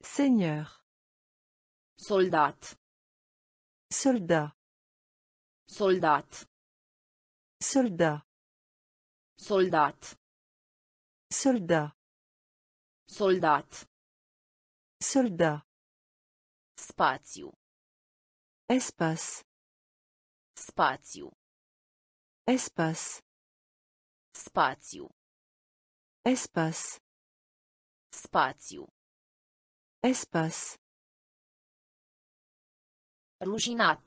Seigneur. Soldat. Soldat. Soldat. Soldat. Soldat. Soldat. Soldat. Soldat. Spațiu. Espace. Spațiu. Espace. Spațiu. Espace. Spațiu. Espace. Rușinat.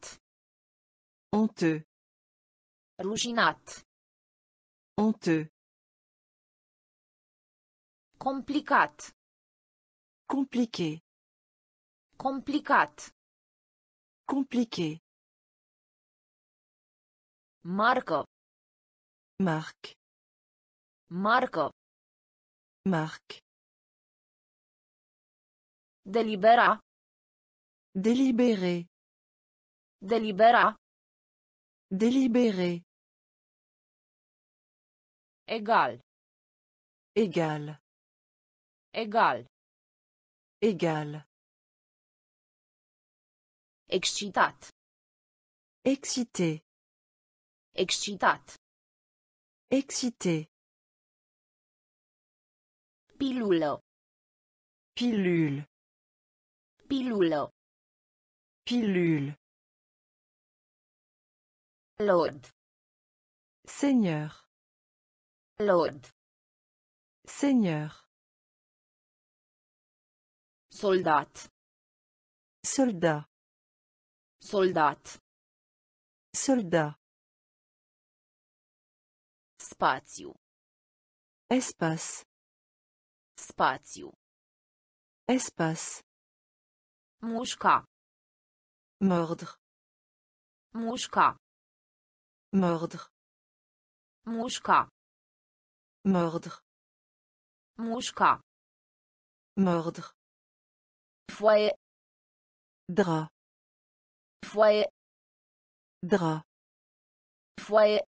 Honteux. Rușinat. Honteux. Complicat. Compliqué. Complicat. Compliqué. Marcă. Marque. Marcă. Marque. Delibera. Délibéré. Delibera. Délibéré. Egal. Égal. Egal. Égal. Excitat. Excité. Excitat. Excité. Pilulă. Pilule. Pilulă. Pilule. Lord. Seigneur. Lord. Seigneur. Soldat. Soldat. Soldat. Soldat. Spațiu. Espace. Spațiu. Espace. Mușca. Mordre. Mușca. Mordre. Mușca. Mordre. Mușca. Mordre. Foaie. Drap. Foaie. Drap. Foaie.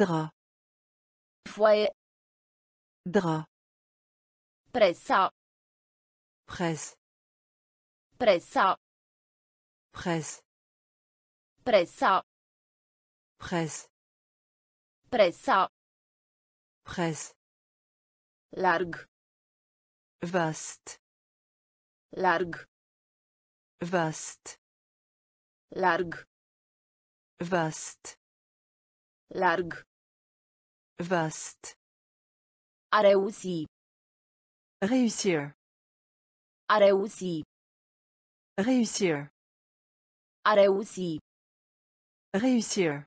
Drap. Foaie. Drap. Presa. Presse. Presa. Presse. Presa. Presse. Presa. Presse. Larg. Vaste. Larg. Vaste. Larg. Vaste. Larg. Vaste. A reuși. Réussir. A. Réussir. A. Réussir.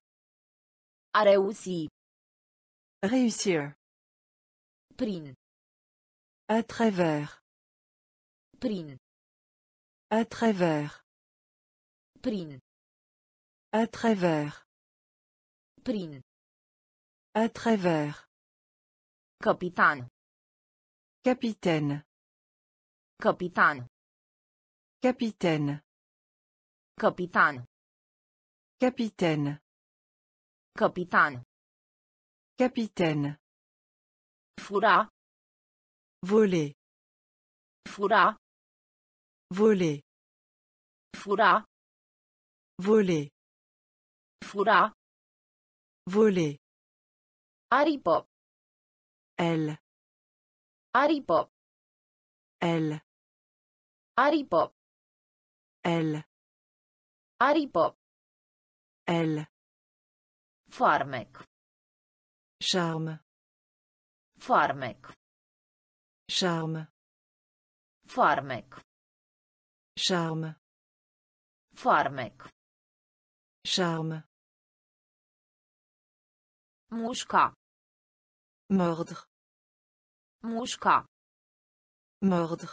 A. Réussir. Prin. À travers. Prin. À travers. Prin. À travers. Prin. À travers. Capitan. Capitaine. Capitan. Capitaine. Capitan. Capitaine. Capitan. Capitaine. Fura. Voler. Fura. Voler. Fura. Voler. Fura. Voler. Aripă. Elle. Aripă. Elle. Aripă. Elle. Aripă. Elle. Farmec. Charme. Farmec. Charme. Farmec. Charme. Farmec. Charme. Mușca. Mordre. Mușca. Mordre.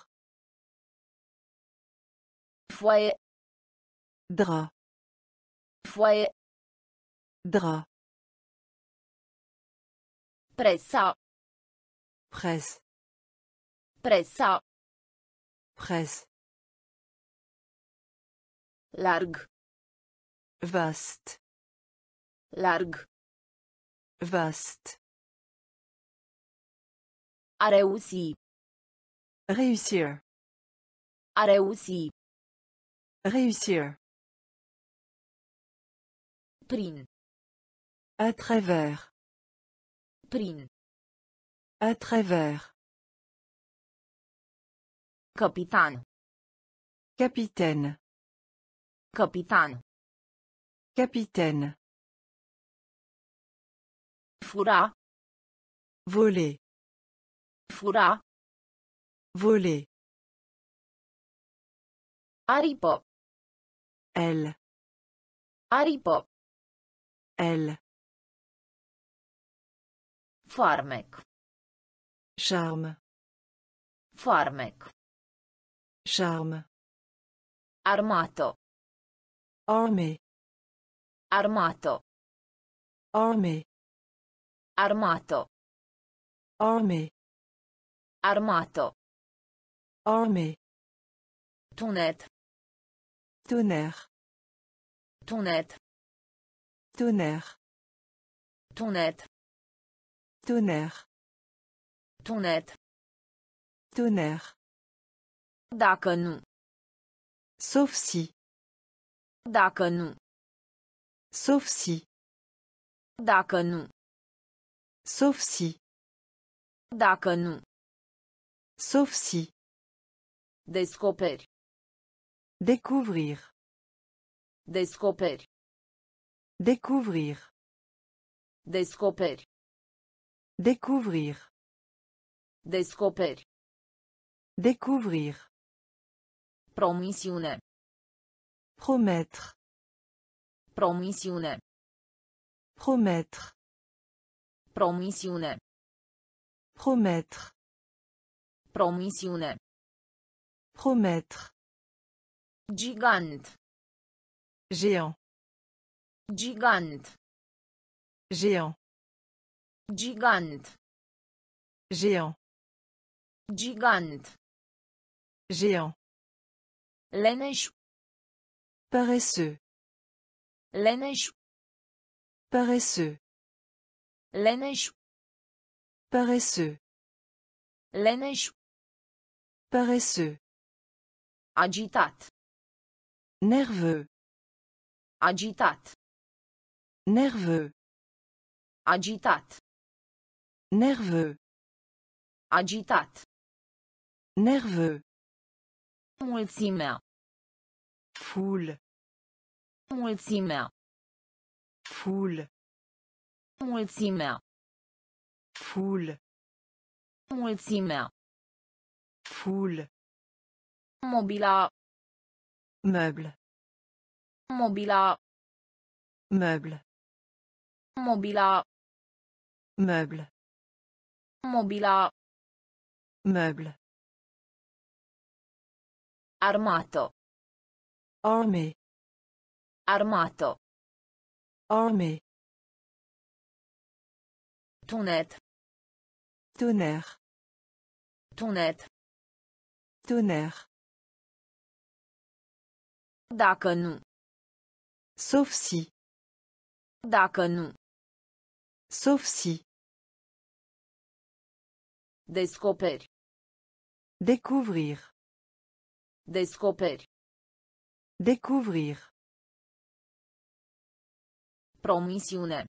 Foaie. Drap. Foaie. Drap. Presa. Presse. Presa. Presse. Larg. Vaste. Larg. Vaste. A reuși. Réussir. A reuși. Réussir. Prin. À travers. Prin. À travers. Capitan. Capitaine. Capitan. Capitaine. Fura. Voler. Fura. Voler. Aripă. Elle. Aripă. Elle. Farmec. Charme. Farmec. Charme. Armato. Armée. Armato. Armée. Armato. Armée. Armato. Armée. Tunet. Tonnerre. Tunet. Tonnerre. Tunet. Tonnerre. Tunet. Tonnerre. Dacă nu. Sauf si. Dacă nu. Sauf si. Dacă nu. Sauf si. Dacă nu. Sauf si. Descoperi. Découvrir. Descoperi. Découvrir. Descoperi. Découvrir. Descoperi. Découvrir. Promisiune. Promettre. Promisiune. Promettre. Promisiune. Promettre. Promisiune. Promettre. Gigant. Géant. Gigant. Géant. Gigant. Géant. Gigant. Géant. Leneș. Paresseux. Leneș. Paresseux. Leneș. Paresseux. Leneș. Paresseux. Agitat. Nerveux. Agitat. Nerveux. Agitat. Nerveux. Agitat. Nerveux. Mulțimea. Foule. Mulțimea. Foule. Mulțimea. Foule. Mulțimea. Foule. Mobila. Meuble. Mobila. Meuble. Mobila. Meuble. Mobila. Meuble. Armato. Armée. Armato. Armée. Tunet. Tonnerre. Tunet. Tonnerre. Dacă nu. Sauf si. Dacă nu. Sauf si. Descoperi. Découvrir. Descoperi. Découvrir. Promisiune.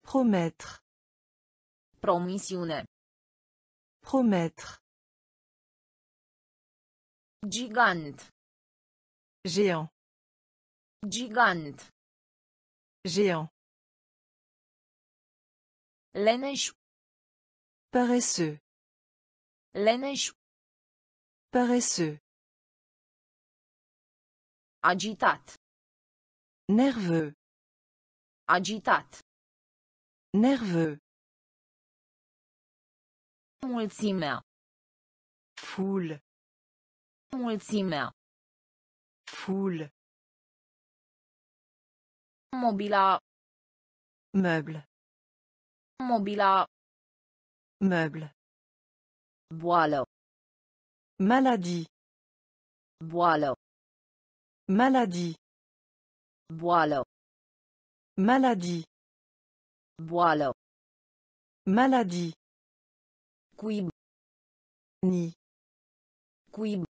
Promettre. Promisiune. Promettre. Gigant. Géant. Gigant. Géant. Leneș. Paresseux. Leneș. Paresseux. Agitat. Nerveux. Agitat. Nerveux. Mulțimea. Foule. Mulțimea. Foule. Mobila. Meuble. Mobila. Meuble. Boală. Maladie. Boală. Maladie. Boală. Maladie. Boală. Maladie. Cuib. Ni. Cuib.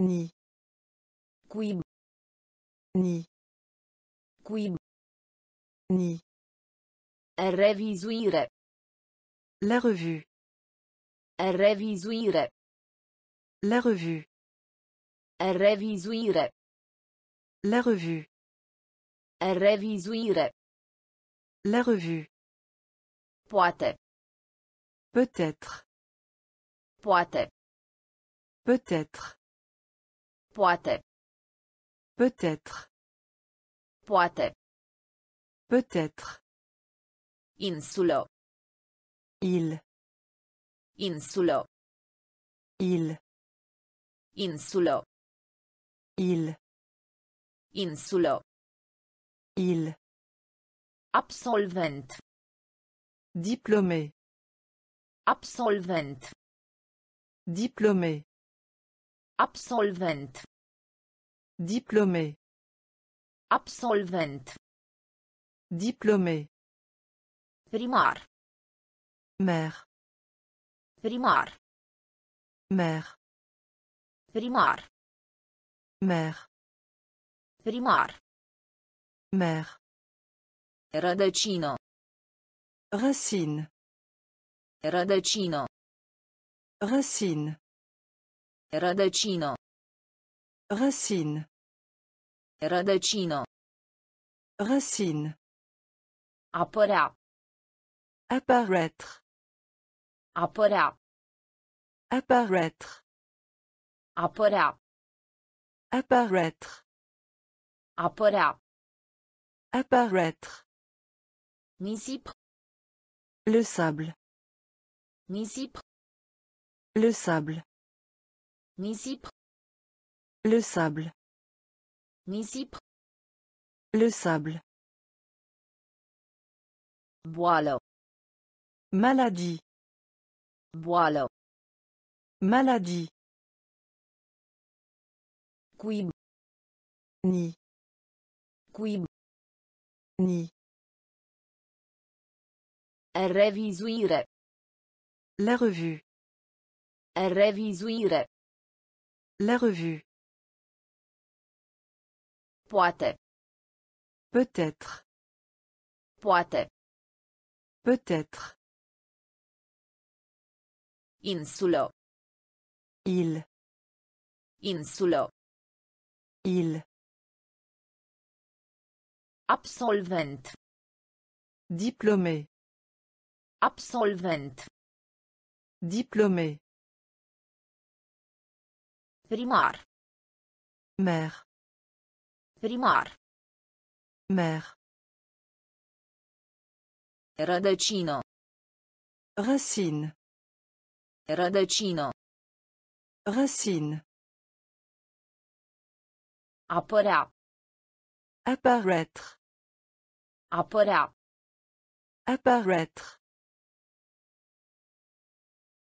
Ni. Cuib. Ni. Cuib. Ni. Revizuire. La revue. Revizuire. La revue. Revizuire. La revue. Revizuire. La revue. Poate. Peut-être. Poate. Peut-être. Poate. Peut-être. Poate. Peut-être. Insulă. Il. Insulă. Il. Insulă. Il. Insulă. Il. Absolvent. Diplômé. Absolvent. Diplômé. Absolvent. Diplômé. Absolvent. Diplômé. Primar. Mère. Primar. Mère. Primar. Mère. Primar. Mère. Rădăcină. Racine. Rădăcină. Racine. Rădăcină. Racine. Rădăcină. Racine. Apărea. Apparaître. Apărea. Apparaître. Apărea. Apparaître. Apărea. Apparaître. Nisip. Le sable. Nisip. Le sable. Nisip. Le sable. Nisip. Le sable. Boală. Maladie. Boală. Maladie. Cuib. Ni. Cuib. Ni. Revizuire. La revue. Revizuire. La revue. Poate. Peut-être. Poate. Peut-être. Insulă. Il. Insulă. Il. Absolvent. Diplômé. Absolvent. Diplômé. Primar. Mère. Primar. Mère. Rădăcină. Racine. Rădăcină. Racine. Apărea. Apparaître. Apărea. Apparaître.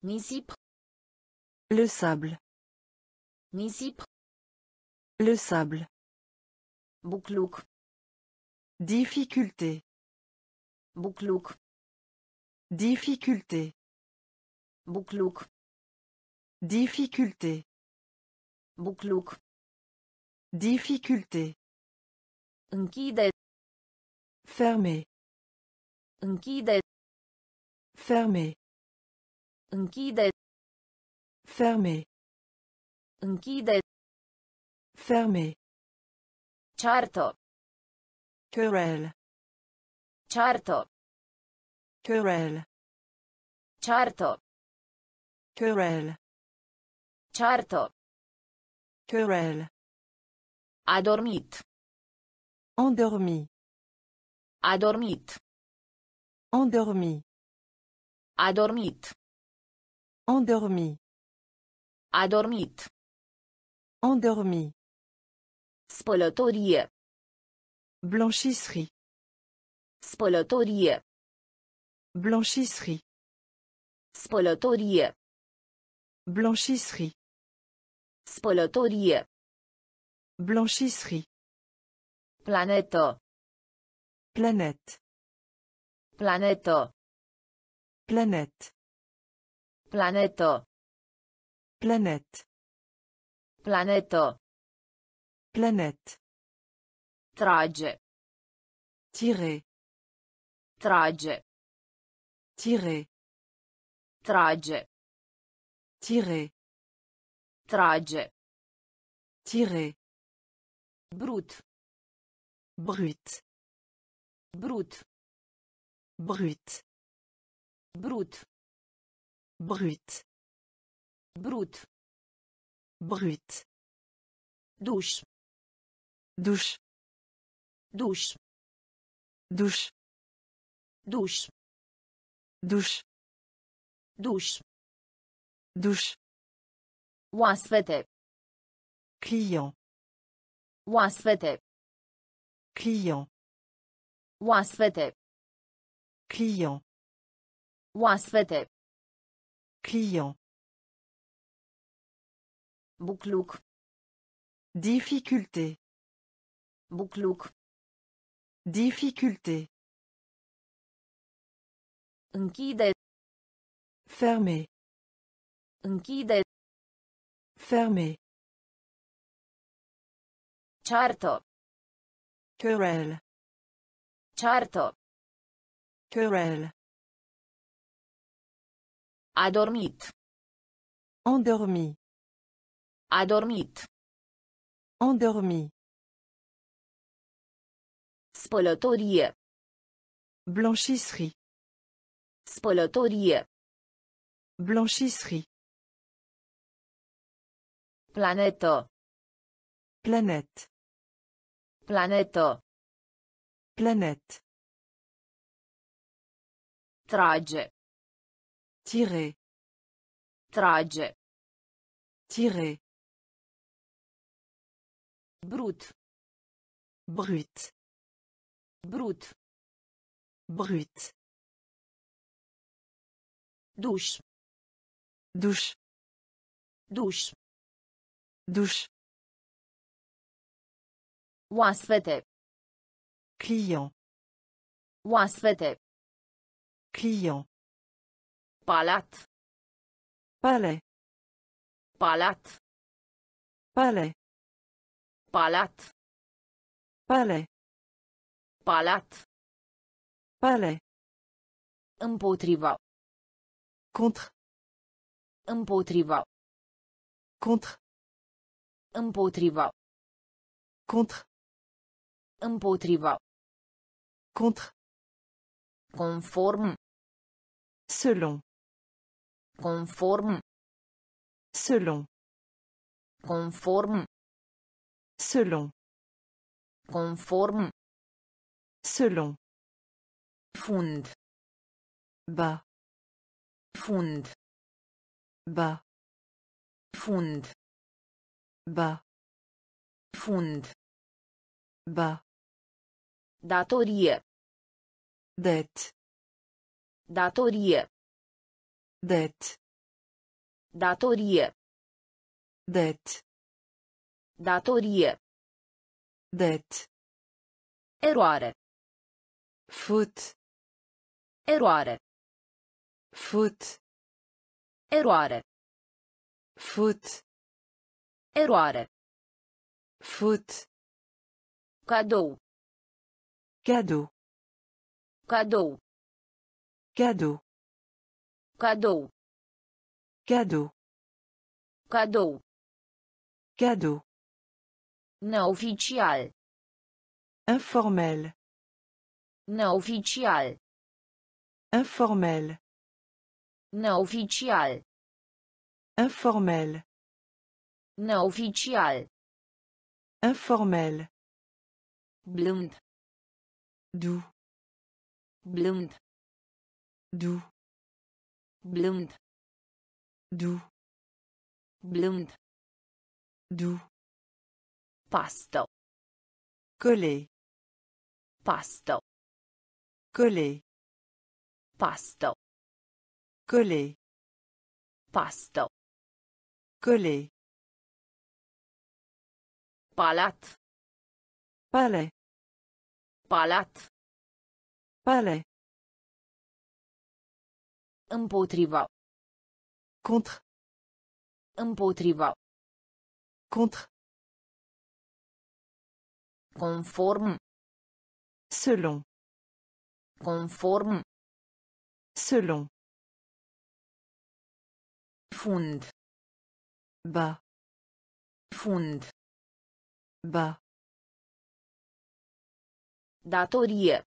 Nisip. Le sable. Nisip. Le sable. Bucluc. Difficulté. Bucluc. Difficulté. Bucluc. Difficulté. Bucluc. Difficulté. Închide. Fermé. Închide. Fermé. Închide. Fermé. Închide. Fermé. Certo. Querelle. Certo. Querelle. Certo. Querelle. Certo. Querelle. Adormit. Endormi. Adormit. Endormi. Adormit. Endormi. Adormit. Endormi. Spălătorie. Blanchisserie. Spălătorie. Blanchisserie. Spălătorie. Blanchisserie. Spălătorie. Blanchisserie. Planetă. Planète. Planetă. Planète. Planetă. Planète. Planetă. Planète. Trage. Tirer. Trage. Tirer. Trage. Tirer. Trage. Tirer. Brut. Brut. Brut. Brut. Brut. Brut. Brut. Brut. Duș. Douche. Duș. Douche. Duș. Douche. Duș. Douche. Oaspete. Client. Oaspete. Client. Oaspete. Client. Oaspete. Client. Bucluc. Difficulté. Bouclouk. Difficulté. Închide. Fermé. Închide. Fermé. Certo. Querelle. Certo. Querelle. Adormit. Endormi. Adormit. Endormi. Spălătorie. Blanchisserie. Spălătorie. Blanchisserie. Planetă. Planète. Planetă. Planète. Trage. Tirer. Trage. Tirer. Brut. Brut. Brut. Brut. Duș. Douche. Duș. Douche. Oaspete. Client. Oaspete. Client. Palat. Palais. Palat. Palais. Palat. Palais. Palat. Palais. Împotriva. Contre. Împotriva. Contre. Împotriva. Contre. Împotriva. Contre. Conform. Selon. Conform. Selon. Conform. Selon. Conform. Selon. Fund. Bas. Fund. Bas. Fund. Bas. Fund. Bas. Datorie. Dette. Datorie. Dette. Datorie. Dette. Datorie. Dette. Eroare. foot Aurora foot Aurora foot Aurora foot cadeau cadeau cadeau cadeau cadeau cadeau cadeau cadou, não oficial. Informel. Neoficial. Informel. Neoficial. Informel. Neoficial. Informel. Blând. Doux. Blând. Doux. Blând. Doux. Blând. Doux. Pasto. Collé. Pasto. Collé. Pasto. Collé. Pasto. Collé. Palat. Palais. Palat. Palais. Împotriva. Contre. Împotriva. Contre. Conform. Selon. Conform. Selon. Fund. Bas. Fund. Bas. Datorie.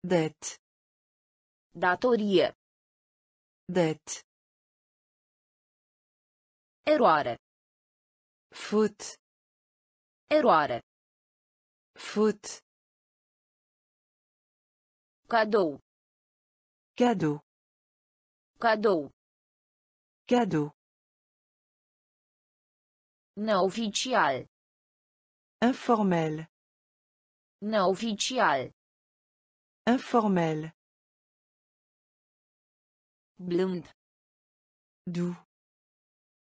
Dette. Datorie. Dette. Eroare. Faute. Eroare. Faute. Cadeau. Cadeau. Cadeau. Cadeau. Não oficial. Informel. Não oficial. Informel. Blond. do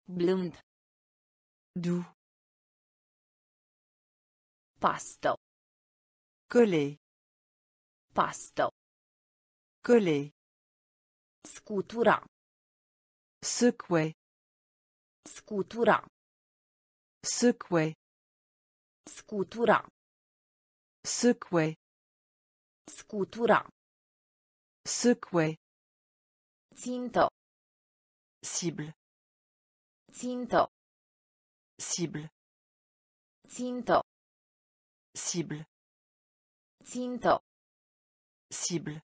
Blond. do Pasta. Coller. Pasto. Collé. Scutura. Secouer. Scutura. Secouer. Scutura. Secouer. Scutura. Secouer. Țintă. Cible. Țintă. Cible. Țintă. Cible. Țintă. Cible.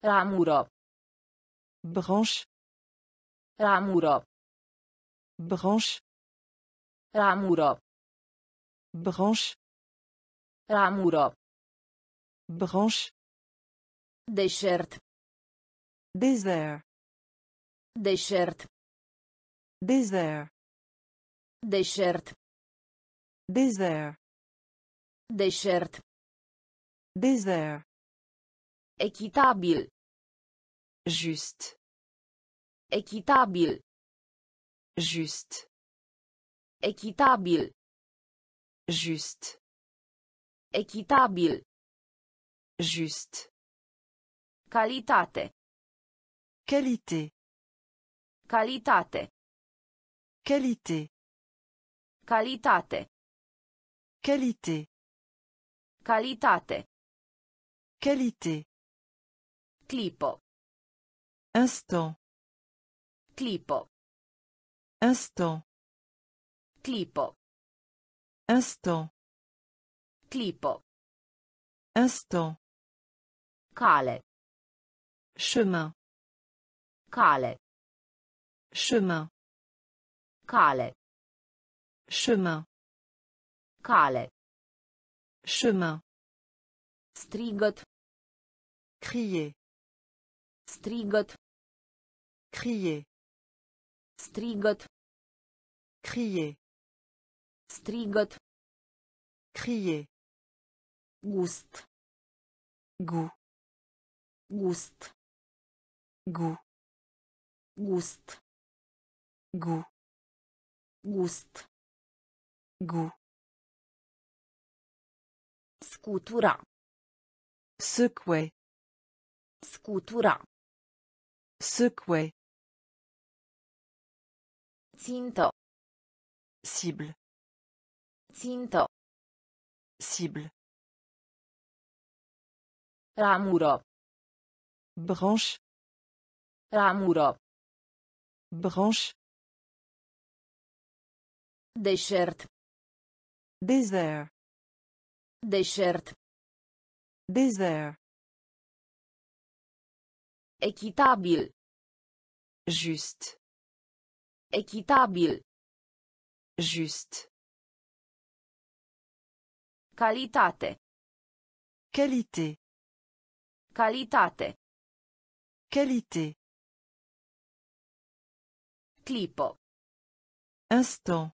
Ramură. Branche. Ramură. Branche. Ramură. Branche. Ramură. Branche. Deșert. Désert. Deșert. Désert. Deșert. Désert. Deșert. Désert. Echitabil. Juste. Echitabil. Juste. Echitabil. Juste. Echitabil. Juste. Calitate. Qualité. Calitate. Qualité. Calitate. Qualité. Calitate. Qualité. Clipo. Instant. Clipo. Instant. Clipo. Instant. Clipo. Instant. Cale. Chemin. Cale. Chemin. Cale. Chemin. Cale. Chemin. Strigăt. Crier. Strigăt. Crier. Strigăt. Crier. Strigăt. Crier. Gust. Goût. Gust. Goût. Gust. Goût. Gust. Goût. Scutura. Secouer. Scutura. Secouer. Țintă. Cible. Țintă. Cible. Ramură. Branche. Ramură. Branche. Deșert. Désert. Deșert. Désert. Echitabil. Juste. Echitabil. Juste. Calitate. Qualité. Calitate. Qualité. Clipo. Instant.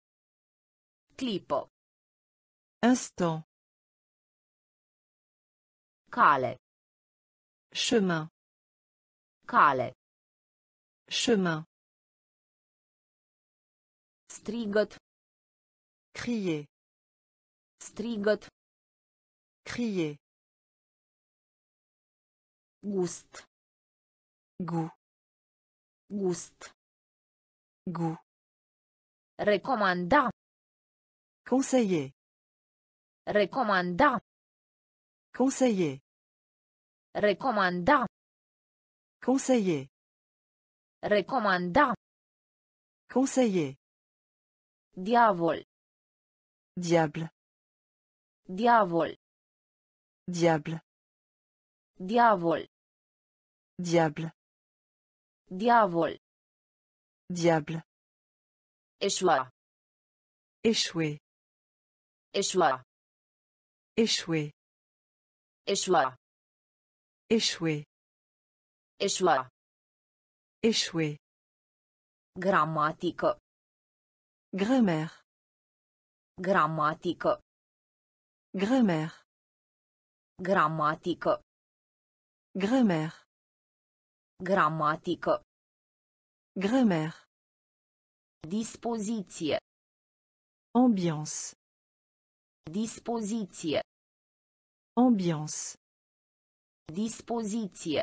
Clipo. Instant. Cale. Chemin. Cale. Chemin. Strigăt. Crier. Strigăt. Crier. Gust. Goût. Gust. Goût. Recomanda. Conseiller. Recomanda. Conseiller. Recomanda. Conseiller. Recomanda. Conseiller. Diavol. Diable. Diavol. Diable. Diavol. Diable. Diavol. Diable. Eșua. Échouer. Eșua. Échouer. Eșua. Échouer. Eșua. Échouer. Gramatică. Grammaire. Gramatică. Grammaire. Gramatică. Grammaire. Gramatică. Grammaire. Dispoziție. Ambiance. Dispoziție. Ambiance. Dispoziție.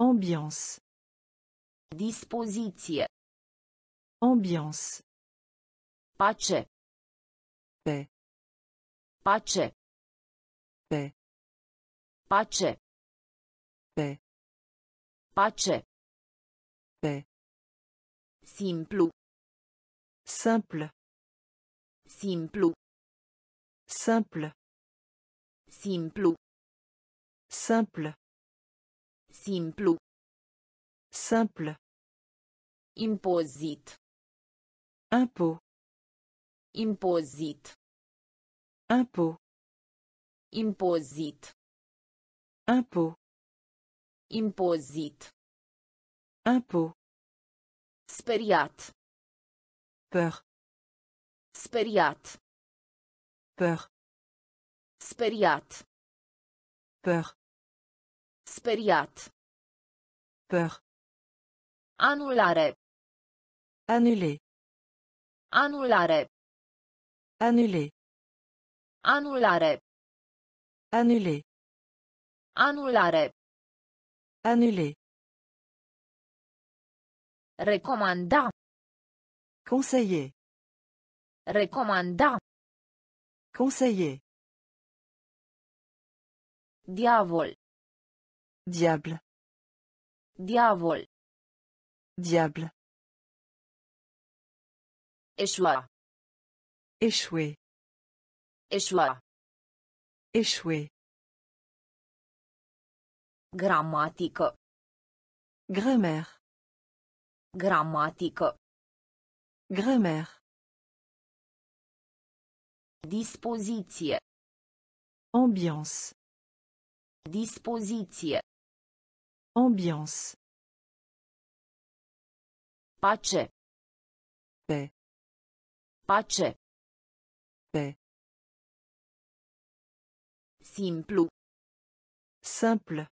Ambiance. Dispoziție. Ambiance. Pace. Paix. Pace. Paix. Pace. Paix. Pace. Paix. Simplu. Simple. Simplu. Simple. Simplu. Simple. Simplu. Simple. Impozit. Impôt. Impozit. Impôt. Impozit. Impôt. Impozit. Impôt. Speriat. Peur. Speriat. Peur. Speriat. Peur. Speriat. Peur. Anulare. Annuler. Anulare. Annuler. Anulare. Annuler. Anulare. Annuler. Recomanda. Conseiller. Recomanda. Conseiller. Diavol. Diable. Diavol. Diable. Eșua. Échouer. Eșua. Échouer. Gramatică. Grammaire. Gramatică. Grammaire. Dispoziție. Ambiance. Dispoziție. Ambiance. Pace. Paix. Pace. Paix. Simplu. Simple.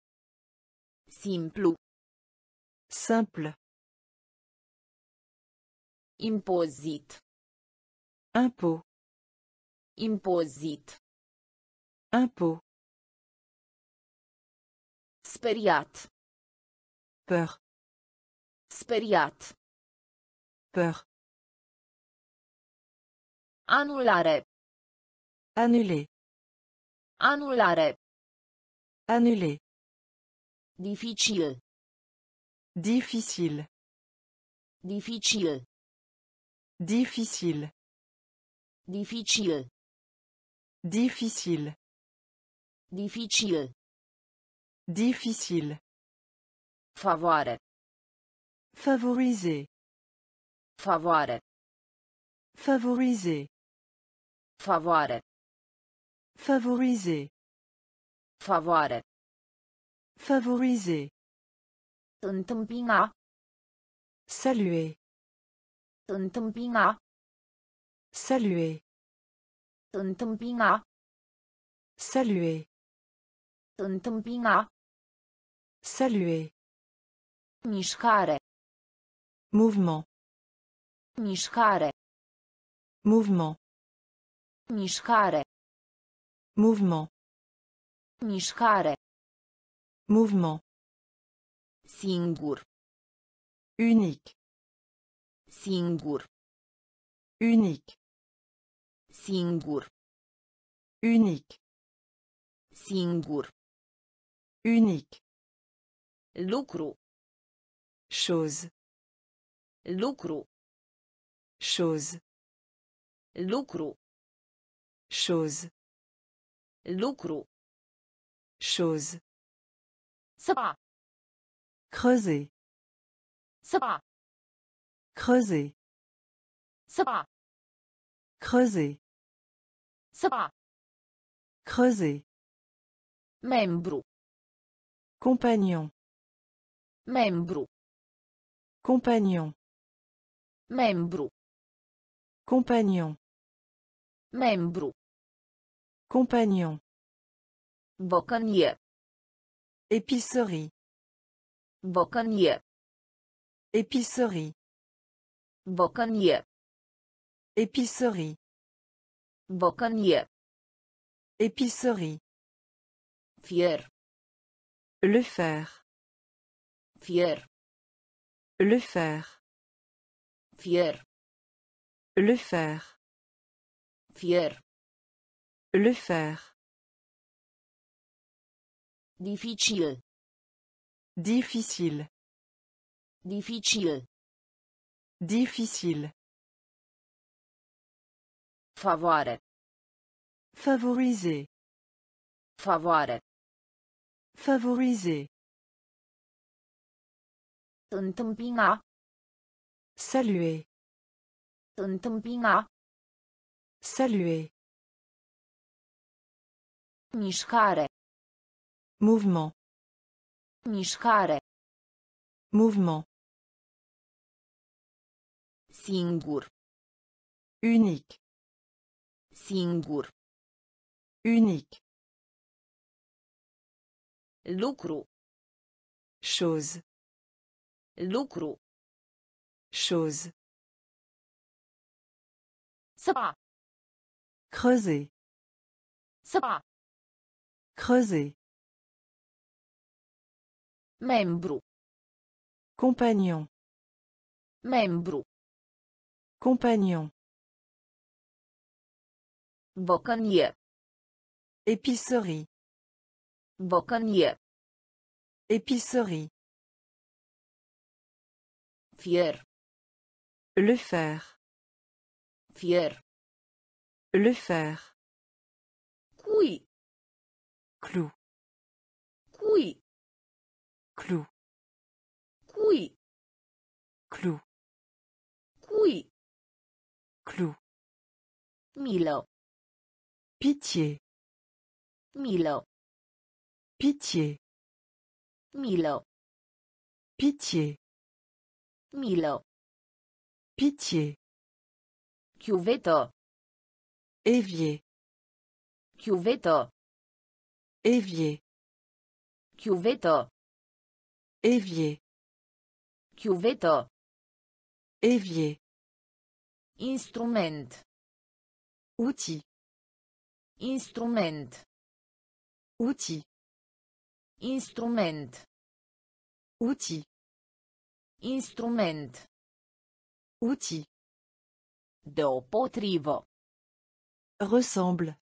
Simplu. Simple. Impozit. Impôt. Impozit. Impôt. Speriat. Peur. Speriat. Peur. Anulare. Annuler. Anulare. Annuler. Dificil. Difficile. Dificil. Difficile. Dificil. Difficile. Dificil. Difficile. Favoare. Favoriser. Favoare. Favoriser. Favoare. Favoriser. Favoare. Favoriser. Întâmpina. Saluer. Întâmpina. Saluer. Întâmpina. Saluer. Întâmpina. Saluer. Mișcare. Mouvement. Mișcare. Mouvement. Mișcare. Mouvement. Mișcare. Mouvement. Singur. Unique. Singur. Unique. Singur. Unique. Singur. Unique. Lucru. Chose. Lucru. Chose. Lucru. Chose. Lucru. Chose. Creuser. Săpa. Creuser. Săpa. Creuser. Săpa. Creuser. Membru. Compagnon. Membru. Compagnon. Membru. Compagnon. Membru. Compagnon. Bocănie. Épicerie. Bocănie. Épicerie. Bocănie. Épicerie. Bocănie. Épicerie. Fier. Le faire. Fier. Le faire. Fier. Le faire. Fier. Le faire. Dificil. Difficile. Dificil. Difficile. Favoare. Favoriser. Favoare. Favoriser. Întâmpina. Saluer. Întâmpina. Saluer. Mișcare. Mouvement. Mișcare. Mouvement. Singur. Unique. Singur. Unique. Lucru. Chose. Lucru. Chose. Săpa. Creuser. Săpa. Creuser. Membru. Compagnon. Membru. Compagnon. Bocănie. Épicerie. Bocănie. Épicerie. Fier. Le faire. Fier. Le faire. Cui. Clou. Cui. Clou. Cui. Clou. Cui. Clou. Milă. Pitié. Milă. Pitié. Milă. Pitié. Milă. Pitié. Chiuvetă. Évier. Chiuvetă. Évier. Chiuvetă. Évier. Chiuvetă. Évier. Instrument. Outil. Instrument. Outil. Instrument. Outil. Instrument. Outil. Deopotrivă. Ressemble.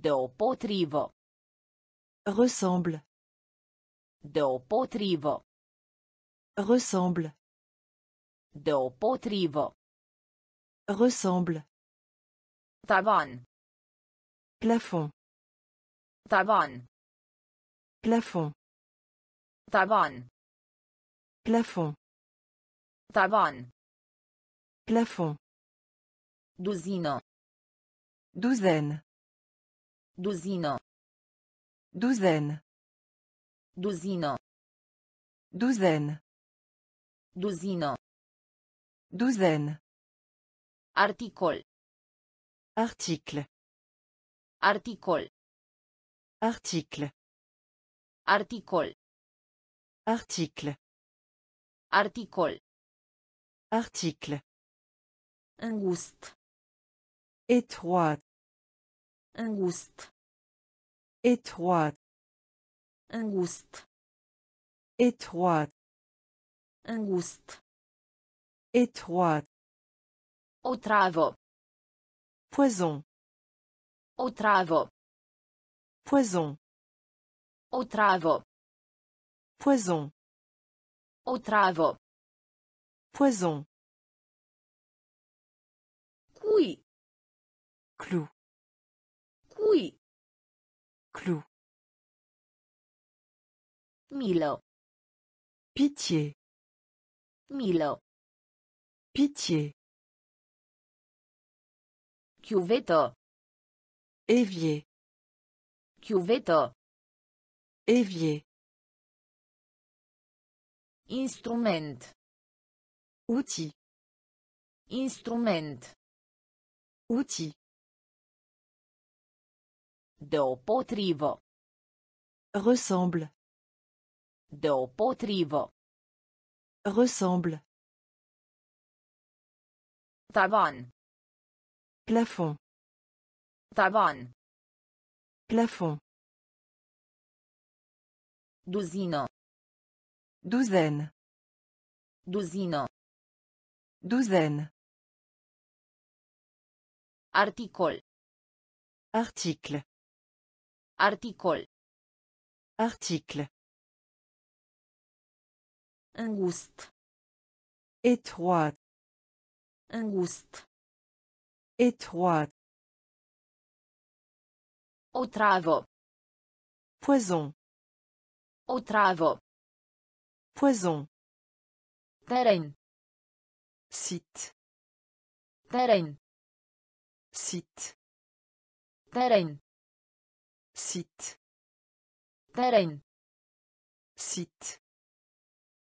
Deopotrivă. Ressemble. Deopotrivă. Ressemble. Deopotrivă. Ressemble. Tavan. Plafond. Tavan. Plafond. Tavan. Plafond. Tavan. Plafond. Duzină. Douzaine. Duzină. Douzaine. Douzaine. Duzină. Douzaine. Articol. Article. Articol. Article. Articol. Article. Articol. Article. Îngust. Étroite. Îngust. Étroite. Îngust. Étroite. Îngust. Étroite. Otravă. Poison. Otravă. Poison. Otravă. Poison. Otravă. Poison. Cui. Clou. Cui. Clou. Milă. Pitié. Milă. Pitié. Chiuvetă. Évier. Chiuvetă. Évier. Instrument. Outil. Instrument. Outil. Deopotrivă. Ressemble. Deopotrivă. Ressemble. Tavan. Plafond. Tavan. Plafond. Duzină. Douzaine. Duzină. Douzaine. Articol. Article. Articol. Article. Îngust. Étroite. Îngust. Étroite. Otravă. Poison. Otravă. Poison. Teren. Site. Teren. Site. Teren. Site. Teren. Site.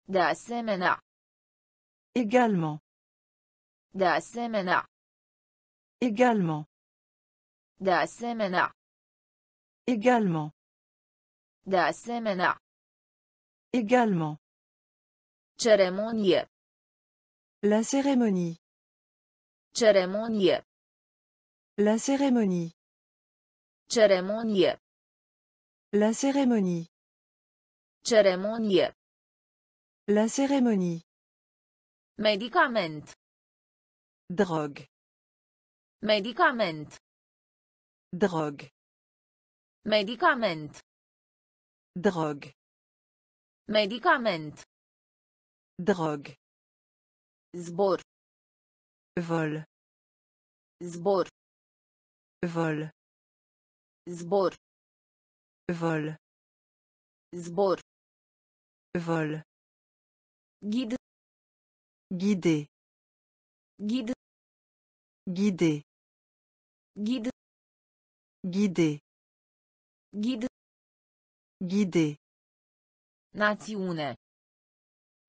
De asemenea. Également. De asemenea. Également. De asemenea. Également. De asemenea. Également. Ceremonie. La cérémonie. Ceremonie. La cérémonie. Ceremonie. La cérémonie. Ceremonie. La cérémonie. Medicament. Drogue. Medicament. Drogue. Medicament. Drogue. Medicament. Drogue. Sbor. Vol. Sbor. Vol. Sbor. Vol. Sbor. Vol. Guide. Guider. Guide. Guider. Guide. Guider. Guide. Guider. Națiune.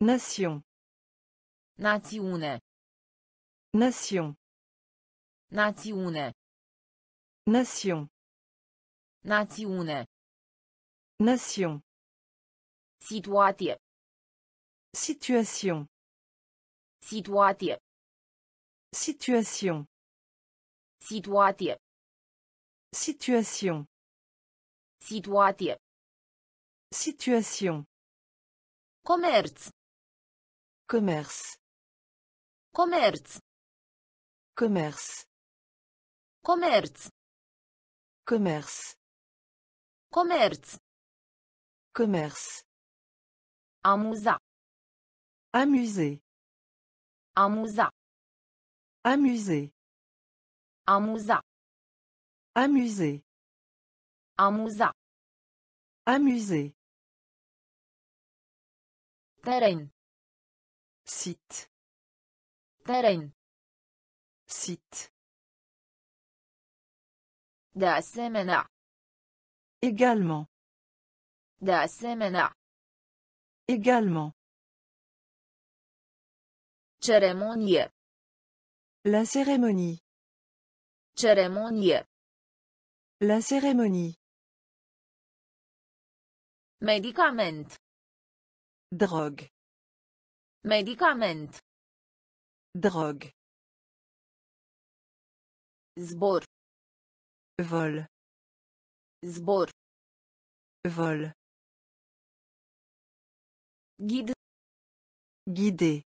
Nation. Națiune. Nation. Națiune. Nation. Națiune. Nation. Situație. Situation. Situație. Situation. Situație. Situation. Situație. Situation. Comerț. Commerce. Comerț. Commerce. Comerț. Commerce. Comerț. Commerce. Amuza. Amuser. Amuza. Amuser. Amuza. Amuser. Amuser. Teren. Site. Teren. Site. De asemenea. Également. De asemenea. Également. Ceremonie. La cérémonie. Ceremonie. La cérémonie. Medicament. Drogue. Medicament. Drogue. Zbor. Vol. Zbor. Vol. Ghid. Guider.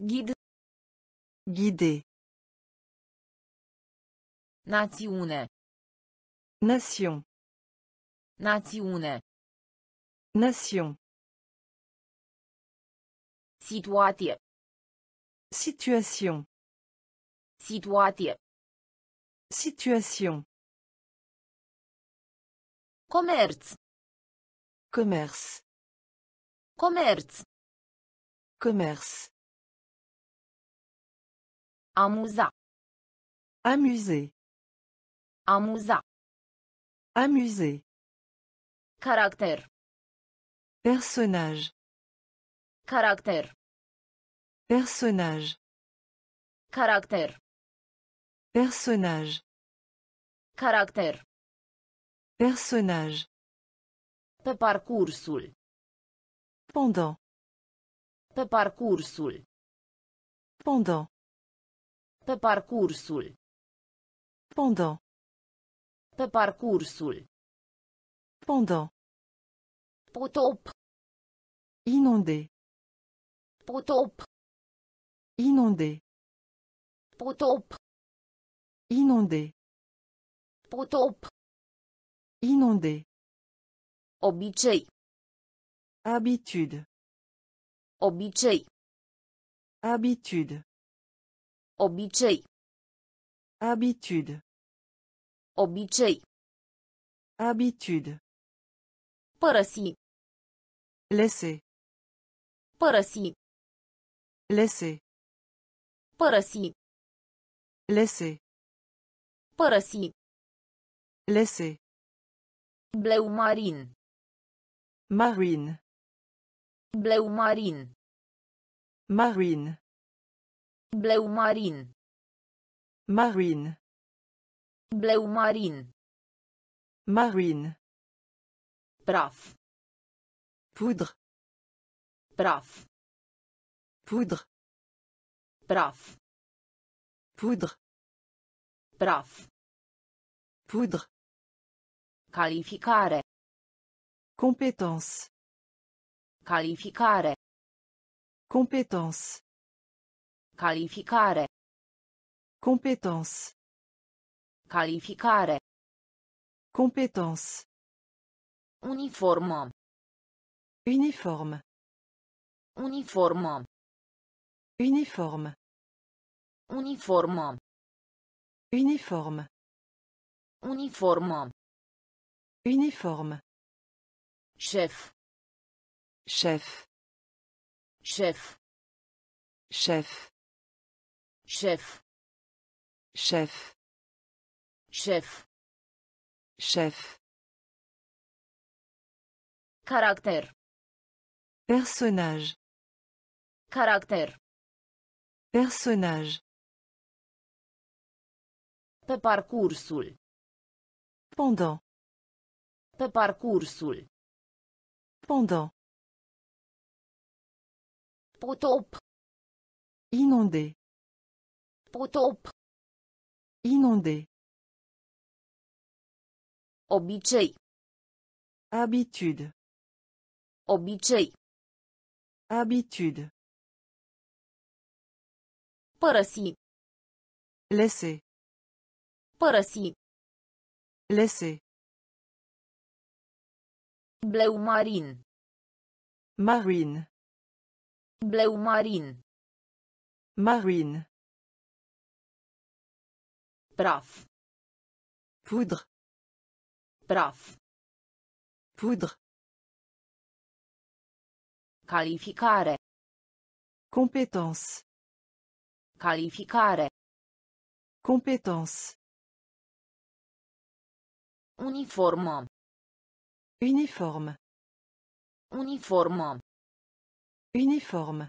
Ghid. Guider. Națiune. Nation. Națiune. Nation. Situație. Situation. Situation. Comerț. Commerce. Comerț. Commerce. Amuza. Amuser. Amuser. Caracter. Personnage. Caracter. Personnage. Caracter. Personnage. Caracter. Personnage. Pe parcursul. Pendant. Pe parcursul. Pendant. Pe parcursul. Pendant. Pe parcursul. Pendant. Potop. Inondé. Potop. Inondé. Potop. Inondé. Potop. Inondé. Obicei. Habitude. Obicei. Habitude. Obicei. Habitude. Obicei. Habitude. Părăsi. Laisser. Părăsi. Laisser. Părăsi. Laisser. Părăsi. Laisser. Bleu marin. Marine. Bleu marin. Marine. Bleu marin. Marine. Bleu marin. Marine. Praf. Poudre. Praf. Poudre. Praf. Poudre. Praf. Poudre. Calificare. Compétence. Calificare. Compétence. Calificare. Compétence. Calificare. Compétence. Uniformă. Uniforme. Uniformă. Uniforme. Uniformă. Uniforme. Uniformă. Uniforme. Chef. Chef. Chef. Chef. Chef. Chef. Chef. Chef. Caractère. Personnage. Caractère. Personnage. Pe parcursul. Pendant. Pe parcursul. Pendant. Potop. Inondé. Potop. Inondé. Obicei. Habitude. Obicei. Habitude. Părăsi. Laisser. Părăsi. Laisser. Bleu marin. Marine. Bleu marin. Marine. Praf. Poudre. Praf. Poudre. Calificare. Compétence. Calificare. Compétence. Uniformă. Uniforme. Uniformă. Uniforme.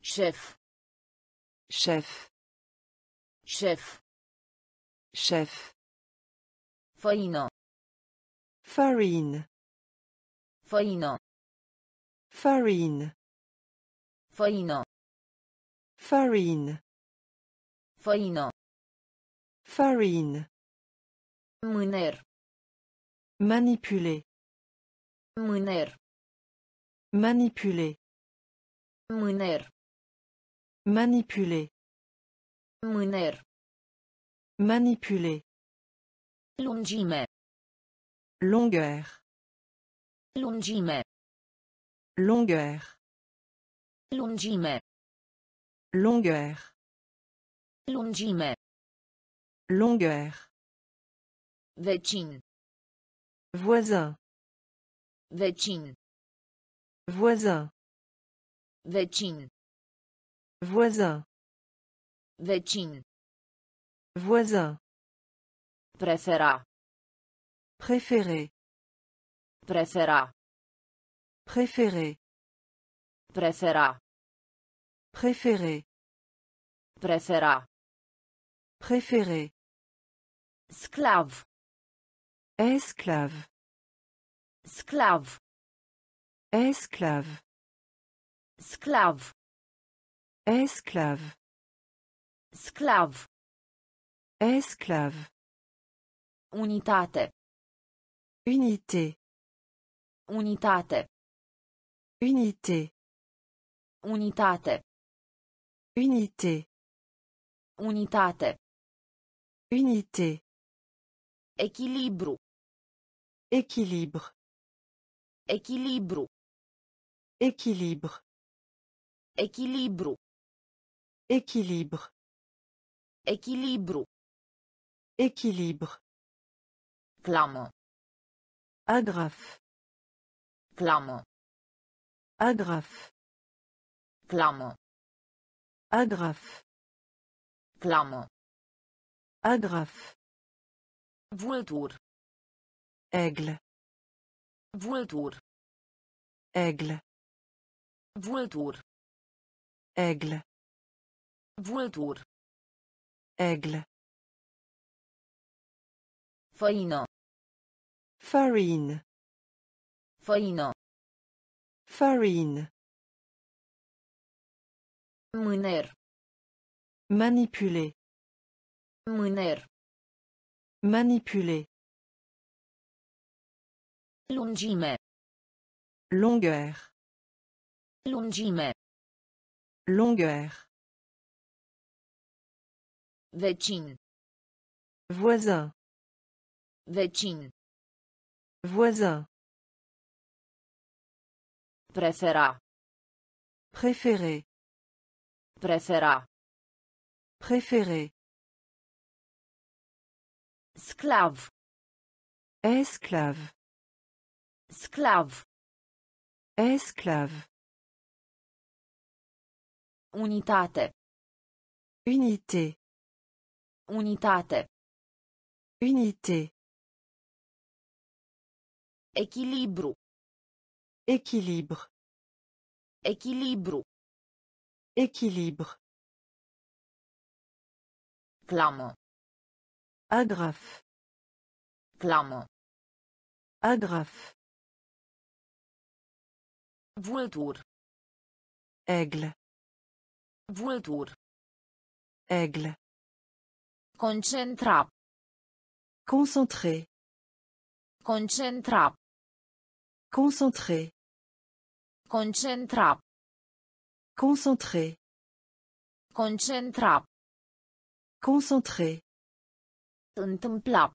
Chef. Chef. Chef. Chef. Făină. Farine. Făină. Farine. Farine. Făină. Farine. Mâner. Manipuler. Mâner. Manipuler. Mâner. Manipuler. Mâner. Manipuler. Lungime. Longueur. Lungime. Longueur. Lungime. Longueur. Lungime. Longueur. Vecin. Voisin. Vecin. Voisin. Vecin. Voisin. Vecin. Voisin. Prefera. Préféré. Prefera. Préféré. Prefera. Préférer. Préféra. Préférer. Sclave. Esclave. Sclave. Esclave. Sclave. Esclave. Sclave. Esclave. Unitate. Unité. Unitate. Unité. Unité. Unitate. Unité. Echilibru. Équilibre. Echilibru. Équilibre. Echilibru. Équilibre. Echilibru. Équilibre. Clamă. Agrafe. Clamă. Agrafe. Clamă. Agrafe. Clamă. Agrafe. Vultur. Aigle. Vultur. Aigle. Vultur. Aigle. Vultur. Aigle. Făină. Farine. Făină. Farine. Mâner. Manipuler. Mâner. Manipuler. Lungime. Longueur. Lungime. Longueur. Vecin. Voisin. Vecin. Voisin. Prefera. Préféré. Préféra. Préférer. Sclave. Esclave. Sclave. Esclave. Unitate. Unité. Unitate. Unité. Équilibre. Équilibre. Équilibre. Équilibre. Clamă. Agrafe. Clamă. Agrafe. Vultur. Aigle. Vultur. Aigle. Concentra. Concentré. Concentra. Concentré. Concentra. Concentré. Concentra. Concentré. Întâmpla.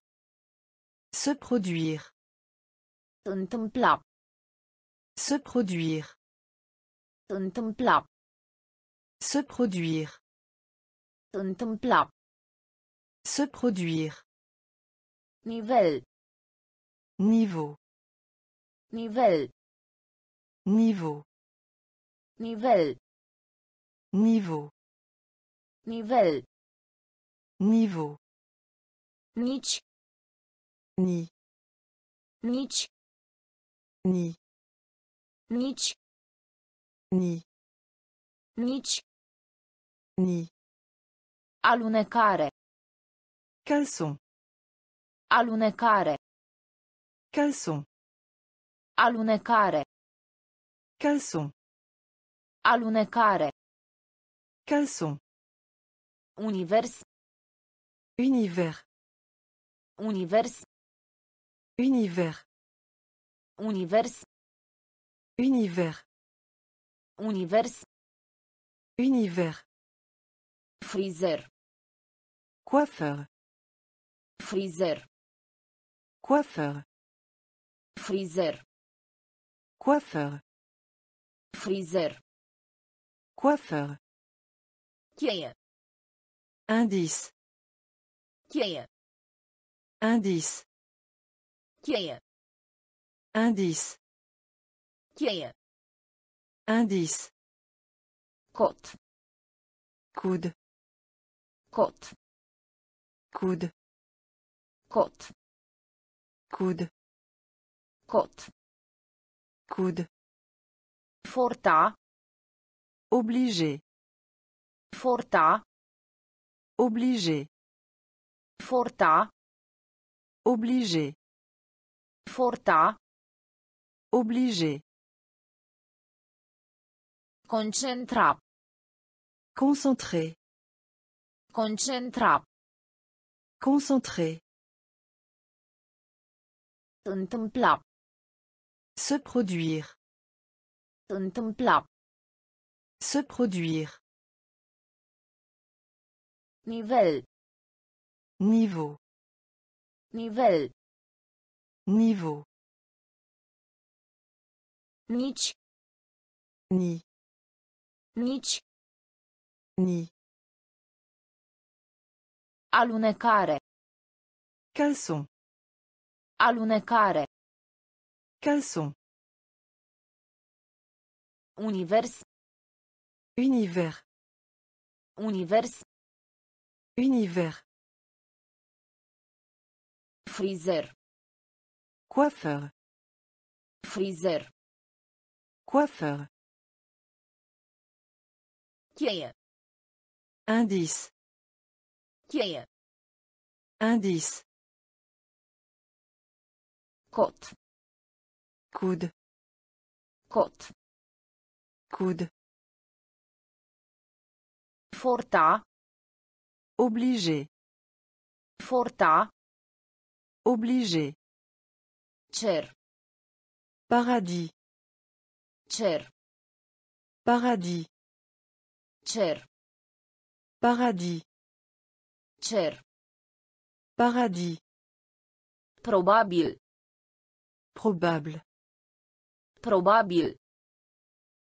Se produire. Întâmpla. Se produire. Întâmpla. Se produire. Întâmpla. Se produire. Nivel. Niveau. Nivel. Niveau. Nivel. Niveau. Nivel. Niveau. Nici. Ni. Nici. Ni. Nici. Ni. Nici. Ni. Alunecare. Caleçon. Alunecare. Caleçon. Alunecare. Caleçon. Alunecare. Caleçon. Univers. Univers. Univers. Univers. Univers. Univers. Univers. Univers. Frizer. Coiffeur. Frizer. Coiffeur. Frizer. Coiffeur. Frizer. Coiffeur. Indice. Indice. Indice. Indice. Côte. Coude. Côte. Coude. Côte. Coude. Côte. Coude. Forta. Obligé. Forta. Obligé. Forta. Obligé. Forta. Obligé. Concentra. Concentré. Concentra. Concentré. Întâmpla. Se produire. Întâmpla. Se produire. Nivel. Niveau. Nivel. Niveau. Nici. Ni. Nici. Ni. Alunecare. Caleçon. Alunecare. Caleçon. Univers. Univers. Univers. Univers. Freezer. Coiffeur. Freezer. Coiffeur. Quai. Indice. Quai. Indice. Côte. Coude. Côte. Coude. Forta. Obligé. Forta. Obligé. Cer. Paradis. Cer. Paradis. Cer. Paradis. Cer. Paradis. Probabil. Probable. Probabil.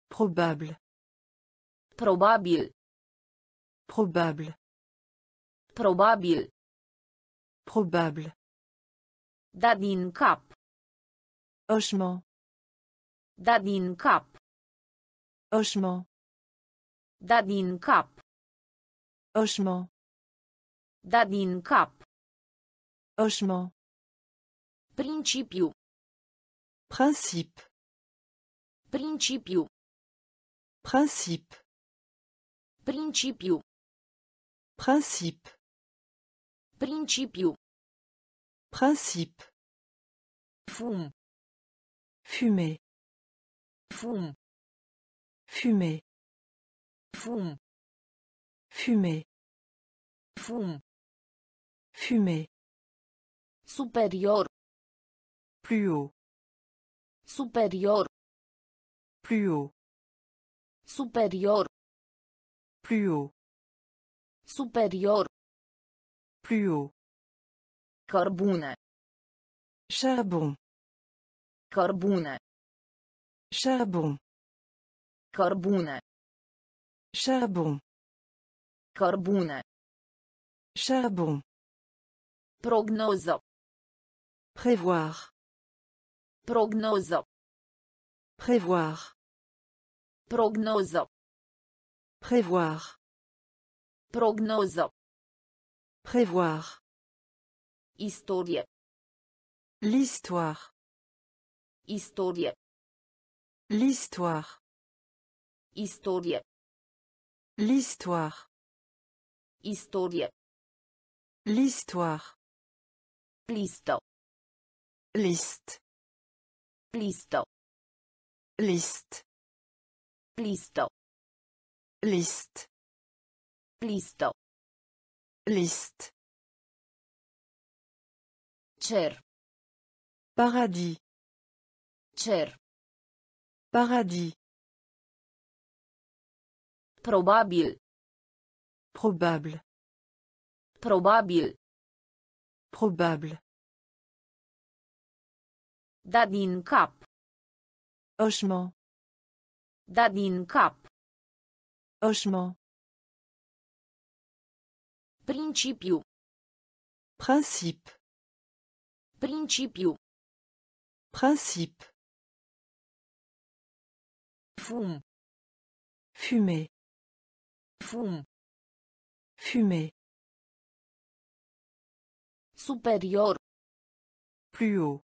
Probable. Probabil. Probable. Probabil. Probable. Da din cap. Hochement. Da din cap. Hochement. Da din cap. Hochement. Da din cap. Hochement. Principiu. Principe. Principiu. Principe. Principiu. Principe. Principiu. Principe. Fum. Fumer. Fum. Fumer. Fum. Fumer. Fum. Fumer. Superior. Plus haut. Superior. Plus haut. Superior. Plus haut. Superior. Plus haut. Cărbune. Charbon. Cărbune. Charbon. Cărbune. Charbon. Cărbune. Charbon. Prognoză. Prévoir. Prognoză. Prévoir. Prognoză. Prévoir. Prognoză. Prévoir. Istorie. L'histoire. Istorie. L'histoire. Istorie. L'histoire. Istorie. L'histoire. Listă. Liste. Listă. Liste. Listă. Liste. Listă. Liste. Cer. Paradis. Cer. Paradis. Probabil. Probable. Probabil. Probable. Da din cap. Hochement. Da din cap. Hochement. Principiu. Principe. Principiu. Principe. Fum. Fumer. Fum. Fumer. Superior. Plus haut.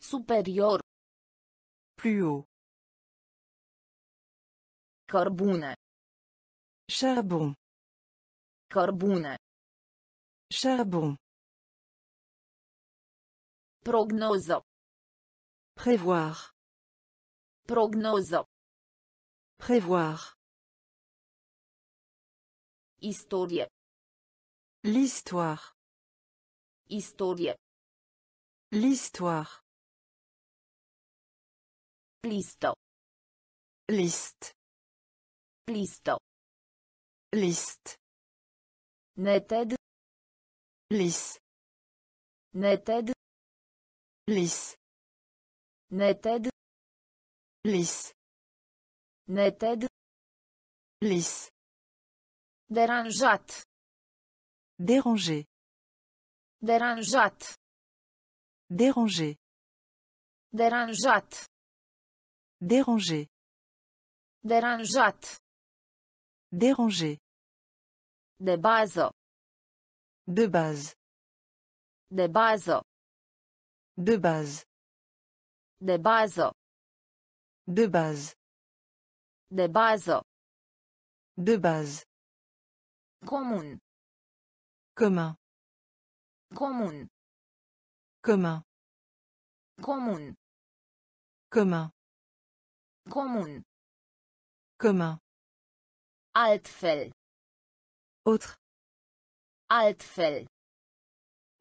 Superior. Plus haut. Cărbune. Charbon. Cărbune. Charbon. Prognoză. Prévoir. Prognoză. Prévoir. Istorie. L'histoire. Istorie. L'histoire. Listă. Liste. Listă. Liste. Neted. Lis. Neted. Lis. Neted. Lis. Neted. Lis. Deranjat. Déranger. Deranjat. Déranger. Deranjat. Déranger. Deranjat. Déranger. De bază. De base. De bază. De base. De bază. De base. De bază. De base. Comun. Commun. Comun. Commun. Comun. Commun. Comun. Commun. Altfel. Autre. Altfel.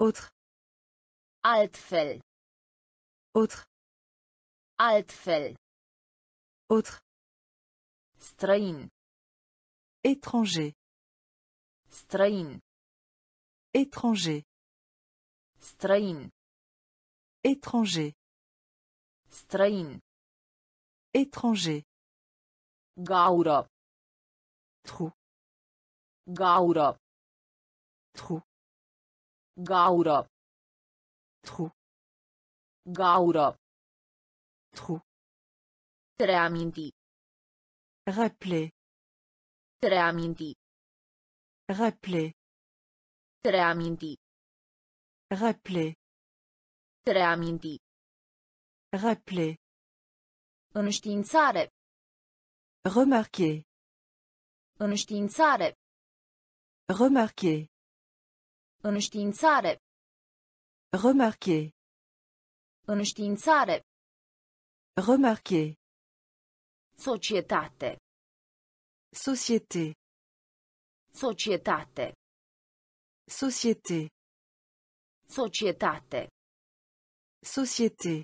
Autre. Altfel. Autre. Altfel. Autre. Străin. Étranger. Străin. Étranger. Străin. Étranger. Străin. Étranger. Gaură. Trou. Gaură. Trou. Gaură. Trou. Gaură. Trou. Reaminti. Rappeler. Reaminti. Rappeler. Reaminti. Rappeler. Reaminti. Rappeler. Înștiințare. Remarquer. Înștiințare. Remarquer. Înștiințare. Remarquer. Înștiințare. Remarquer. Societate. Société. Societate. Société. Societate. Société.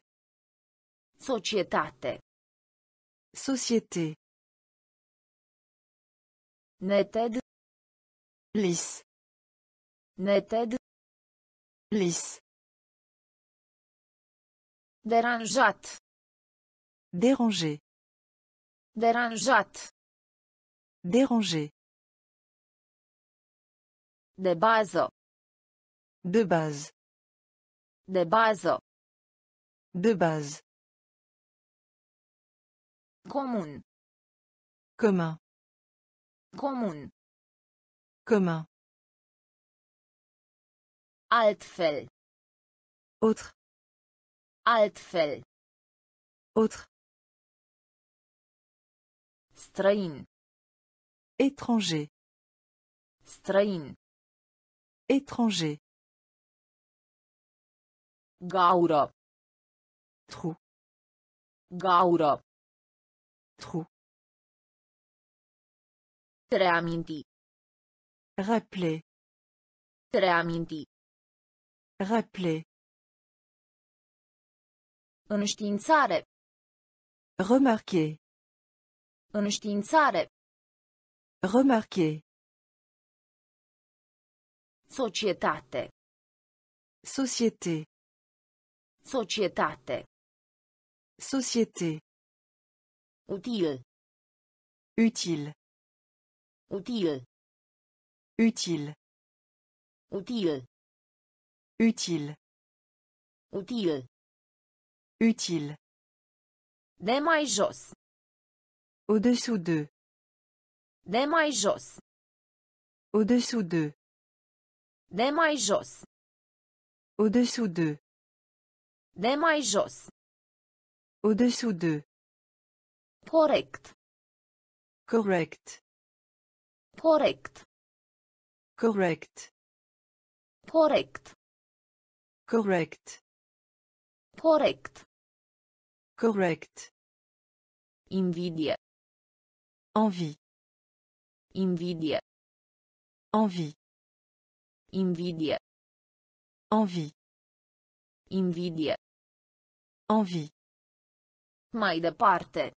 Societate. Société. Neted. lisse neted lisse dérangeat dérangé dérangeat dérangé de base. De base. De base. De base. Commun. Commun. Commun. Commun. Altfel. Autre. Altfel. Autre. Străin. Étranger. Străin. Étranger. Gaură. Trou. Gaură. Trou. Reaminti. Rappeler. Reaminti. Rappeler. Înștiințare. Remarquer. Înștiințare. Remarquer. Societate. Société. Societate. Société. Util. Utile. Util. Utile. Util. Utile. Util. Utile. De mai jos. Au-dessous de. De mai jos. Au-dessous de. De mai jos. Au-dessous de. De mai jos. Au-dessous de. Corect. Correct. Corect. Correct. Corect. Correct. Corect. Correct. Invidie. Envie. Invidie. Envie. Invidie. Envie. Invidie. Envie. Mai departe.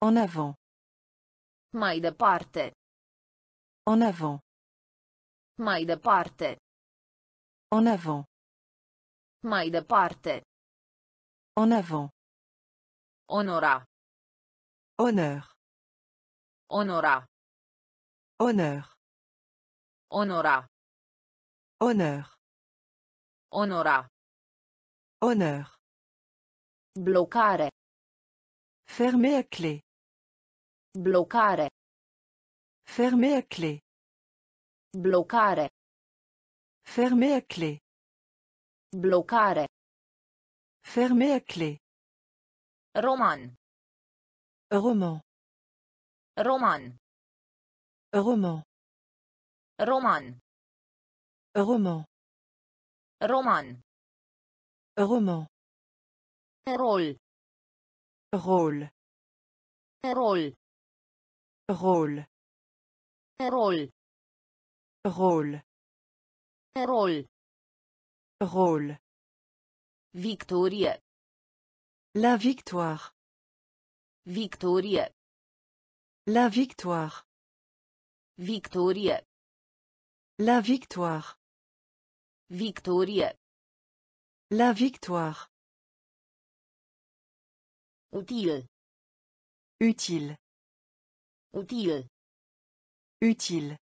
En avant. Mai departe. En avant. Mai departe. En avant. Mai departe. En avant. Onora. Honneur. Onora. Honneur. Onora. Honneur. Onora. Honneur. Blocare. Fermé à clé. Blocare. Fermé à clé. Blocare. Fermé à clé. Blocare. Fermé à clé. Roman. Roman. Roman. Roman. Roman. Roman. Roman. Roman. Rol. Rôle. Rol. Rôle. Rol. Rôle. Rol. Rôle. Victorie. La victoire. Victorie. La victoire. Victorie. La victoire. Victorie. La victoire. Util. Utile. Util. Utile.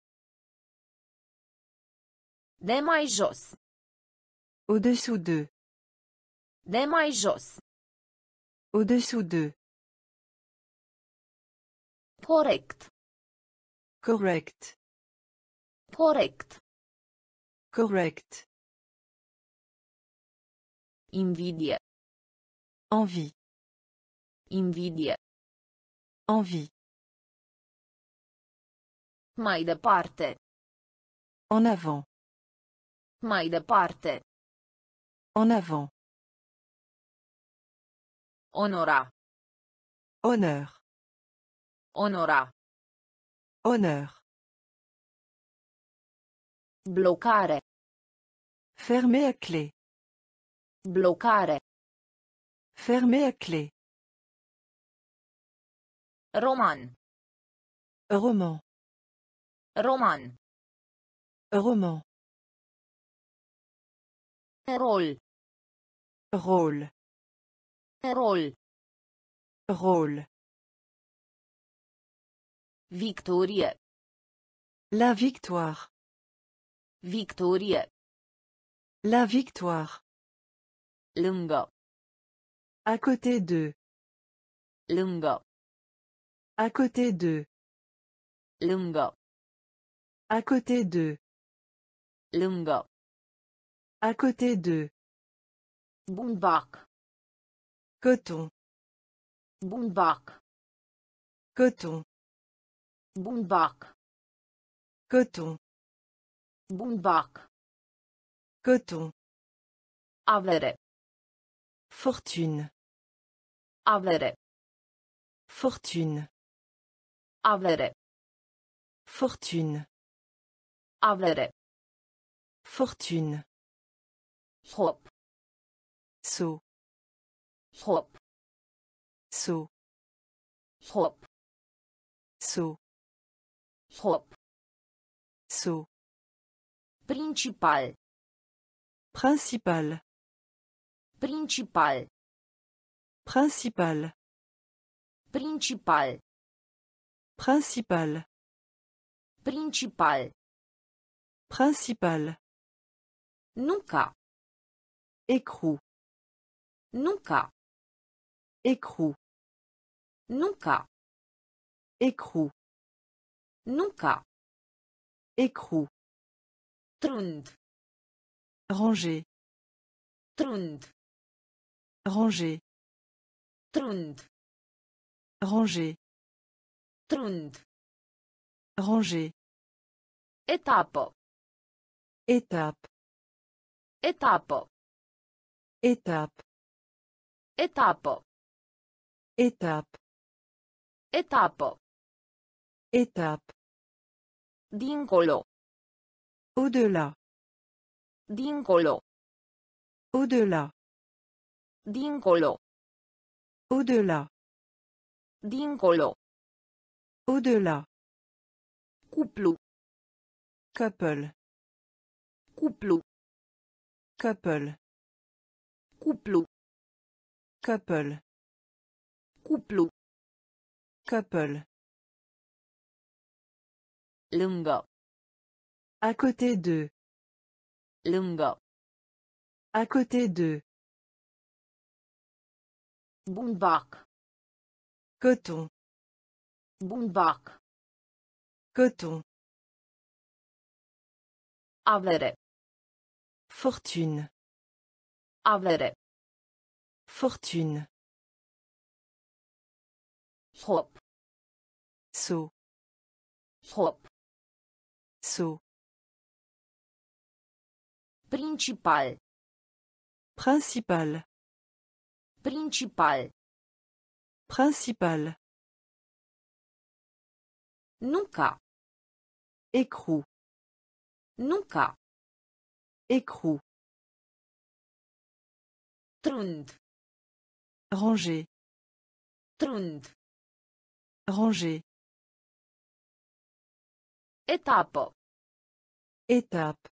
De mai jos. Au-dessous de. De mai jos. Au-dessous de. Corect. Correct. Corect. Correct. Invidie. Envie. Invidie. Envie. Mai departe. En avant. Mai departe. En avant. Onora. Honneur. Onora. Honneur. Blocare. Fermé à clé. Blocare. Fermé à clé. Roman. Roman. Roman. Roman. Rol. Rôle. Rol. Rôle. Victorie. La victoire. Victorie. La victoire. Lângă. À côté de. Lângă. À côté de. Lângă. À côté de. Lângă. À côté de. Bumbac. Coton. Bumbac. Coton. Bumbac. Coton. Bumbac. Coton. Avere. Fortune. Avere. Fortune. Avere. Fortune. Avere. Fortune. Hop. Saut. Hop. Saut. Hop. Saut. Hop. Saut. Principal. Principal. Principal. Principal. Principal. Principal. Principal. Principal. Nunca. Écrou. Nunca. Écrou. Nunca. Écrou. Nunca. Écrou. Trund. Ranger. Trund. Ranger. Trund. Ranger. Trund. Ranger. Etapă. Étape. Etapă. Étape. Etapă. Étape. Etapă. Étape. Dincolo. Au-delà. Dincolo. Au-delà. Dincolo. Au-delà. Dincolo. Au-delà. Cuplu. Couple. Cuplu. Couple. Cuplu. Couple. Cuplu. Couple. Lângă. À côté de. Lângă. À côté de. Bumbac. Coton. Bumbac. Coton. Avere. Fortune. Avere. Fortune. Hop. Saut. Hop. Saut. Principal. Principal. Principal. Principal. Nunca. Écrou. Nunca. Écrou. Trund. Ranger. Trund. Ranger. Etapă. Étape.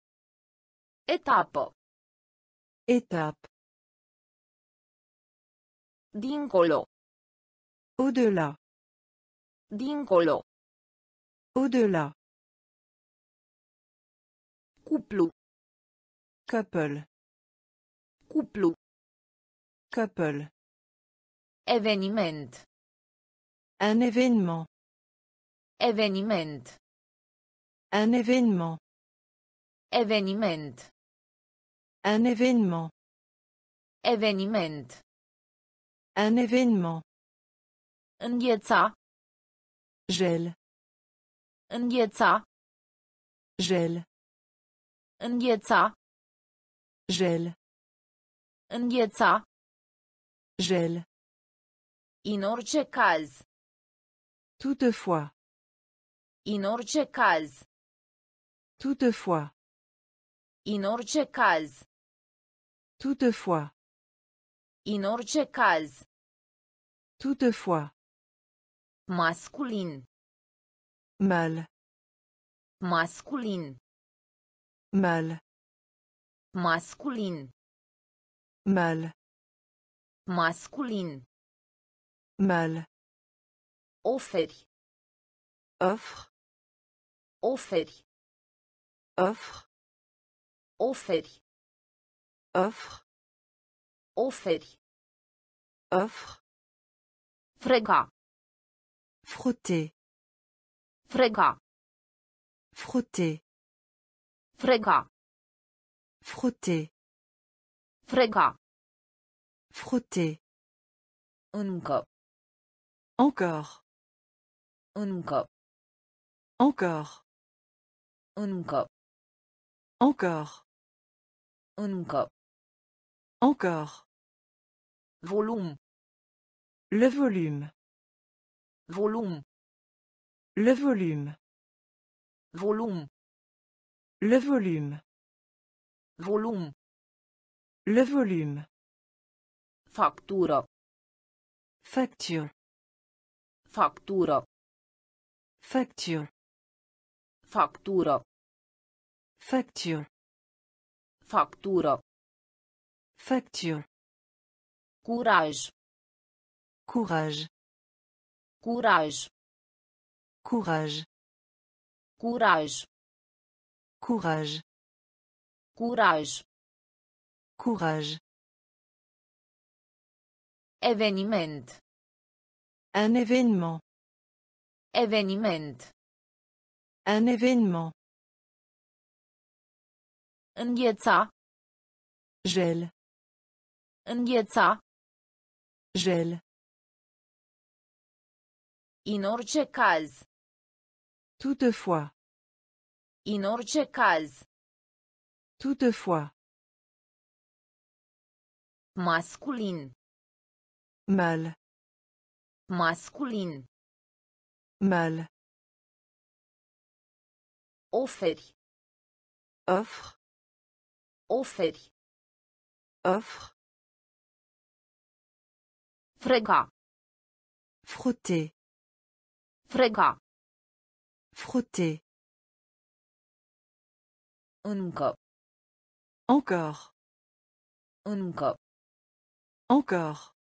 Etapă. Étape. Dincolo. Au-delà. Dincolo. Au-delà. Cuplu. Couple. Cuplu. Couple. Eveniment. Un événement. Eveniment. Un événement. Eveniment. Un événement. Eveniment. Un événement. Îngheța. Gel. Îngheța. Gel. Îngheța. Gel. Îngheța. Gel. În orice caz. Toutefois. În orice caz. Toutefois. În orice caz. Toutefois. În orice caz. Toutefois. Masculin. Mal. Masculin. Mal. Masculin. Mal. Masculin. Mal. Oferi. Offre. Oferi. Offre. Oferi. Offre. Oferi. Offre. Frega. Frotter. Frega. Frotter. Frega. Frotter. Frega. Frotter. Încă. Encore. Încă. Encore. Încă. Encore. Încă. Encore. Volum. Le volume. Volum. Le volume. Volum. Le volume. Volum. Le volume. Factură. Facture. Factură. Facture. Factură. Facture. Factură. Facture. Curaj. Courage. Curaj. Courage. Curaj. Courage. Curaj. Courage. Eveniment. Un événement. Eveniment. Un événement. Îngheța. Gel. Îngheța. Gel. În orice caz. Toutefois. În orice caz. Toutefois. Masculin. Mal. Masculin. Mal. Oferi. Offre. Oferi. Offre. Frega. Frotter. Frega. Frotter. Încă. Encore. Încă. Encore.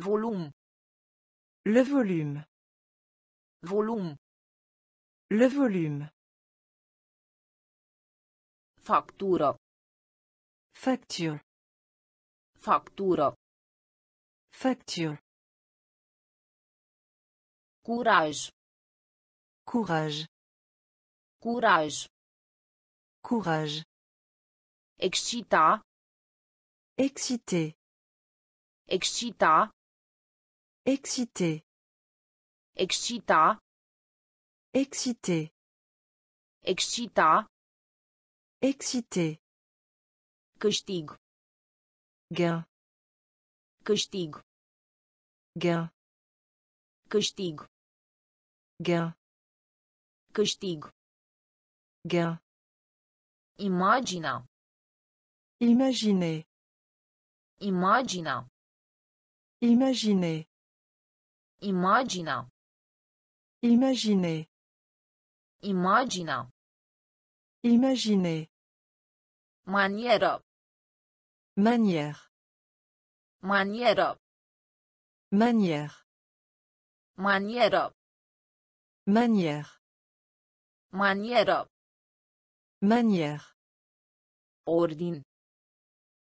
Volum. Le volume. Volum. Le volume. Factură. Facture. Factură. Facture. Curaj. Courage. Curaj. Courage. Excita. Excité. Excita. Excité. Excita. Excité. Excita. Excité. Câștig. Gain. Câștig. Gain. Câștig. Gain. Câștig. Gain. Imagina. Imaginez. Imagina. Imaginez. Imagina. Imaginez. Imagina. Imaginez. Manieră. Manière. Manieră. Manière. Manieră. Manière. Manieră. Manière. Ordin.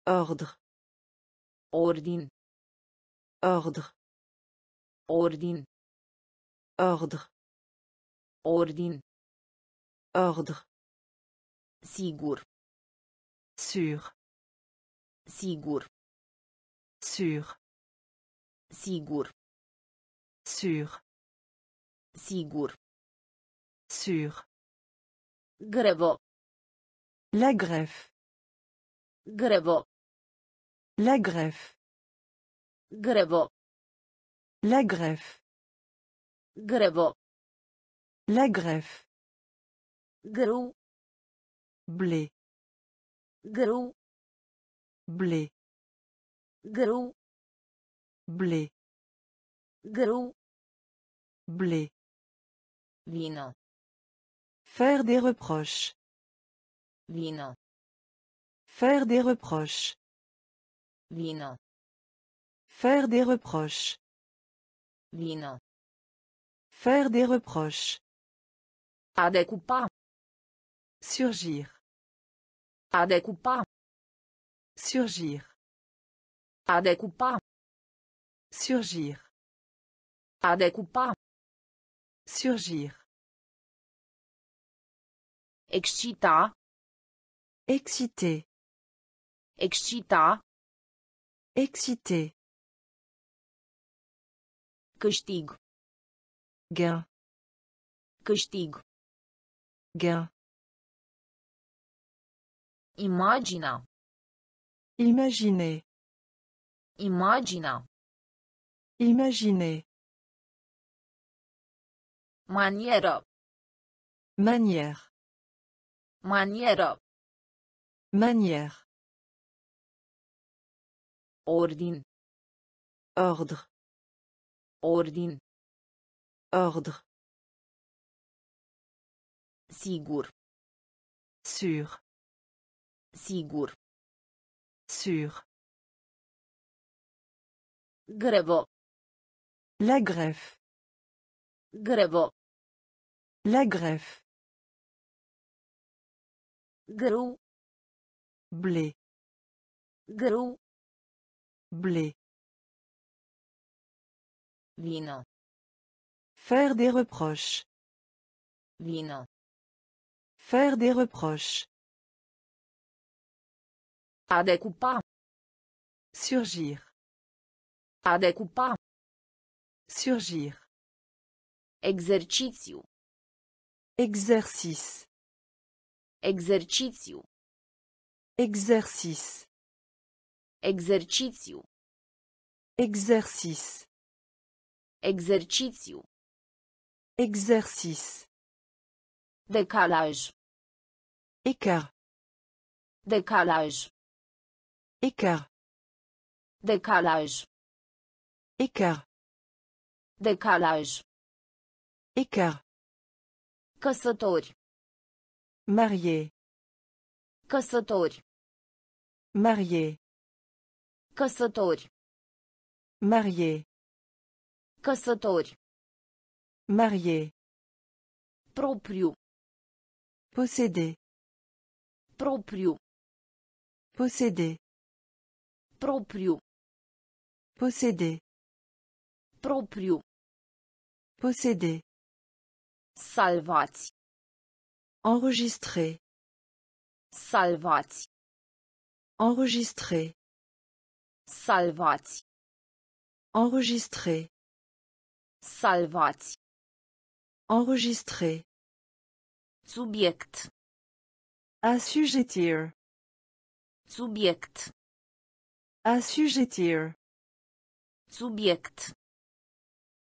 Ordre. Ordin. Ordre. Ordin. Ordre. Ordin. Ordre. Sigur. Sûr. Sigur. Sûr. Sigur. Sûr. Sigur. Sûr. Grevo. La greffe. Grevo. La greffe. Grevo. La greffe. Grevo. La greffe. Greu. Blé. Greu. Blé. Greu. Blé. Greu. Blé. Vino. Faire des reproches. Vino. Faire des reproches. Vino. Faire des reproches. Vino. Faire des reproches. A. Surgir. A. Surgir. A. Surgir. A. Surgir. Excita. Excité. Excita. Excité. Câștig. Gain. Câștig. Gain. Imagina. Imaginez. Imagina. Imaginez. Manieră. Manière. Manieră. Manière. Ordin. Ordre. Ordin. Ordre. Sigur. Sûr. Sigur. Sûr. Grevo. La greffe. Grevo. La greffe. Greu. Blé. Greu. Blé. Vino. Faire des reproches. Vino. Faire des reproches. A decupa. Surgir. A. Surgir. Exercițiu. Exercice. Exercițiu. Exercice. Exercițiu. Exercice. Exercițiu. Exercice. Decalaj. Écart. Decalaj. Écart. Decalaj. Écart. Decalaj. Écart. Căsători. Marié. Căsători. Marié. Căsători. Marié. Căsători. Marié. Propriu. Posséder. Propriu. Posséder. Propriu. Posséder. Propriu. Posséder. Salvați. Enregistrer. Salvați. Enregistrer. Salvați. Enregistrer. Salvați. Enregistrer. Subiect. Assujettir. Subiect. Assujettir. Subiect.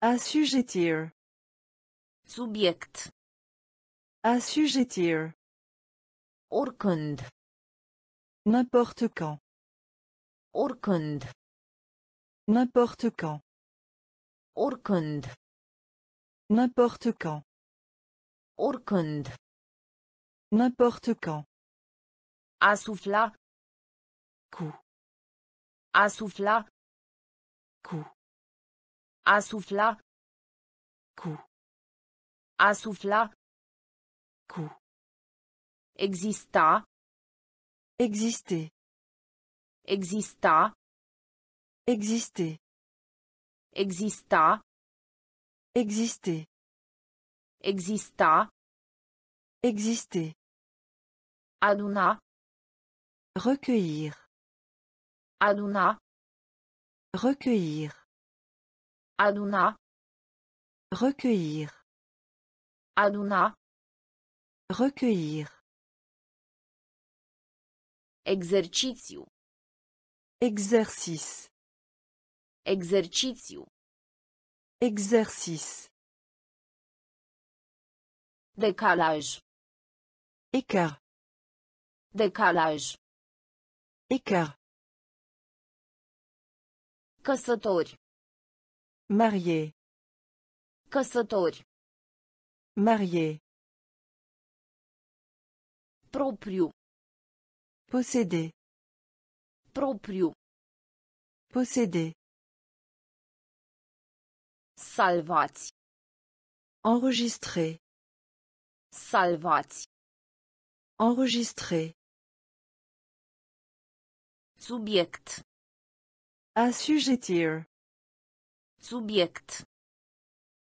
Assujettir. Subiect. Assujettir. Oricând. N'importe quand. Oricând. N'importe quand. Orkund. N'importe quand. Orkund. N'importe quand. Assoufla. Coup. Assoufla. Coup. Assoufla. Coup. Assoufla. Coup. Exista. Exister. Exista. Exister. Exista. Exister. Exista. Exister. Aduna. Recueillir. Aduna. Recueillir. Aduna. Recueillir. Aduna. Recueillir. Exercițiu. Exercice. Exercițiu. Exercice. Decalaj. Écart. Decalaj. Écart. Căsători. Marié. Căsători. Marié. Propriu. Posséder. Propriu. Posséder. Salvați. Enregistrer. Salvați. Enregistrer. Subiect. Assujettir. Subiect.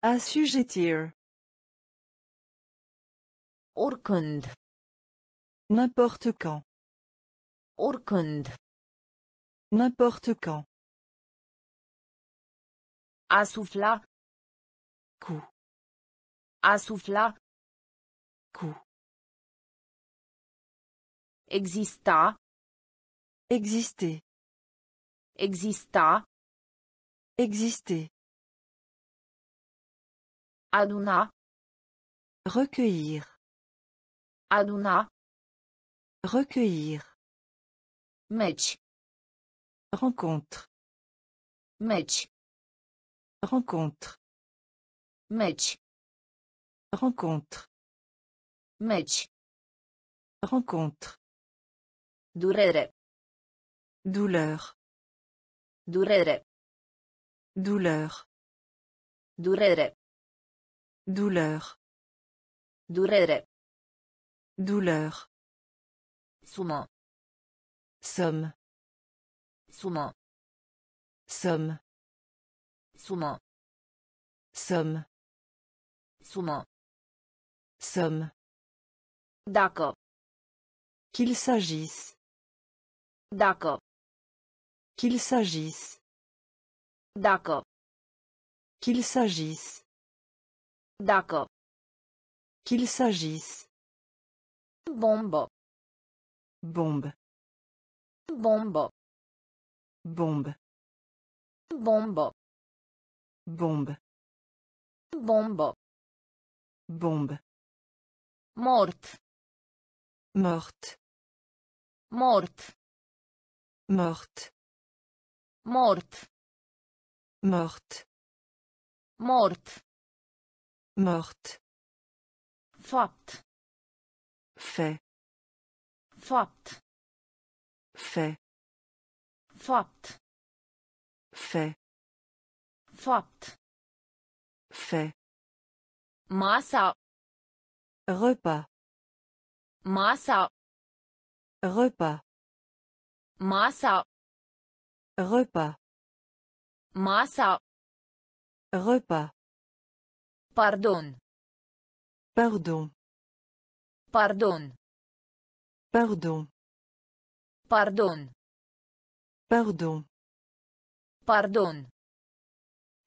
Assujettir. Oricând. N'importe quand. Oricând. N'importe quand. Asufla. Coup. Asufla. Coup. Exista. Exister. Exista. Exister. Aduna. Recueillir. Aduna. Recueillir. Meci. Rencontre. Meci. Rencontre. Meci. Rencontre. Meci. Rencontre. Durere. Douleur. Durere. Douleur. Durere. Douleur. Durere. Douleur. Sumă. Somme. Somme. Sous-main. Somme. Sous-main. Somme. D'accord. Qu'il s'agisse. D'accord. Qu'il s'agisse. D'accord. Qu'il s'agisse. D'accord. Qu'il s'agisse. Bombe. Bombe. Bombe. Bombe. Bombe. Bombe. Bombă. Bombe. Mort. Morte. Mort. Morte. Mort. Morte. Mort. Morte. Fapt. Fait. Fapt. Fait. Fapt. Fait. Fapt. Fait. Masa. Repas. Masa. Repas. Masa. Repas. Masa. Repas. Pardon. Pardon. Pardon. Pardon. Pardon. Pardon. Pardon.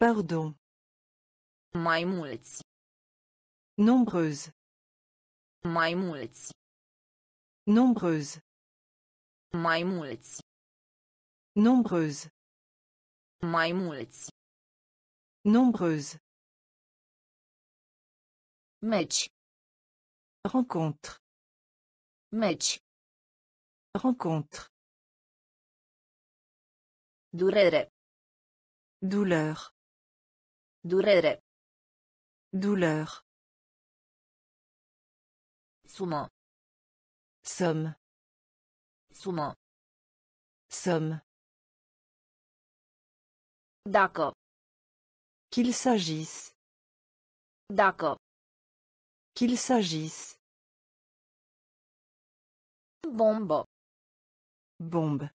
Pardon. Mai mulți. Nombreuse. Mai mulți. Nombreuse. Mai mulți. Nombreuse. Mai mulți. Nombreuse. Meci. Rencontre. Meci. Rencontre. Durere. Douleur. Durere. Douleur. Sumă. Somme. Sumă. Somme. Dacă. Qu'il s'agisse. Dacă. Qu'il s'agisse. Bombă. Bombe.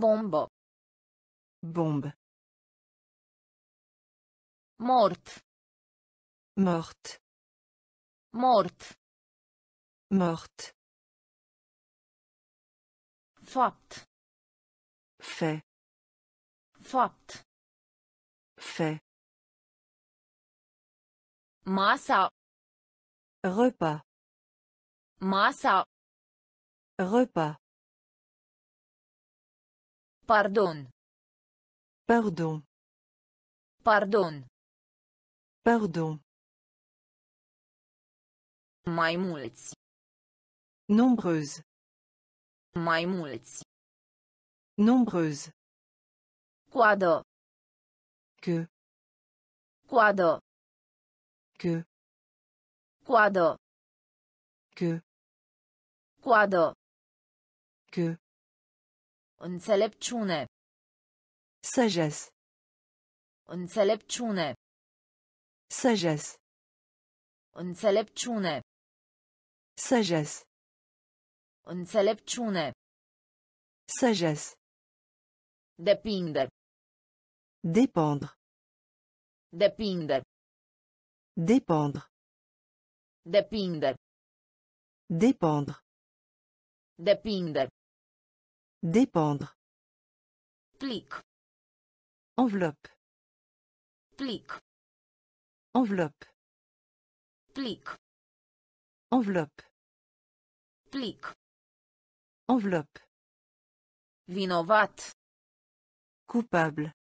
Bombă. Bombe. Mort. Morte. Mort. Morte. Fapt. Fait. Fapt. Fait. Masa. Repas. Masa. Repas. Pardon. Pardon. Pardon. Pardon. Mai mulți. Nombreuse. Mai mulți. Nombreuse. Coadă. Que. Coadă. Que. Coadă. Que. Coadă. Que. Înțelepciune. Sagesse. Înțelepciune. Sagesse. Înțelepciune. Sagesse. Înțelepciune. Sagesse. Depinde. Dépendre. Depinde. Dépendre. Depinde. Dépendre. Depinde. Dépendre. Plic. Enveloppe. Plic. Enveloppe. Plic. Enveloppe. Plic. Enveloppe. Vinovat. Coupable.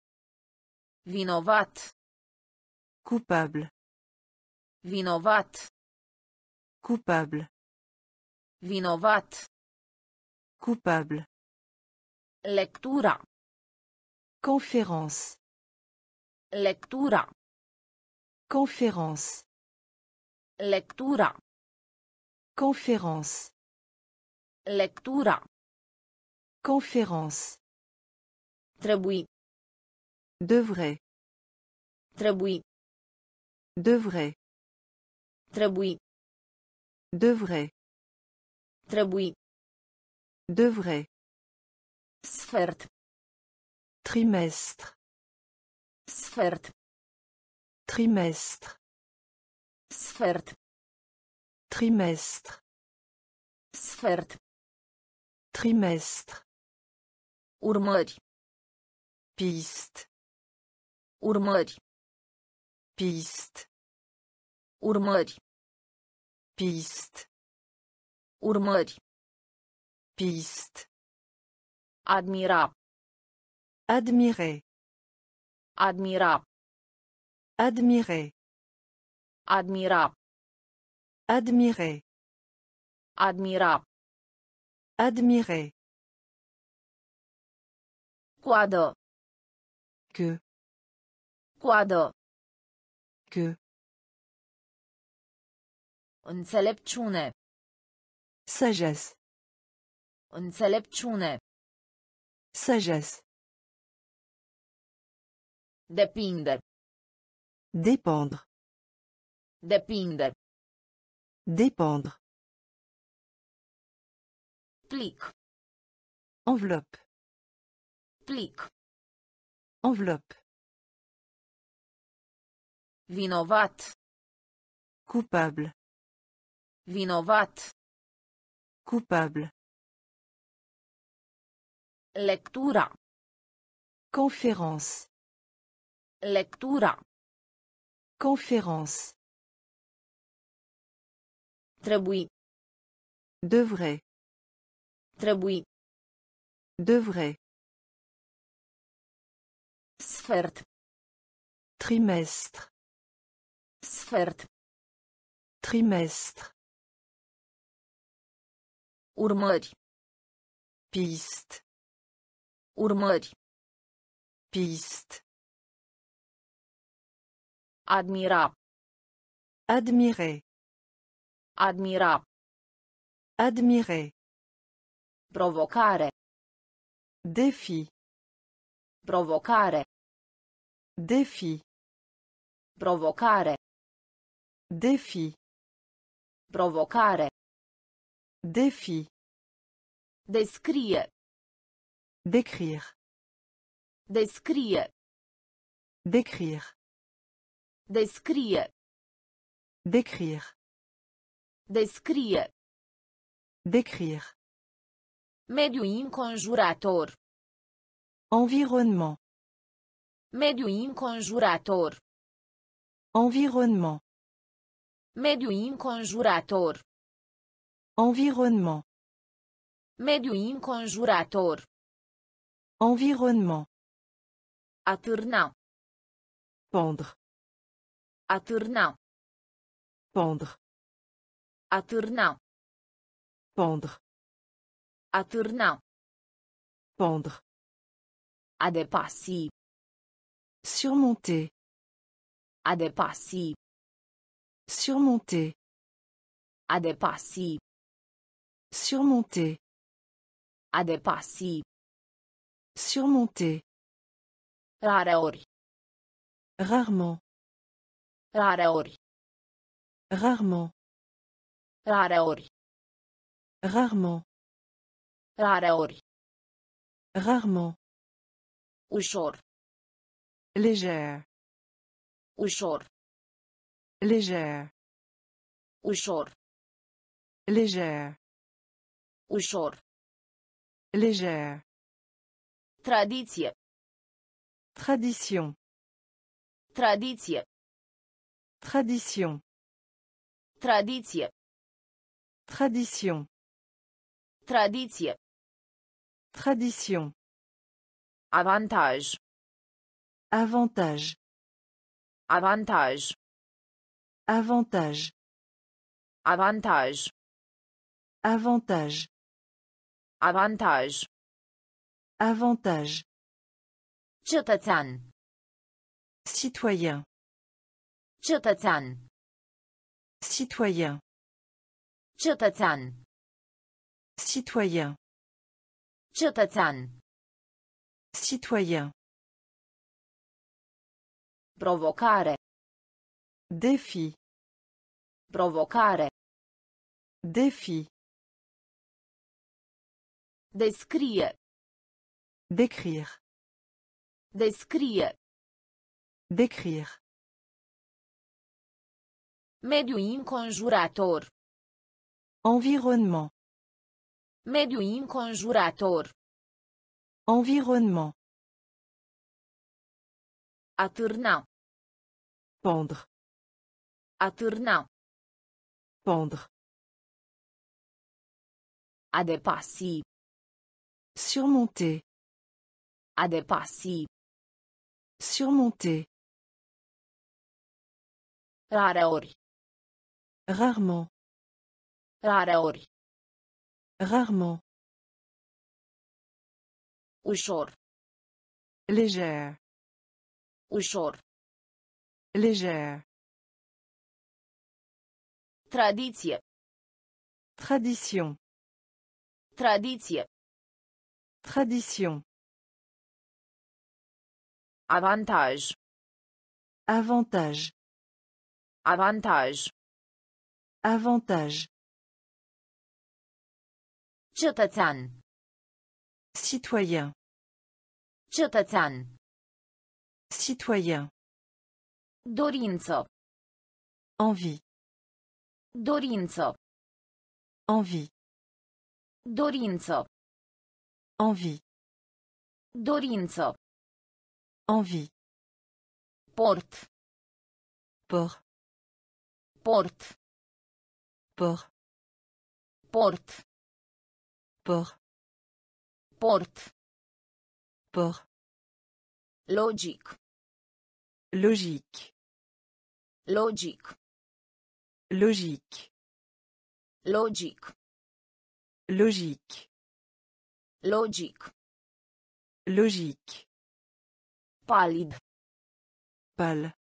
Vinovat. Coupable. Vinovat. Coupable. Vinovat. Coupable. Lectura. Conférence. Lectura. Conférence. Lectura. Conférence. Lectura. Conférence. Trebui. Devrait. Trebui. Devrait. Trebui. Devrait. Trebui. Devrait. Sfert. Trimestre. Sfert. Trimestre. Sfert. Trimestre. Sfert. Trimestre. Urmări. Piste. Urmări. Piste. Urmări. Piste. Urmări. Piste. Admira. Admirer. Admira. Admirer. Admira. Admirer. Admira. Admirer. Coadă. Que. Coadă. Que. Înțelepciune. Sagesse. Înțelepciune. Sagesse. Depinde. Dépendre. Depinde. Dépendre. Plic. Enveloppe. Plic. Enveloppe. Vinovat. Coupable. Vinovat. Coupable. Lectura. Conférence. Lectura. Conférence. Trebui. Devrait. Trebui. Devrait. Sfert. Trimestre. Sfert. Trimestre. Urmări. Piste. Urmări. Piste. Admira. Admirer. Admira. Admirer. Provocare. Défi. Provocare. Défi. Provocare. Défi. Provocare. Défi. Descrie. Décrire. Descrie. Décrire. Descrie. Décrire. Descrie. Décrire. Mediu înconjurător. Environnement. Mediu înconjurător. Environnement. Mediu înconjurător. Environnement. Mediu înconjurător. Environnement. Atârna. Pendre. Atârna. Pendre. Atârna. Pendre. Atârna. Pendre. A depăși. Surmonter. A depăși. Surmonter. A depăși. Surmonter. A depăși. Surmonter. Rareori. Rarement. Rareori. Rarement. Rareori. Rarement. Rareori. Rarement. Ușor. Légère. Ușor. Légère. Ușor. Légère. Ușor. Légère. Tradiție. Tradition. Tradiție. Tradition. Tradiție. Tradition. Tradiție. Tradition. Avantage. Avantaj. Avantage. Avantaj. Avantage. Avantaj. Avantage. Cetățean. Citoyen. Cetățean. Citoyen. Cetățean. Citoyen. Cetățean. Citoyen. Provocare. Défi. Provocare. Défi. Descrie. Décrire. Descrie. Décrire. Mediu înconjurător. Environnement. Mediu înconjurător. Environnement. Atârna. Pendre. Atârna. Pendre. A depăși. Surmonter. A depăși. Surmonter. Rareori. Rarement. Rareori. Rarement. Ușor. Légère. Ușor. Légère. Tradiție. Tradition. Tradiție. Tradition. Avantaj. Avantage. Avantaj. Avantage. Cetățean. Citoyen. Cetățean. Citoyen. Dorință. Envie. Dorință. Envie. Dorință. Envie. Dorință. Envie. Port. Port. Port. Port. Port. Port. Port. Port. Logic. Logique. Logic. Logique. Logic. Logique. Logic. Logique. Palid. Pâle.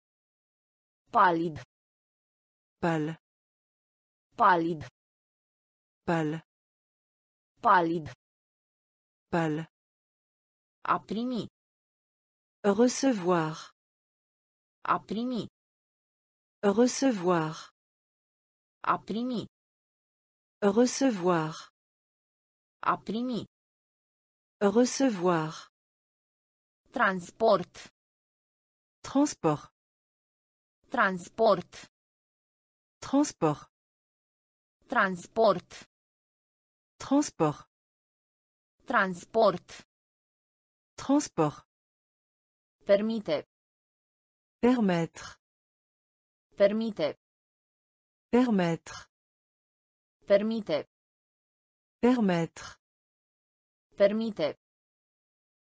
Palid. Pâle. Palid. Pâle. Palid. Pâle. A primi. Recevoir. A primi. Recevoir. A primi. Recevoir. A primi. Recevoir. Transport. Transport. Transport. Transport. Transport. Transport. Transport. Transport. Permite. Permettre. Permite. Permettre. Permite. Permettre. Permite.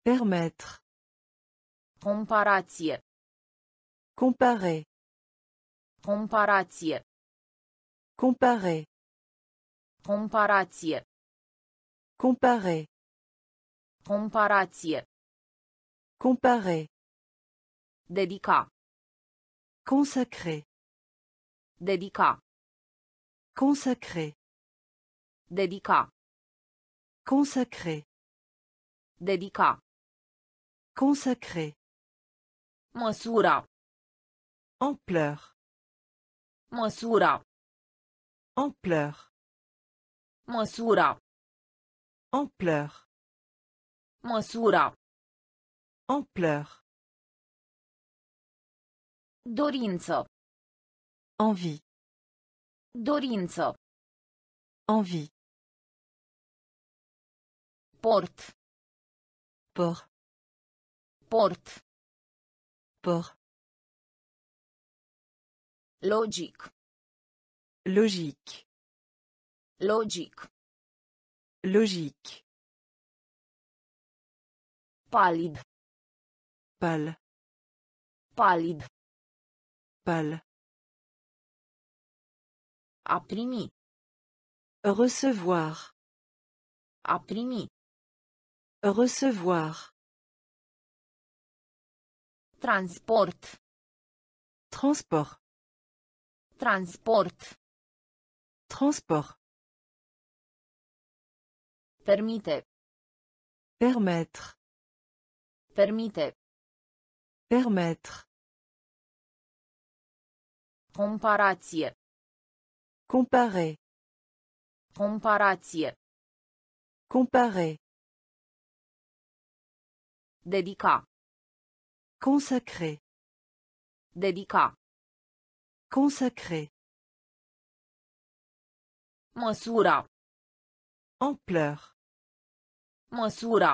Permettre. Comparație. Comparer. Comparație. Comparer. Comparație. Comparer. Comparație. Comparer. Dedica. Consacrer. Dedica. Consacrer. Dedica. Consacrer. Dedica. Consacrer. Măsura. Ampleur. Măsura. Ampleur. Măsura. Ampleur. Măsura. Ampleur. Dorință. Envie. Dorință. Envie. Port. Port. Port. Port. Logic. Logique. Logic. Logique. Palid. Pâle. Palid. Pâle. A primi. Recevoir. A primi. Recevoir. Transport. Transport. Transport. Transport. Permite. Permettre. Permite. Permettre. Comparație. Comparer. Comparație. Comparer. Dedica. Consacrer. Dedica. Consacrer. Măsura. Ampleur. Măsura.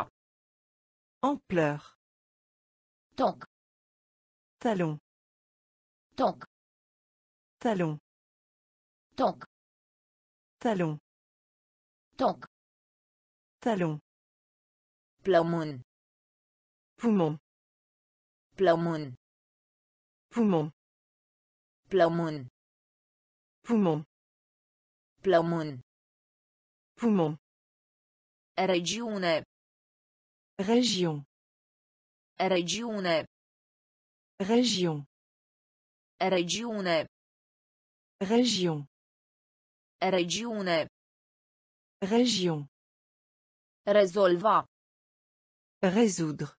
Ampleur. Toc. Talon. Toc. Talon. Toc. Talon. Toc. Talon. Plămân. Poumon. Plămân. Poumon. Plămân. Poumon. Plămân. Poumon. Regiune. Région. Regiune. Région. Regiune. Région. Regiune. Région. Rezolva. Résoudre.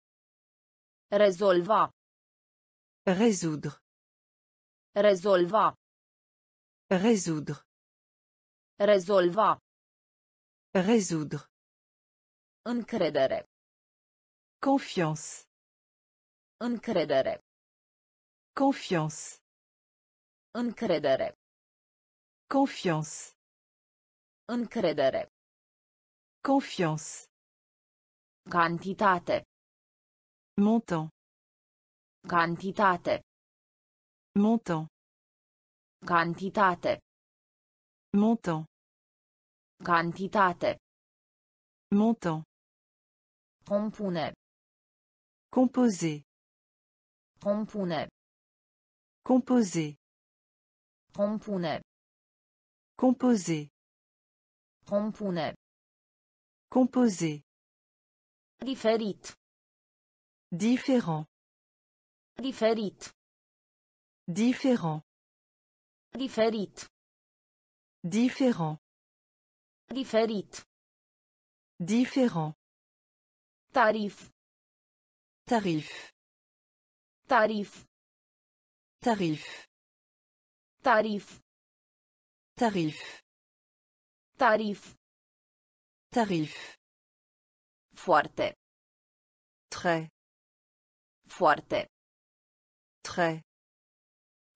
Rezolva. Résoudre. Rezolva. Résoudre. Rezolva. Résoudre. Încredere. Confiance. Încredere. Confiance. Încredere. Confiance. Încredere. Confiance. Cantitate. Montant. Cantitate. Montant. Cantitate. Montant. Cantitate. Montant. Compune. Composer. Compune. Composer. Compune. Composer. Compune. Composer. Diferit. Différent. Diferit. Différent. Diferit. Différent. Diferit. Différent. Tarif. Tarif. Tarif. Tarif. Tarif. Tarif. Tarif. Tarif. Foarte. Très. Foarte. Très.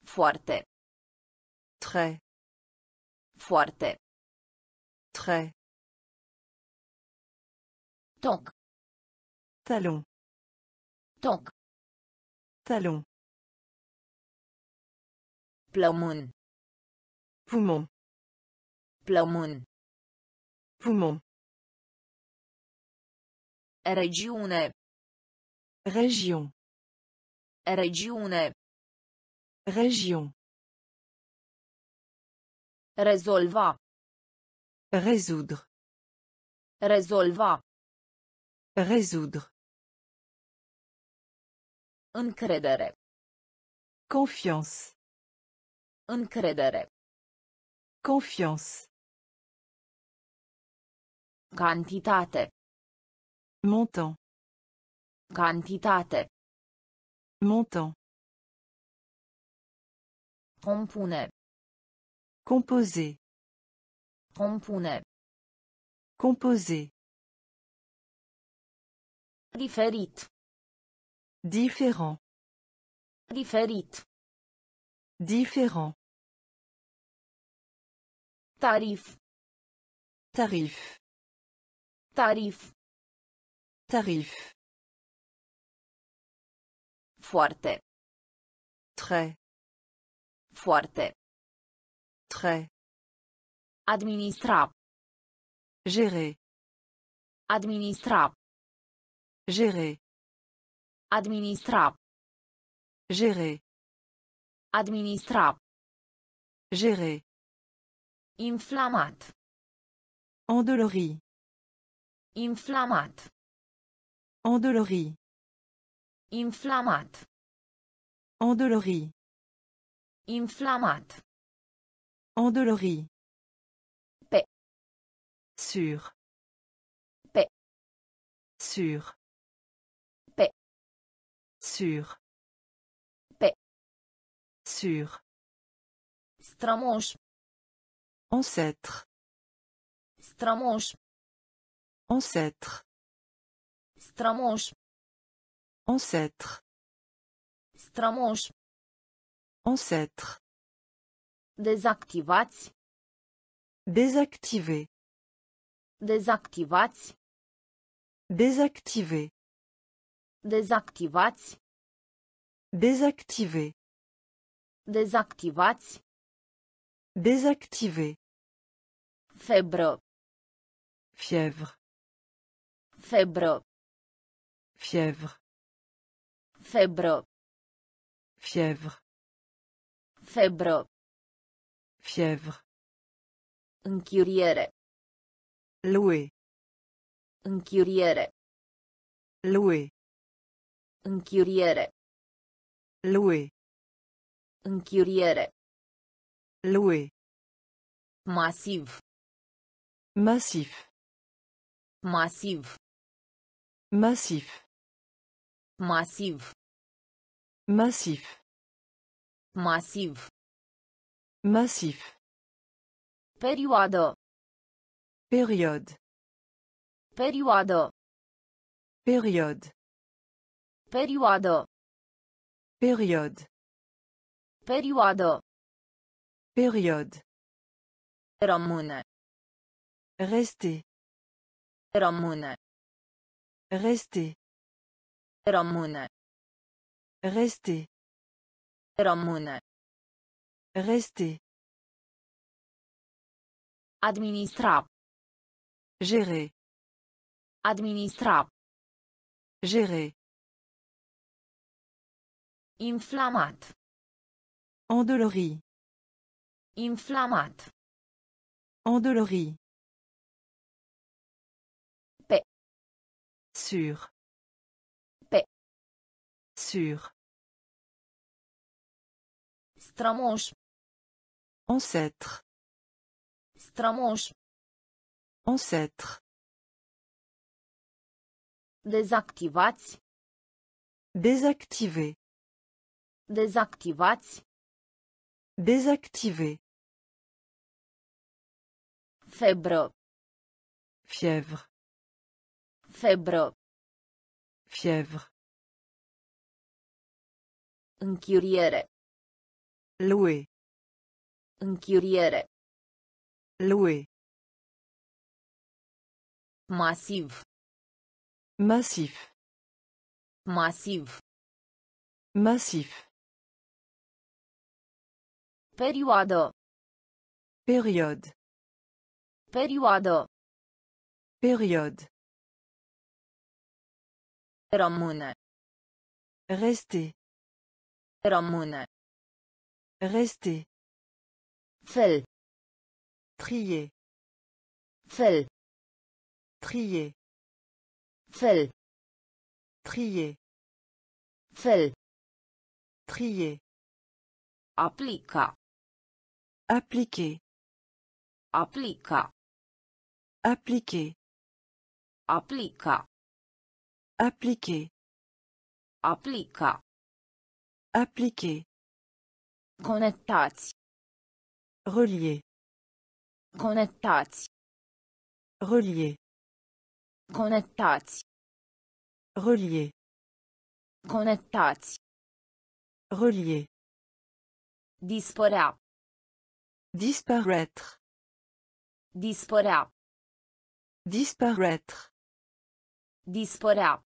Foarte. Très. Foarte. Très. Toc. Talon. Toc. Talon. Plămân. Poumon. Plămân. Poumon. Regiune. Région. Regiune. Région. Rezolva. Résoudre. Rezolva. Résoudre. Încredere. Confiance. Încredere. Confiance. Cantitate. Montant. Cantitate. Montant. Compune. Composer. Compune. Composer. Diferit. Différent. Diferit. Différent. Tarif. Tarif. Tarif. Tarif. Foarte. Très. Foarte. Très. Administra. Gérer. Administra. Gérer. Administra. Gérer. Administra. Gérer. Inflamat. Endolori. Inflamat. Endolori. Inflamat. Endolori. Inflamat. Endolori. Paix. Sûr. Paix. Sûr. Sûr. Paix. Strămoș. Ancêtre. Strămoș. Ancêtre. Strămoș. Ancêtre. Strămoș. Ancêtre. Dezactivați. Désactiver. Dezactivați. Désactiver. Dezactivați. Désactiver. Dezactivați. Désactiver. Febră. Fièvre. Febră. Fièvre. Febră. Fièvre. Febră. Fièvre. Închiriere. Louer. Închiriere. Louer. Închiriere. Louer. Închiriere. Louer. Masiv. Massif. Masiv. Massif. Masiv. Massif. Masiv. Massif. Perioadă. Période. Perioadă. Période. Perioadă. Période. Perioadă. Période. Rămâne. Rester. Rămâne. Rester. Rămâne. Rester. Rămâne. Rester. Administra. Gérer. Administra. Gérer. Inflamat. Endolori. Inflamat. Endolori. Paix. Sûr. Paix. Sûr. Strămoș. Ancêtre. Strămoș. Ancêtre. Dezactivați. Désactiver. Dezactivați. Désactiver. Febră. Fièvre. Febră. Fièvre. Închiriere. Louer. Închiriere. Louer. Masiv. Massif. Masiv. Massif. Perioadă. Période. Perioadă. Période. Rămâne. Rester. Rămâne. Rester. Fel. Trier. Fel. Trier. Fel. Trier. Fel. Trier. Aplica. Appliquer. Aplica. Appliquer. Aplica. Appliquer. Aplica. Appliquer. Conectați. Relier. Conectați. Relier. Conectați. Relier. Conectați. Relier. Dispărea. Disparaître. Dispărea. Disparaître. Dispărea.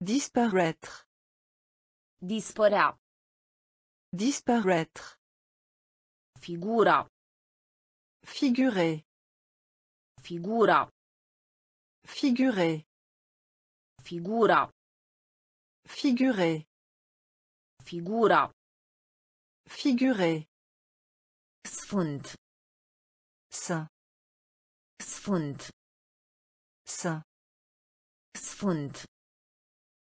Disparaître. Dispărea. Disparaître. Figura. Figurer. Figura. Figurer. Figura. Figurer. Figura. Figurer. Sfânt. Saint. Sfânt. Saint. Sfânt.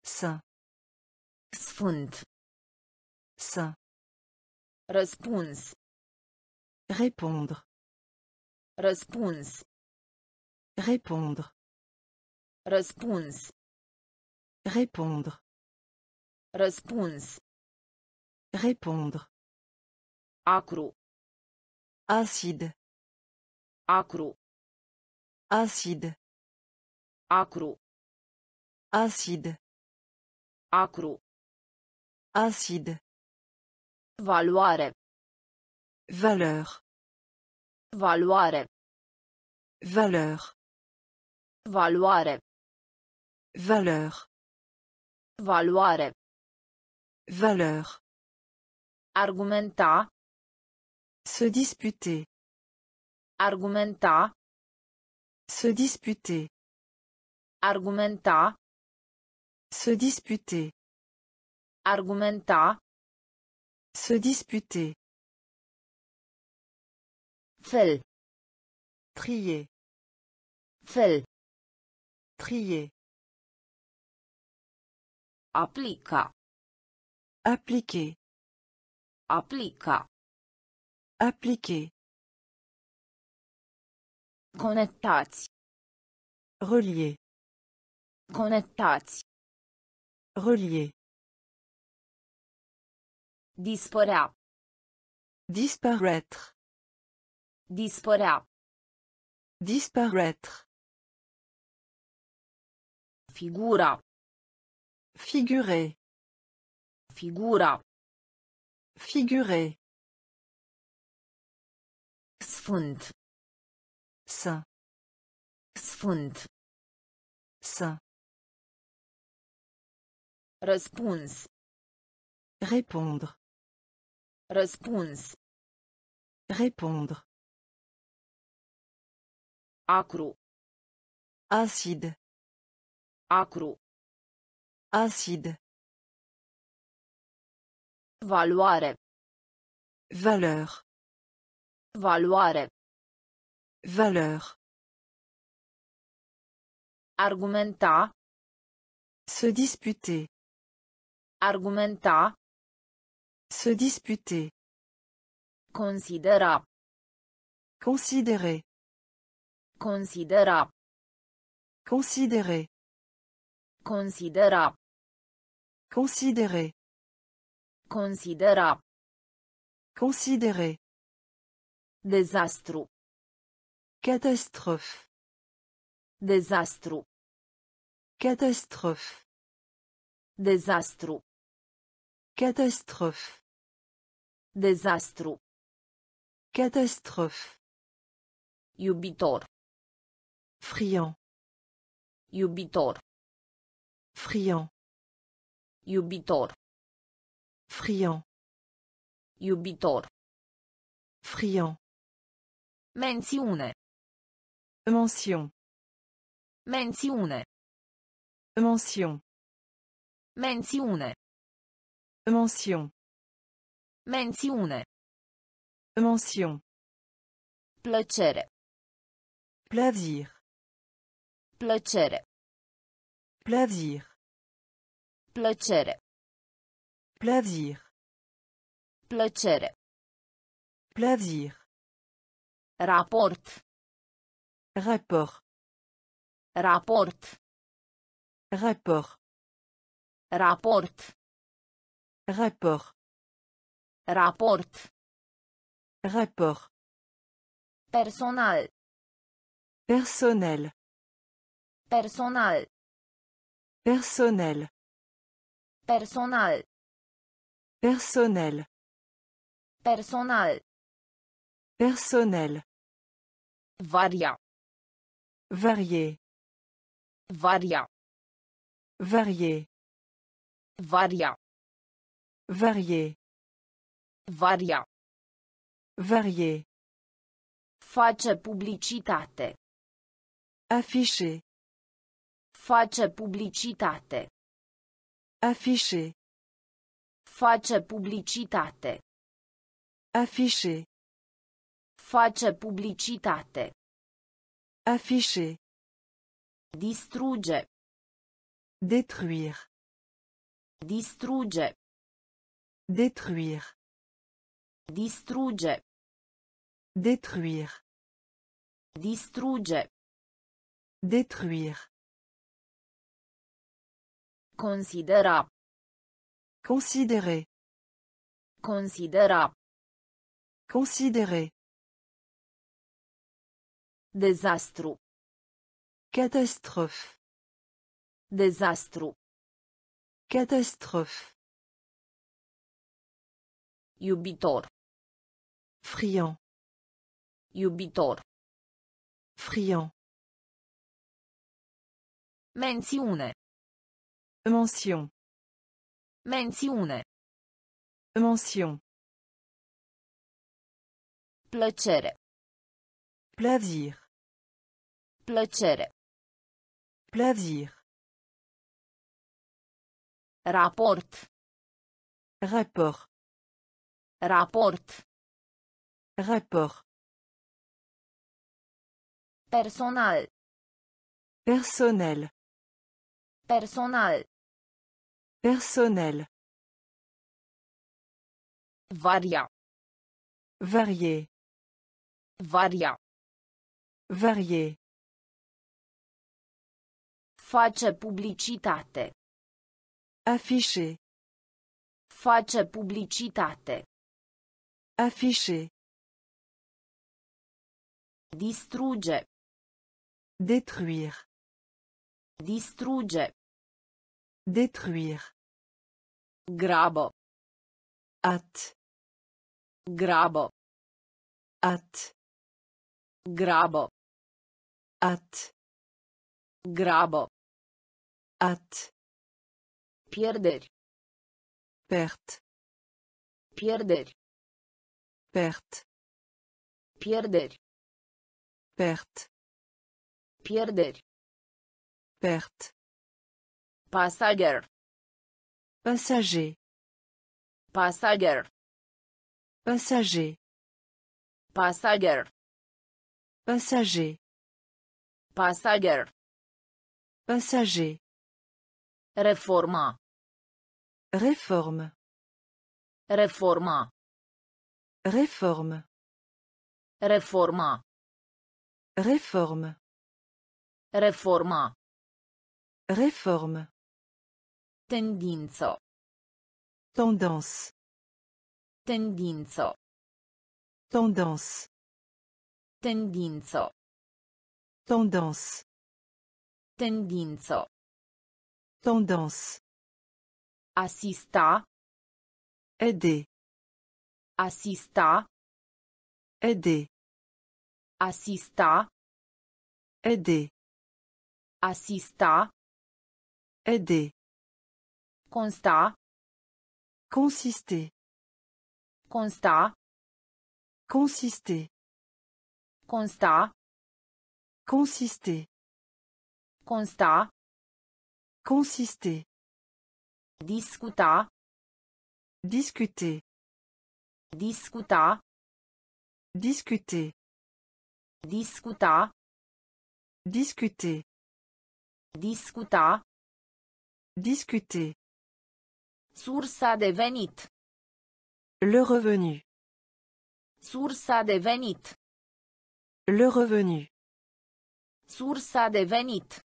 Saint. Sfânt. Saint. Răspuns. Répondre. Răspuns. Répondre. Răspuns. Répondre. Răspuns. Répondre. Acru. Acide. Acru. Acide. Acru. Acide. Acru. Acide. Valoare. Valeur. Valoare. Valeur. Valoare. Valeur. Valoare. Valeur. Argumenta. Se disputer. Argumenta. Se disputer. Argumenta. Se disputer. Argumenta. Se disputer. Fel. Trier. Fel. Trier. Aplica. Appliquer. Aplica. Appliquer. Conectați. Relier. Conectați. Relier. Dispărea. Disparaître. Dispărea. Disparaître. Figura. Figurer. Figura. Figurer. Sfânt. Saint. Sfânt. Saint. Răspuns. Répondre. Răspuns. Répondre. Acru. Acide. Acru. Acide. Valoare. Valeur. Valoare. Valeur. Argumenta. Se disputer. Argumenta. Se disputer. Considera. Considérer. Considera. Considérer. Considera. Considérer. Considera. Considérer. Dezastru. Catastrophe. Dezastru. Catastrophe. Dezastru. Catastrophe. Dezastru. Catastrophe. Iubitor. Friand. Iubitor. Friand. Iubitor. Friand. Iubitor. Friand. Mențiune. Mention. Mențiune. Mention. Mențiune. Mention. Mențiune. Mention. Plăcere. Plaisir. Plăcere. Plaisir. Plăcere. Plaisir. Plăcere. Plaisir. Raport. Rapport. Raport. Rapport. Raport. Rapport. Raport. Rapport. Personal. Personnel. Personal. Personnel. Personal. Personnel. Personal. Personnel. Varia. Varié. Varia. Varié. Varia. Varié. Varia. Varié. Face publicitate. Affiché. Face publicitate. Affiché. Face publicitate. Affiché. Face publicitate. Affiché. Distrugge. Détruire. Distrugge. Détruire. Distrugge. Détruire. Distrugge. Détruire. Considera. Considérer. Considera. Considérer. Dezastru. Catastrophe. Dezastru. Catastrophe. Iubitor. Friand. Iubitor. Friand. Mențiune. Mention. Mențiune. Mention. Plăcere. Plaisir. Plăcere. Plaisir. Raport. Rapport. Raport. Rapport. Personal. Personnel. Personal. Personnel. Varia. Varié. Varia. Varié. Face publicitate. Affiché. Face publicitate. Affiché. Distrugge. Détruire. Distrugge. Détruire. Grabă. Hâte. Grabă. Hâte. Grabă. Hâte. Grabă. Hâte. Pierderi. Perte. Pierderi. Perte. Pierderi. Perte. Pierderi. Perte. Pasager. Passager. Pasager. Passager. Pasager. Passager. Pasager. Passager. Reforma. Réforme. Reforma. Réforme. Reforma. Réforme. Reforma. Réforme. Tendință. Tendance. Tendință. Tendance. Tendință. Tendance. Tendință. Tendance. Asista. Aider. Asista. Aider. Asista. Aider. Asista. Aider. Consta. Consister. Consta. Consister. Consta. Consister. Consta. Consister. Discuta. Discuter. Discuta. Discuter. Discuta. Discuter. Discuta. Discuter. Sursa de venit. Le revenu. Sursa de venit. Le revenu. Sursa de venit.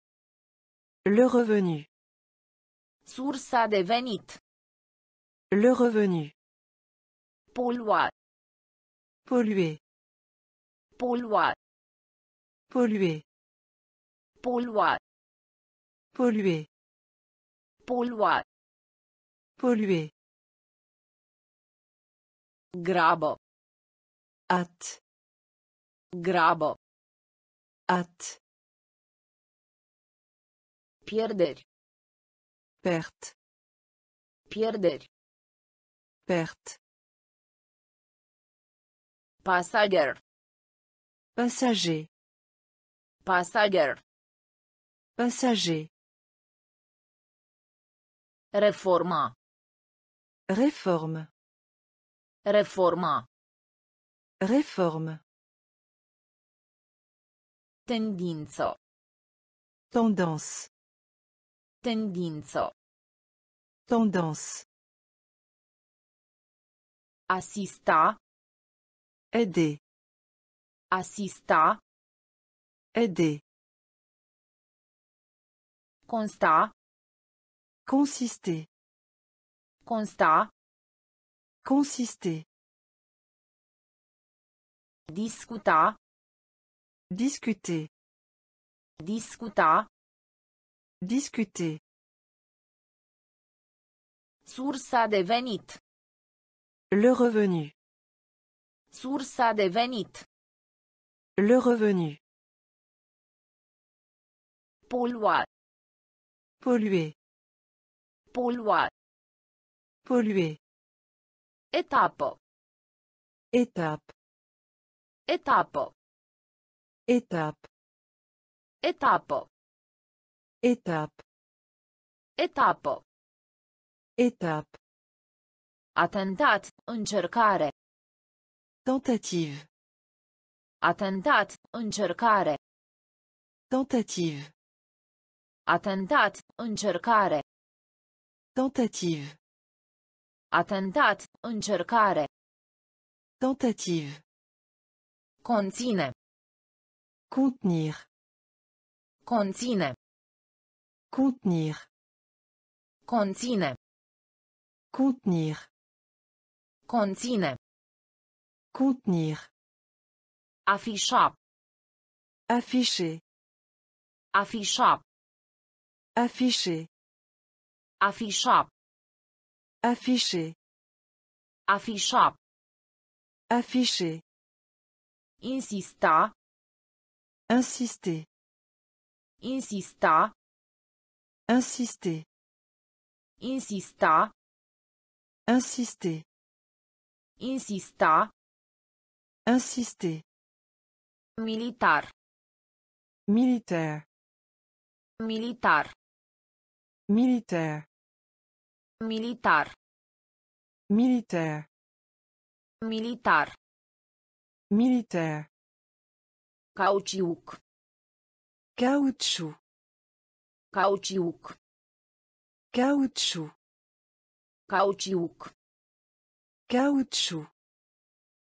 Le revenu. Sursa de venit. Le revenu. Polua. Polluer. Polua. Polluer. Polua. Polluer. Polua. Polluer. Grabă. Hâte. Grabă. Hâte. Pierderi. Perte. Pierderi. Perte. Pasager. Passager. Pasager. Passager. Reforma. Réforme. Reforma. Réforme. Tendință. Tendance. Tendință. Tendance. Asista. Aider. Asista. Aider. Consta. Consister. Consta. Consister. Discuta. Discuter. Discuta. Discuter. Sursa de venit. Le revenu. Sursa de venit. Le revenu. Polua. Polluer. Polua. Polluer. Etapă. Étape. Etapă. Étape. Etapă. Étape. Etapă. Étape. Atentat. Încercare. Tentative. Atentat. Încercare. Tentative. Atentat. Încercare. Tentative. Atentat. Încercare. Tentative. Conține. Contenir. Conține. Contenir. Conține. Contenir. Conține. Contenir. Afișa. Afficher. Afișa. Afficher. Afișa. Afficher. Afișa. Afficher. Insista. Insister. Insista. Insister. Insista. Insister. Insista. Insister. Militar. Militaire. Militar. Militaire. Militar. Militaire. Militar. Militaire. Cauciuc. Caoutchouc. Cauciuc. Caoutchouc. Cauciuc. Caoutchouc.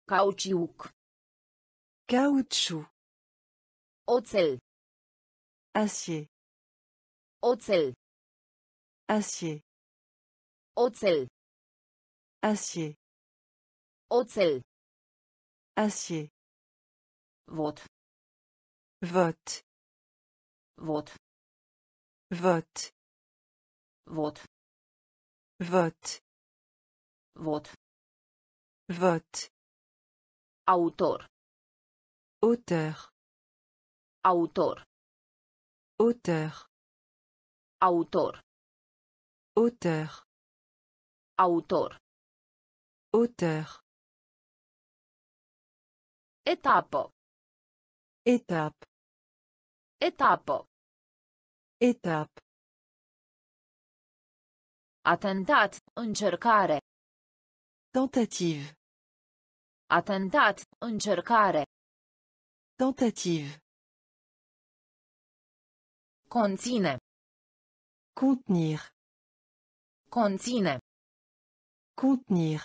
Cauciuc. Caoutchouc. Oțel. Acier. Oțel. Acier. Oțel. Acier. Oțel. Acier. Vot. Vote. Vot. Vote. Vot. Vote. Vot. Vote. Autor. Auteur. Autor. Auteur. Autor. Auteur. Autor. Auteur. Etapă. Étape. Etapă. Étape. Atentat. Încercare. Tentative. Atentat. Încercare. Tentative. Conține. Contenir. Conține. Contenir.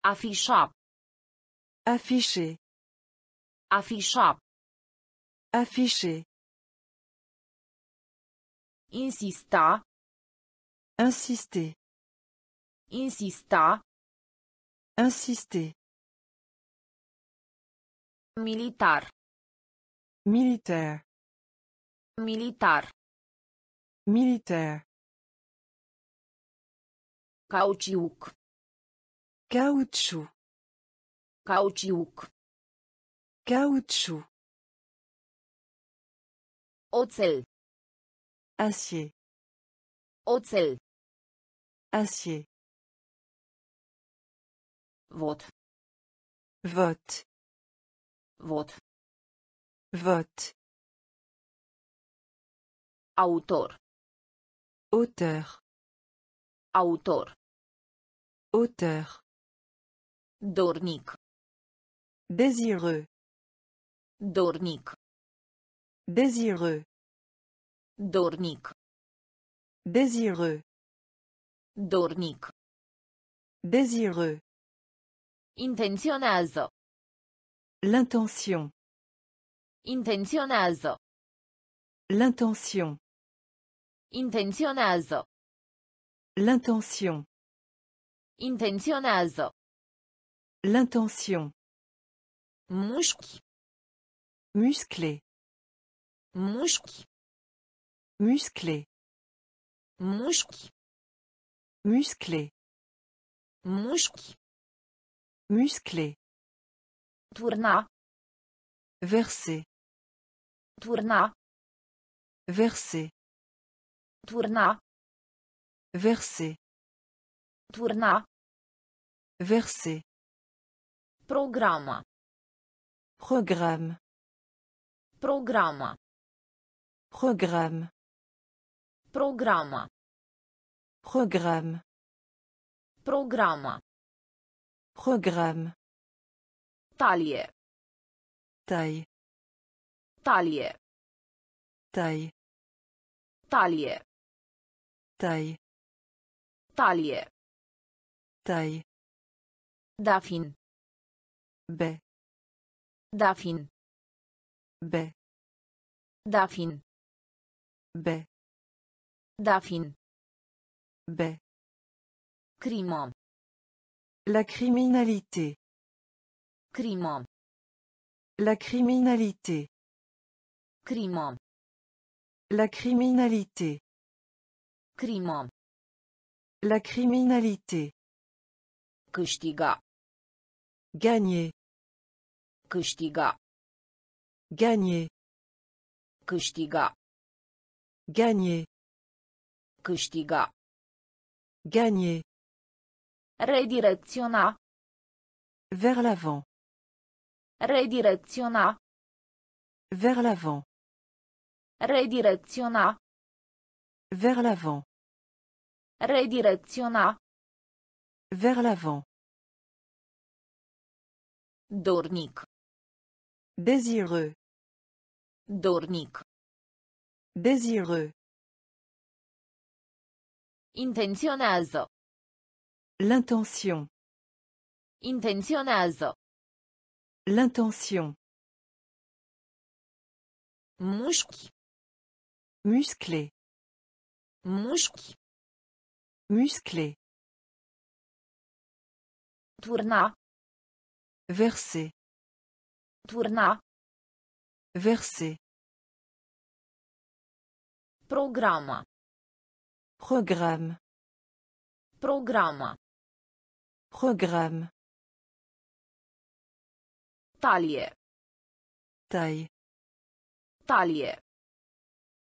Afișa. Afficher. Afișa. Afficher. Insista. Insister. Insista. Insister. Militar. Militaire. Militar. Militaire. Cauciuc. Caoutchouc. Cauciuc. Caoutchouc. Oțel. Acier. Oțel. Acier. Vot. Vote. Vot. Vote. Autor. Auteur. Autor. Auteur. Dornic. Désireux. Dornic. Désireux. Dornic. Désireux. Dornic. Désireux. Intenționează. L'intention. Intenționează. L'intention. Intenționează. L'intention. Intenționează. L'intention. Mușchi. Musclé. Musclé. Mușchi. Musclé. Mușchi. Musclé. Turna. Verser. Turna. Verser. Turna. Verser. Turna. Verser. Programa. Programme. Programa. Programme. Programa. Programme. Programa. Programme. Talie. Taille. Talie. Taille. Talie. Taille. Talie. Taille. Dafin. Baie. Dafin. Baie. Dafin. Baie. Dafin. Baie. Crimă. La criminalité. Crimă. La criminalité. Crimă. La criminalité. Crimă. La criminalité. Câștiga. Gagner. Câștiga. Gagner. Câștiga. Gagner. Câștiga. Gagner. Redirecționa. Vers l'avant. Redirecționa. Vers l'avant. Redirecționa. Vers l'avant. Redirecționa. Vers l'avant. Dornic. Désireux. Dornic. Désireux. Intenționează. L'intention. Intenționează. L'intention. Musclé. Musclé. Turna. Verser. Turna. Verser. Programa. Programme. Programa. Programme. Talie. Taille. Talie.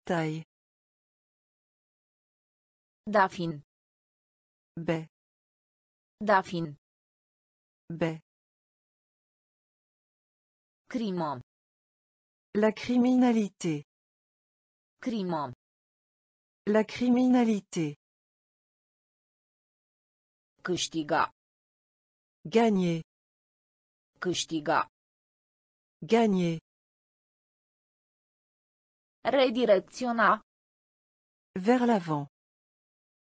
Taille. Dafin. Baie. Dafin. Baie. Crimă. La criminalité. Crimă. La criminalité. Câștiga. Gagner. Câștiga. Gagner. Redirecționa. Vers l'avant.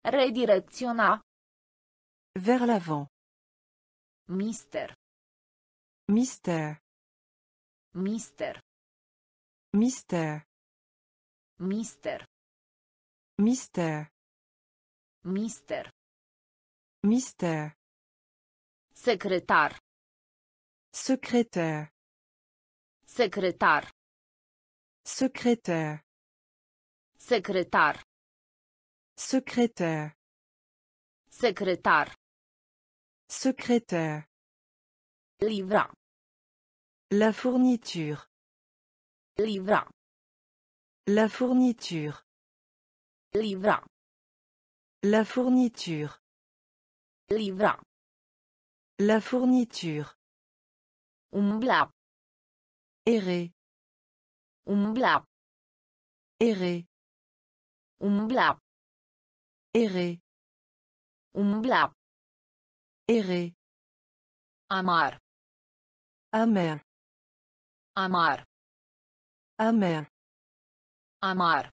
Redirecționa. Vers l'avant. Mister. Mystère. Mister. Mystère. Mister. Mystère. Mister. Mystère. Secretar. Secrétaire. Secretar. Secrétaire. Secretar. Secrétaire. Secretar. Secrétaire. Livra. La fourniture. Livra. La fourniture. Livra. La fourniture. Livra. La fourniture. Umbla. Errer. Umbla. Errer. Umbla. Errer. Umbla. Errer. Amar. Amer. Amar. Amer. Amar.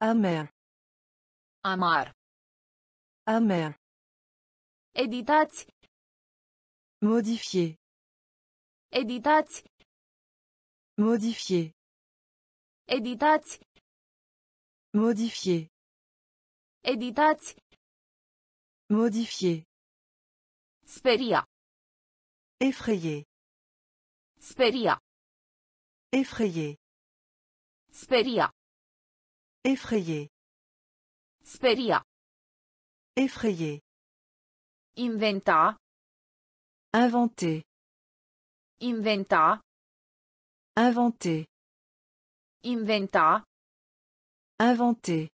Amer. Amar. Amer. Editați. Modifier. Editați. Modifier. Editați. Modifier. Editați. Modifier. Speria. Effrayer. Speria. Effrayer. Speria. Effrayer. Speria. Effrayer. Inventa. Inventer. Inventa. Inventer. Inventa. Inventer.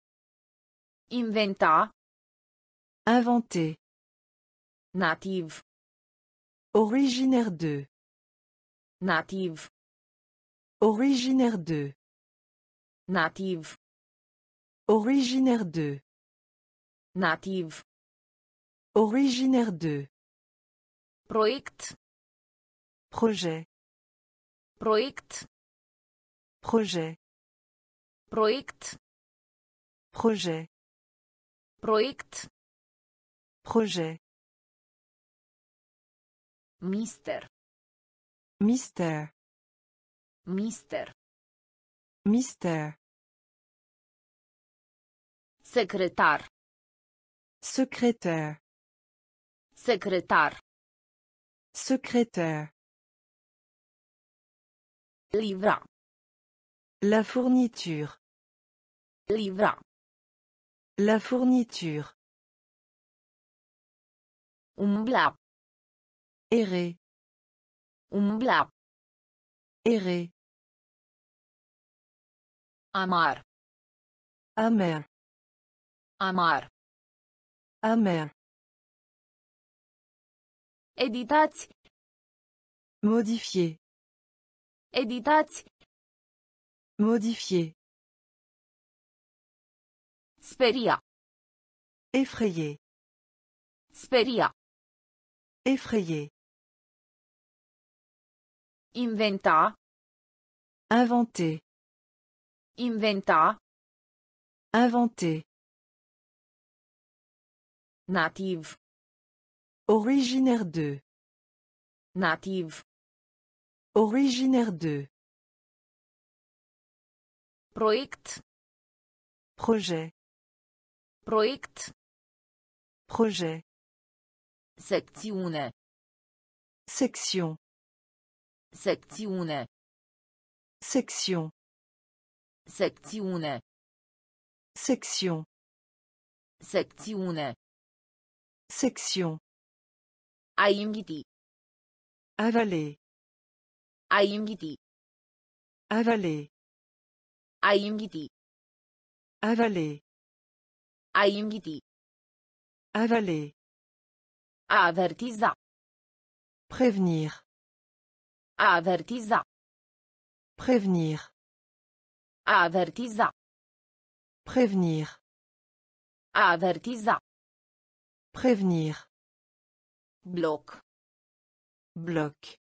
Inventa. Inventer. Nativ. Originaire de. Nativ. Originaire de. Nativ. Originaire de. Nativ. Originaire de. Proiect. Projet. Proiect. Projet. Proiect. Projet. Proiect. Projet. Mister. Mystère. Mister. Mystère. Secretar. Secrétaire. Secretar. Secrétaire. Livra. La fourniture. Livra. La fourniture. Umbla. Errer. Umbla. Errer. Amar. Amer. Amar. Amer. Editați. Modifier. Editați. Modifier. Speria. Effrayer. Speria. Effrayer. Inventa. Inventer. Inventa. Inventer. Nativ. Originaire de. Nativ. Originaire de. Proiect. Projet. Proiect. Projet. Secțiune. Section. Secțiune. Section. Secțiune. Section. Secțiune. Section. Aïmgiti. Avaler. Aïmgiti. Avaler. Aïmgiti. Avaler. Aïmgiti. Avaler. Avertiza. Prévenir. Avertiza. Prévenir. Avertiza. Prévenir. Avertiza. Prévenir. Bloc. Bloc.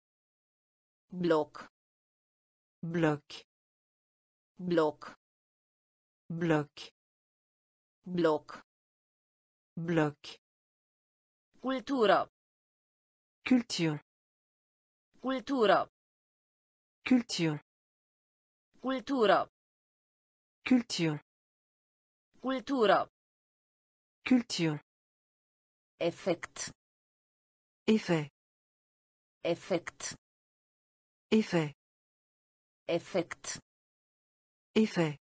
Bloc. Bloc. Bloc. Bloc. Bloc. Bloc. Cultură. Culture. Cultură. Culture. Cultură. Culture. Cultură. Culture. Effect. Effet. Effect. Effet. Effect. Effet.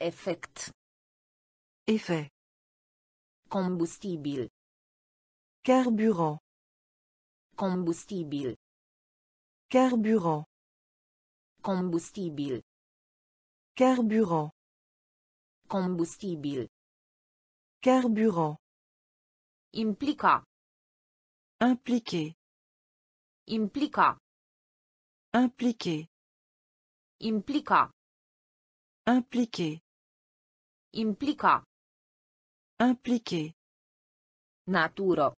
Effect. Effet. Combustible. Carburant. Combustible. Carburant. Combustible. Carburant. Combustible. Carburant. Implica. Impliqué. Implica. Impliqué. Implica. Impliqué. Implica. Impliqué. Natură.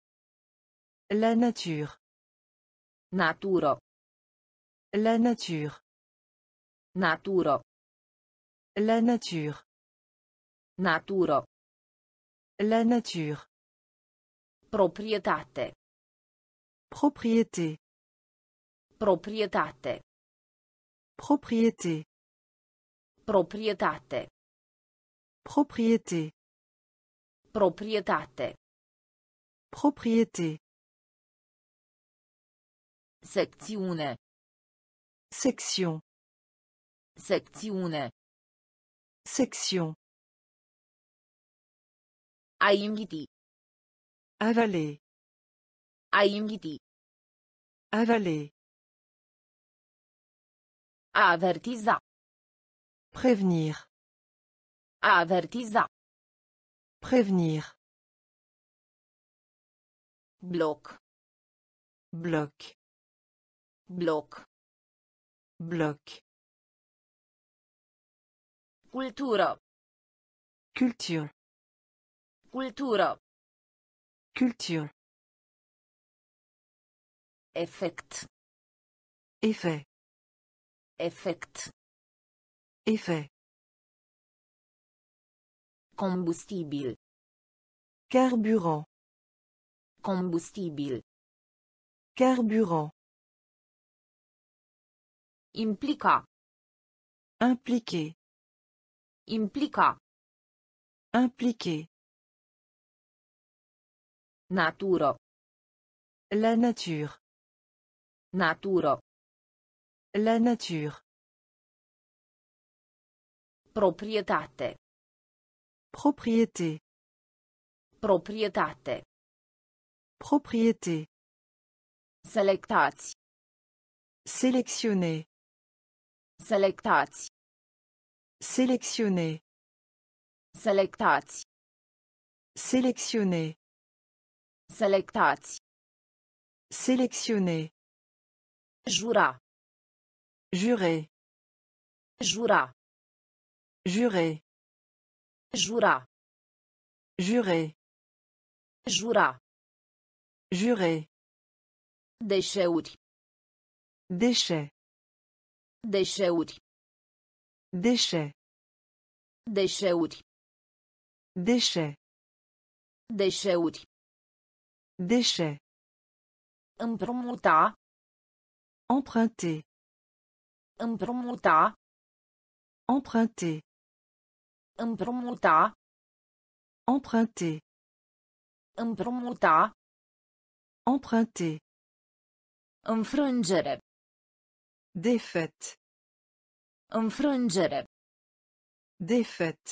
La nature. Natură. La nature. Natură. La nature. Natură. La nature. Proprietate. Propriété. Proprietate. Propriété. Proprietate. Propriété. Proprietate. Propriété. Secțiune. Section. Secțiune. Section. A inghiti. Avaler. A inghiti. Avaler. A avertiza. Prévenir. A avertiza. Prévenir. Bloc. Bloc. Bloc. Bloc. Cultură. Culture. Cultură. Culture. Efect. Effet. Efect. Effet. Combustibil. Carburant. Combustibil. Carburant. Implica. Impliqué. Implica. Impliqué. Natură. La nature. Natură. La nature. Proprietate. Propriété. Proprietate. Propriété. Selectați. Sélectionner. Selectați. Sélectionner. Selectați. Sélectionner. Sélectionner. Jura. Jurer. Jura. Jurer. Jura. Jurer. Jura. Jurer. Déchets. Déchets. Déchets. Déchets. Déchets. Déchets. Déchets. Déchet. Împrumuta. Emprunter. Împrumuta. Emprunter. Împrumuta. Emprunter. Împrumuta. Emprunter. Înfrângere. Défaite. Înfrângere. Défaite.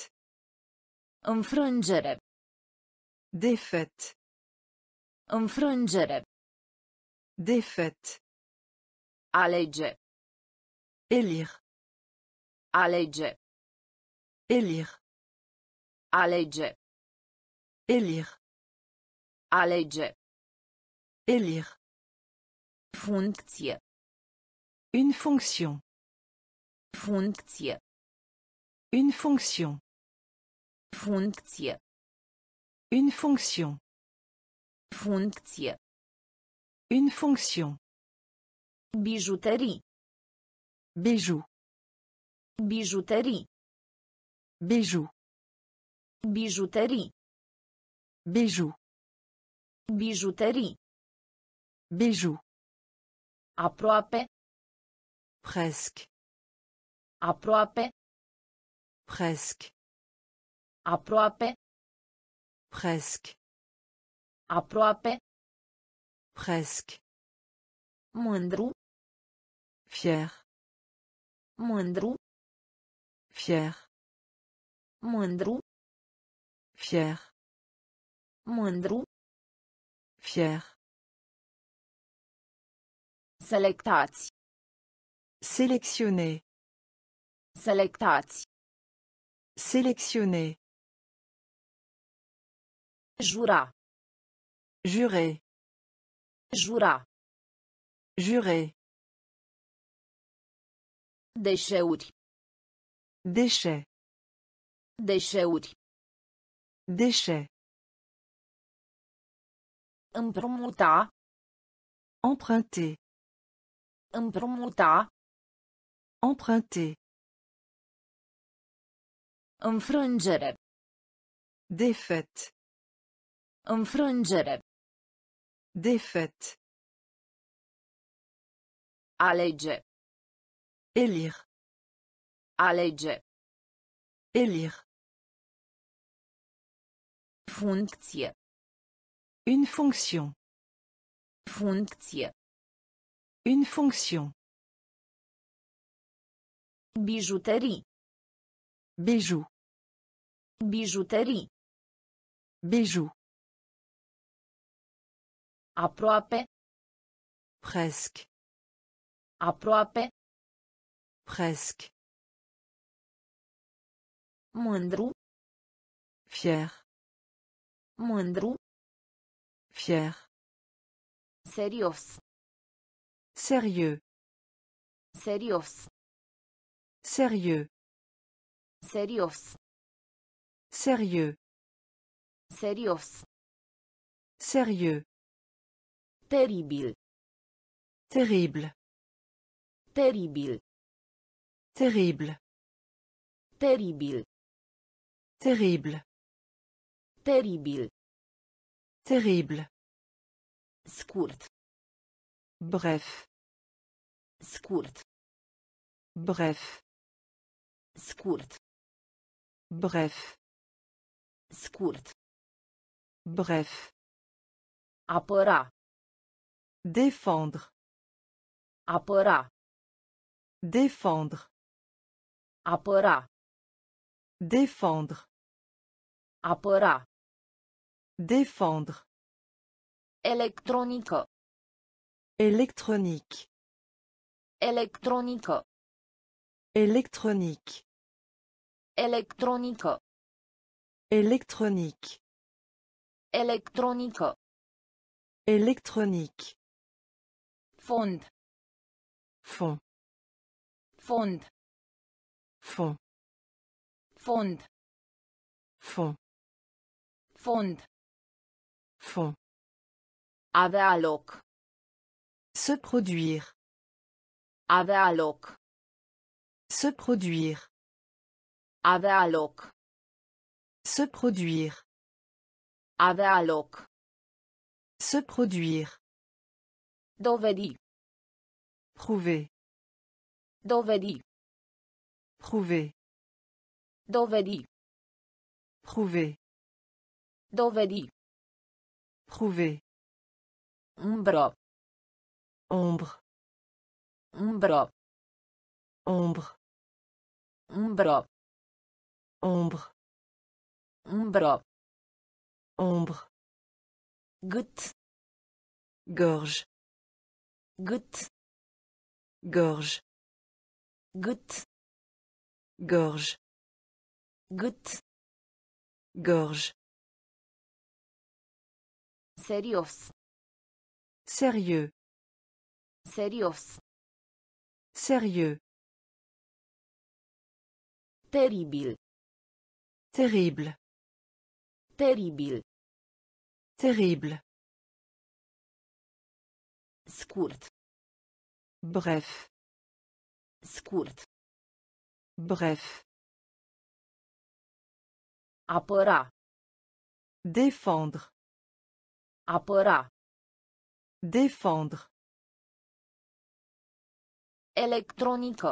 Înfrângere. Défaite. Înfrângere. Défaite. Alege. Élire. Alege. Élire. Alege. Élire. Alege. Élire. Funcție. Une fonction. Funcție. Une fonction. Funcție. Une fonction. Funcție. Une fonction. Bijuterii. Bijou. Bijuterii. Bijou. Bijuterii. Bijou. Bijuterii. Bijou. Aproape. Presque. Aproape. Presque. Aproape. Presque. Aproape. Presque. Mândru. Fier. Mândru. Fier. Mândru. Fier. Mândru. Fier. Selectați. Sélectionner. Selectați. Sélectionner. Jura. Juré. Jura. Juré. Déchets. Déchets. Déchets. Déchets. Împrumuta. Emprunter. Împrumuta. Emprunter. Înfrângere. Défaite. Înfrângere. Défaite. Alege. Élire. Alege. Élire. Funcție. Une fonction. Funcție. Une fonction. Bijuterii. Bijou. Bijuterii. Bijou. Aproape. Presque. Aproape. Presque. Mândru. Fier. Mândru. Fier. Serios. Sérieux. Serios. Sérieux. Serios. Sérieux. Serios. Sérieux. Teribil. Terrible. Teribil. Terrible. Teribil. Terrible. Teribil. Terrible. Scurt. Bref. Scurt. Bref. Scurt. Bref. Scurt. Bref. Apăra. Défendre. Apăra. Défendre. Apăra. Défendre. Apăra. Défendre. Electronică. Électronique. Electronică. Électronique. Electronică. Électronique. Electronică. Électronique. Fond. Fond. Fond. Fond. Fond. Fond. Fond. Fond. Avea loc. Se produire. Avea loc. Se produire. Avea loc. Se produire. Avea loc. Se produire. Dovedi. Prouver. Dovedi. Prouver. Dovedi. Prouver. Dovedi. Prouver. Umbră. Ombre. Umbră. Ombre. Umbră. Ombre. Ombre. Gât. Gorge. Gât. Gorge. Gât. Gorge. Gât. Gorge. Serios. Sérieux. Serios. Sérieux. Teribil. Terrible. Teribil. Terrible. Scurt. Bref. Scurt. Bref. Apăra. Défendre. Apăra. Défendre. Electronică.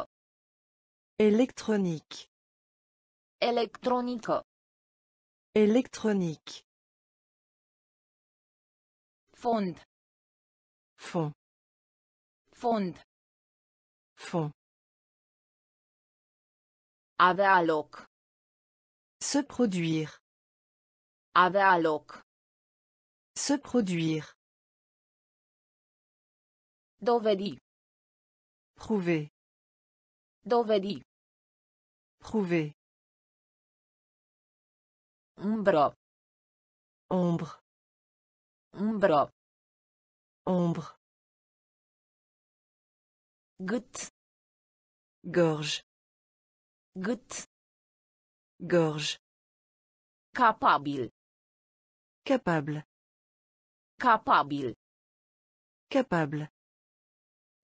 Électronique. Electronică. Électronique. Fond. Fond. Fond. Fond. Avea loc. Se produire. Avea loc. Se produire. Dovedi. Prouver. Dovedi. Prouver. Umbră. Ombre. Umbră. Ombre. Gât. Gorge. Gât. Gorge. Capabil. Capable. Capabil. Capable.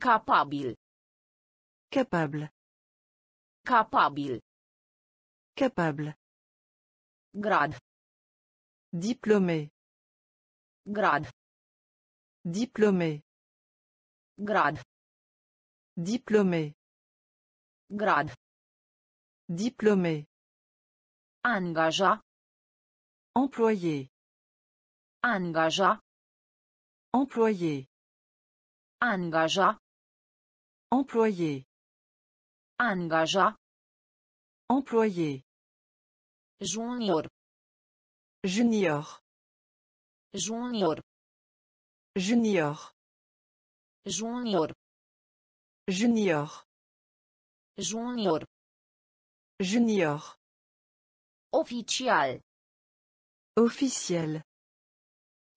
Capabil. Capable. Capabil. Capable. Grad. Diplômé. Grad. Diplômé. Grad. Diplômé. Grad. Diplômé. Angaja. Employé. Angaja. Employé. Angaja. Employé. Angaja. Employé. Junior. Junior. Junior. Junior. Junior. Junior. Junior. Junior. Oficial. Officiel.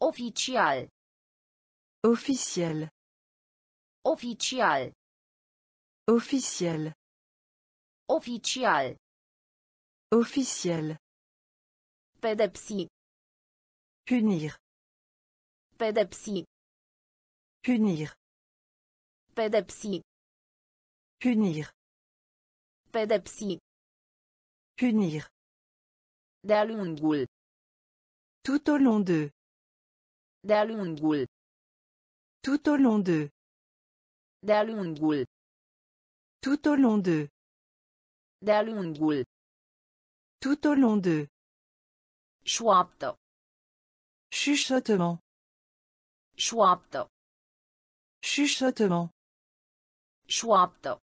Oficial. Officiel. Oficial. Officiel. Oficial. Officiel. Pedepsi. Punir. Pedepsi. Punir. Pedepsi. Punir. Pedepsi. Punir. De-a lungul. Tout au long de. De-a lungul. Tout au long de. De-a lungul. Tout au long de. De-a lungul. Tout au long de. Chuchotement. Șoaptă. Chuchotement. Șoaptă.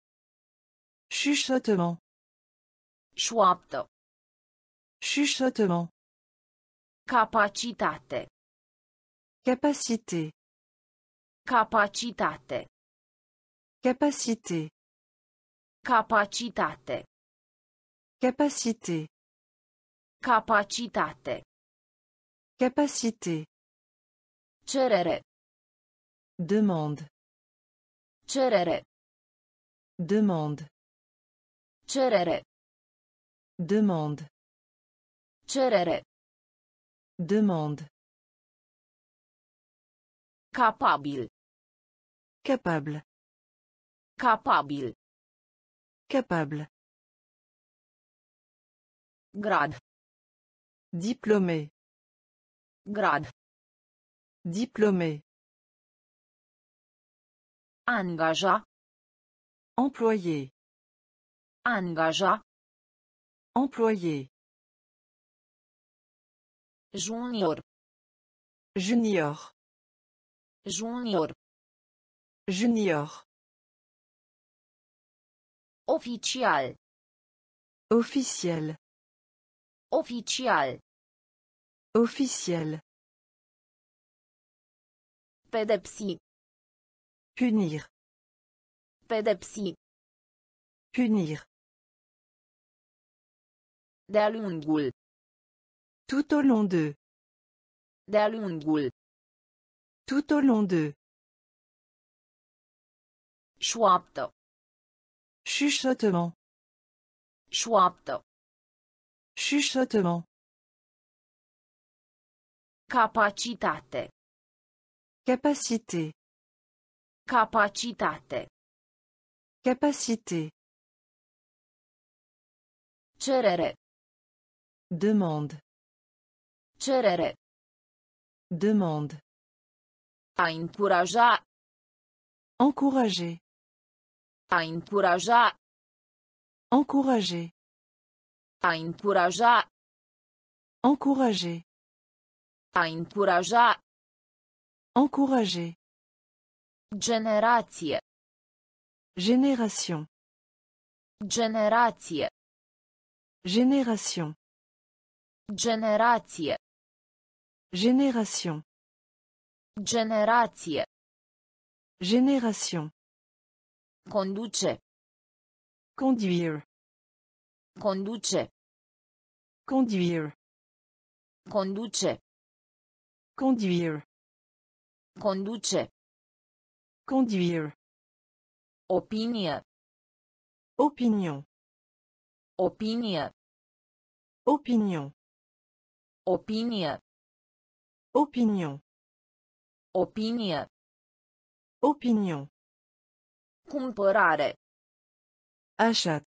Chuchotement. Șoaptă. Chuchotement. Capacitate. Capacité. Capacitate. Capacité. Capacitate. Capacité. Capacitate. Capacité. Cerere. Demande. Cerere. Demande. Cerere. Demande. Cerere. Demande. Capabil. Capable. Capabil. Capable. Grad. Diplômé. Grad. Diplômé. Angaja. Employé. Angaja. Employé. Junior. Junior. Junior. Junior. Oficial. Officiel. Oficial. Officiel. Pedepsi. Punir. Pedepsi. Punir. De-a lungul. Tout au long de. De-a lungul. Tout au long de. Șoaptă. Chuchotement. Șoaptă. Chuchotement. Capacitate. Capacité. Capacitate. Capacité. Cerere. Demande. Cerere. Demande. A încuraja. Encourager. A încuraja. Encourager. A încuraja. Encourager. A încuraja. Encourager. Generație. Génération. Generație. Génération. Generație. Génération. Generație. Génération. Conduce. Conduire. Conduce. Conduire. Conduce. Conduire. Conduce. Conduire. Opinie. Opinion. Opinie. Opinion. Opinie. Opinion. Opinie. Opinion. Cumpărare. Achat.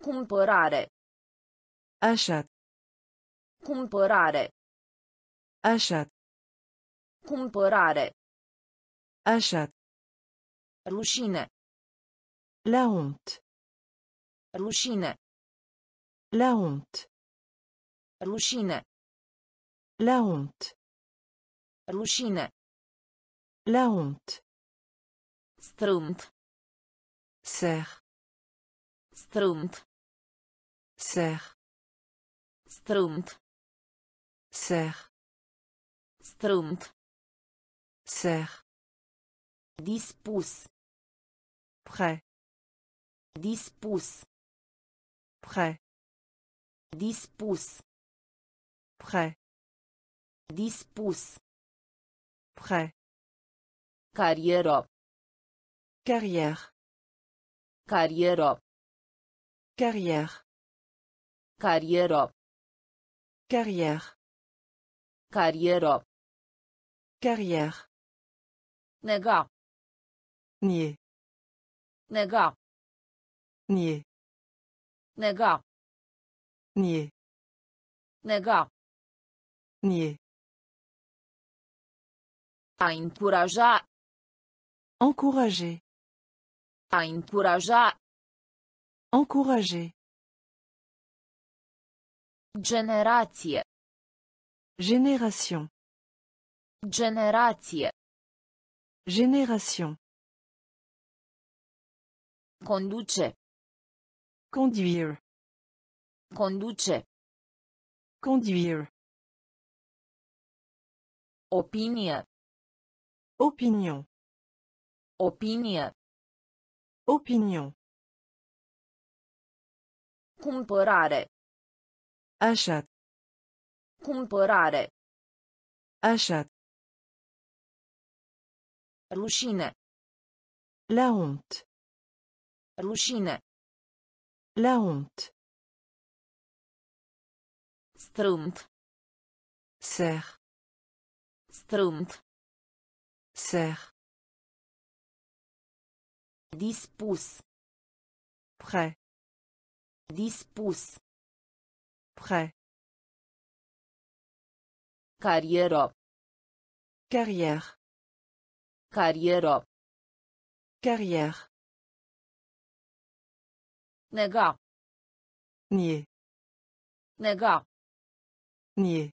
Cumpărare. Achat. Cumpărare. Achat. Cumpărare. Achat. Rușine. La honte. Rușine. La honte. Rușine. La honte. Rușine. La honte. Strâmt. Serre. Strâmt. Serre. Strâmt. Serre. Strâmt. Serre. Dispus. Prêt. Dispus. Prêt. Dispus. Prêt. Dispus. Prêt. Carieră. Carrière. Carieră. Carrière. Carieră. Carrière. Carieră. Carrière. Nega. Nier. Nega. Nier. Nega. Nier. Nega. Nier. A încuraja. Encourager. A încuraja. Encourager. Generație. Génération. Génération. Conduce. Conduire. Conduce. Conduire. Opinie. Opinion. Opinie. Opinion. Cumpărare. Achat. Cumpărare. Achat. Rușine. La honte. Rușine. La honte. Strâmt. Serre. Strâmt. Serre. Dispus. Prêt. Dispus. Prêt. Carieră. Carrière. Carieră. Carrière. Nega. Nier. Nega. Nier.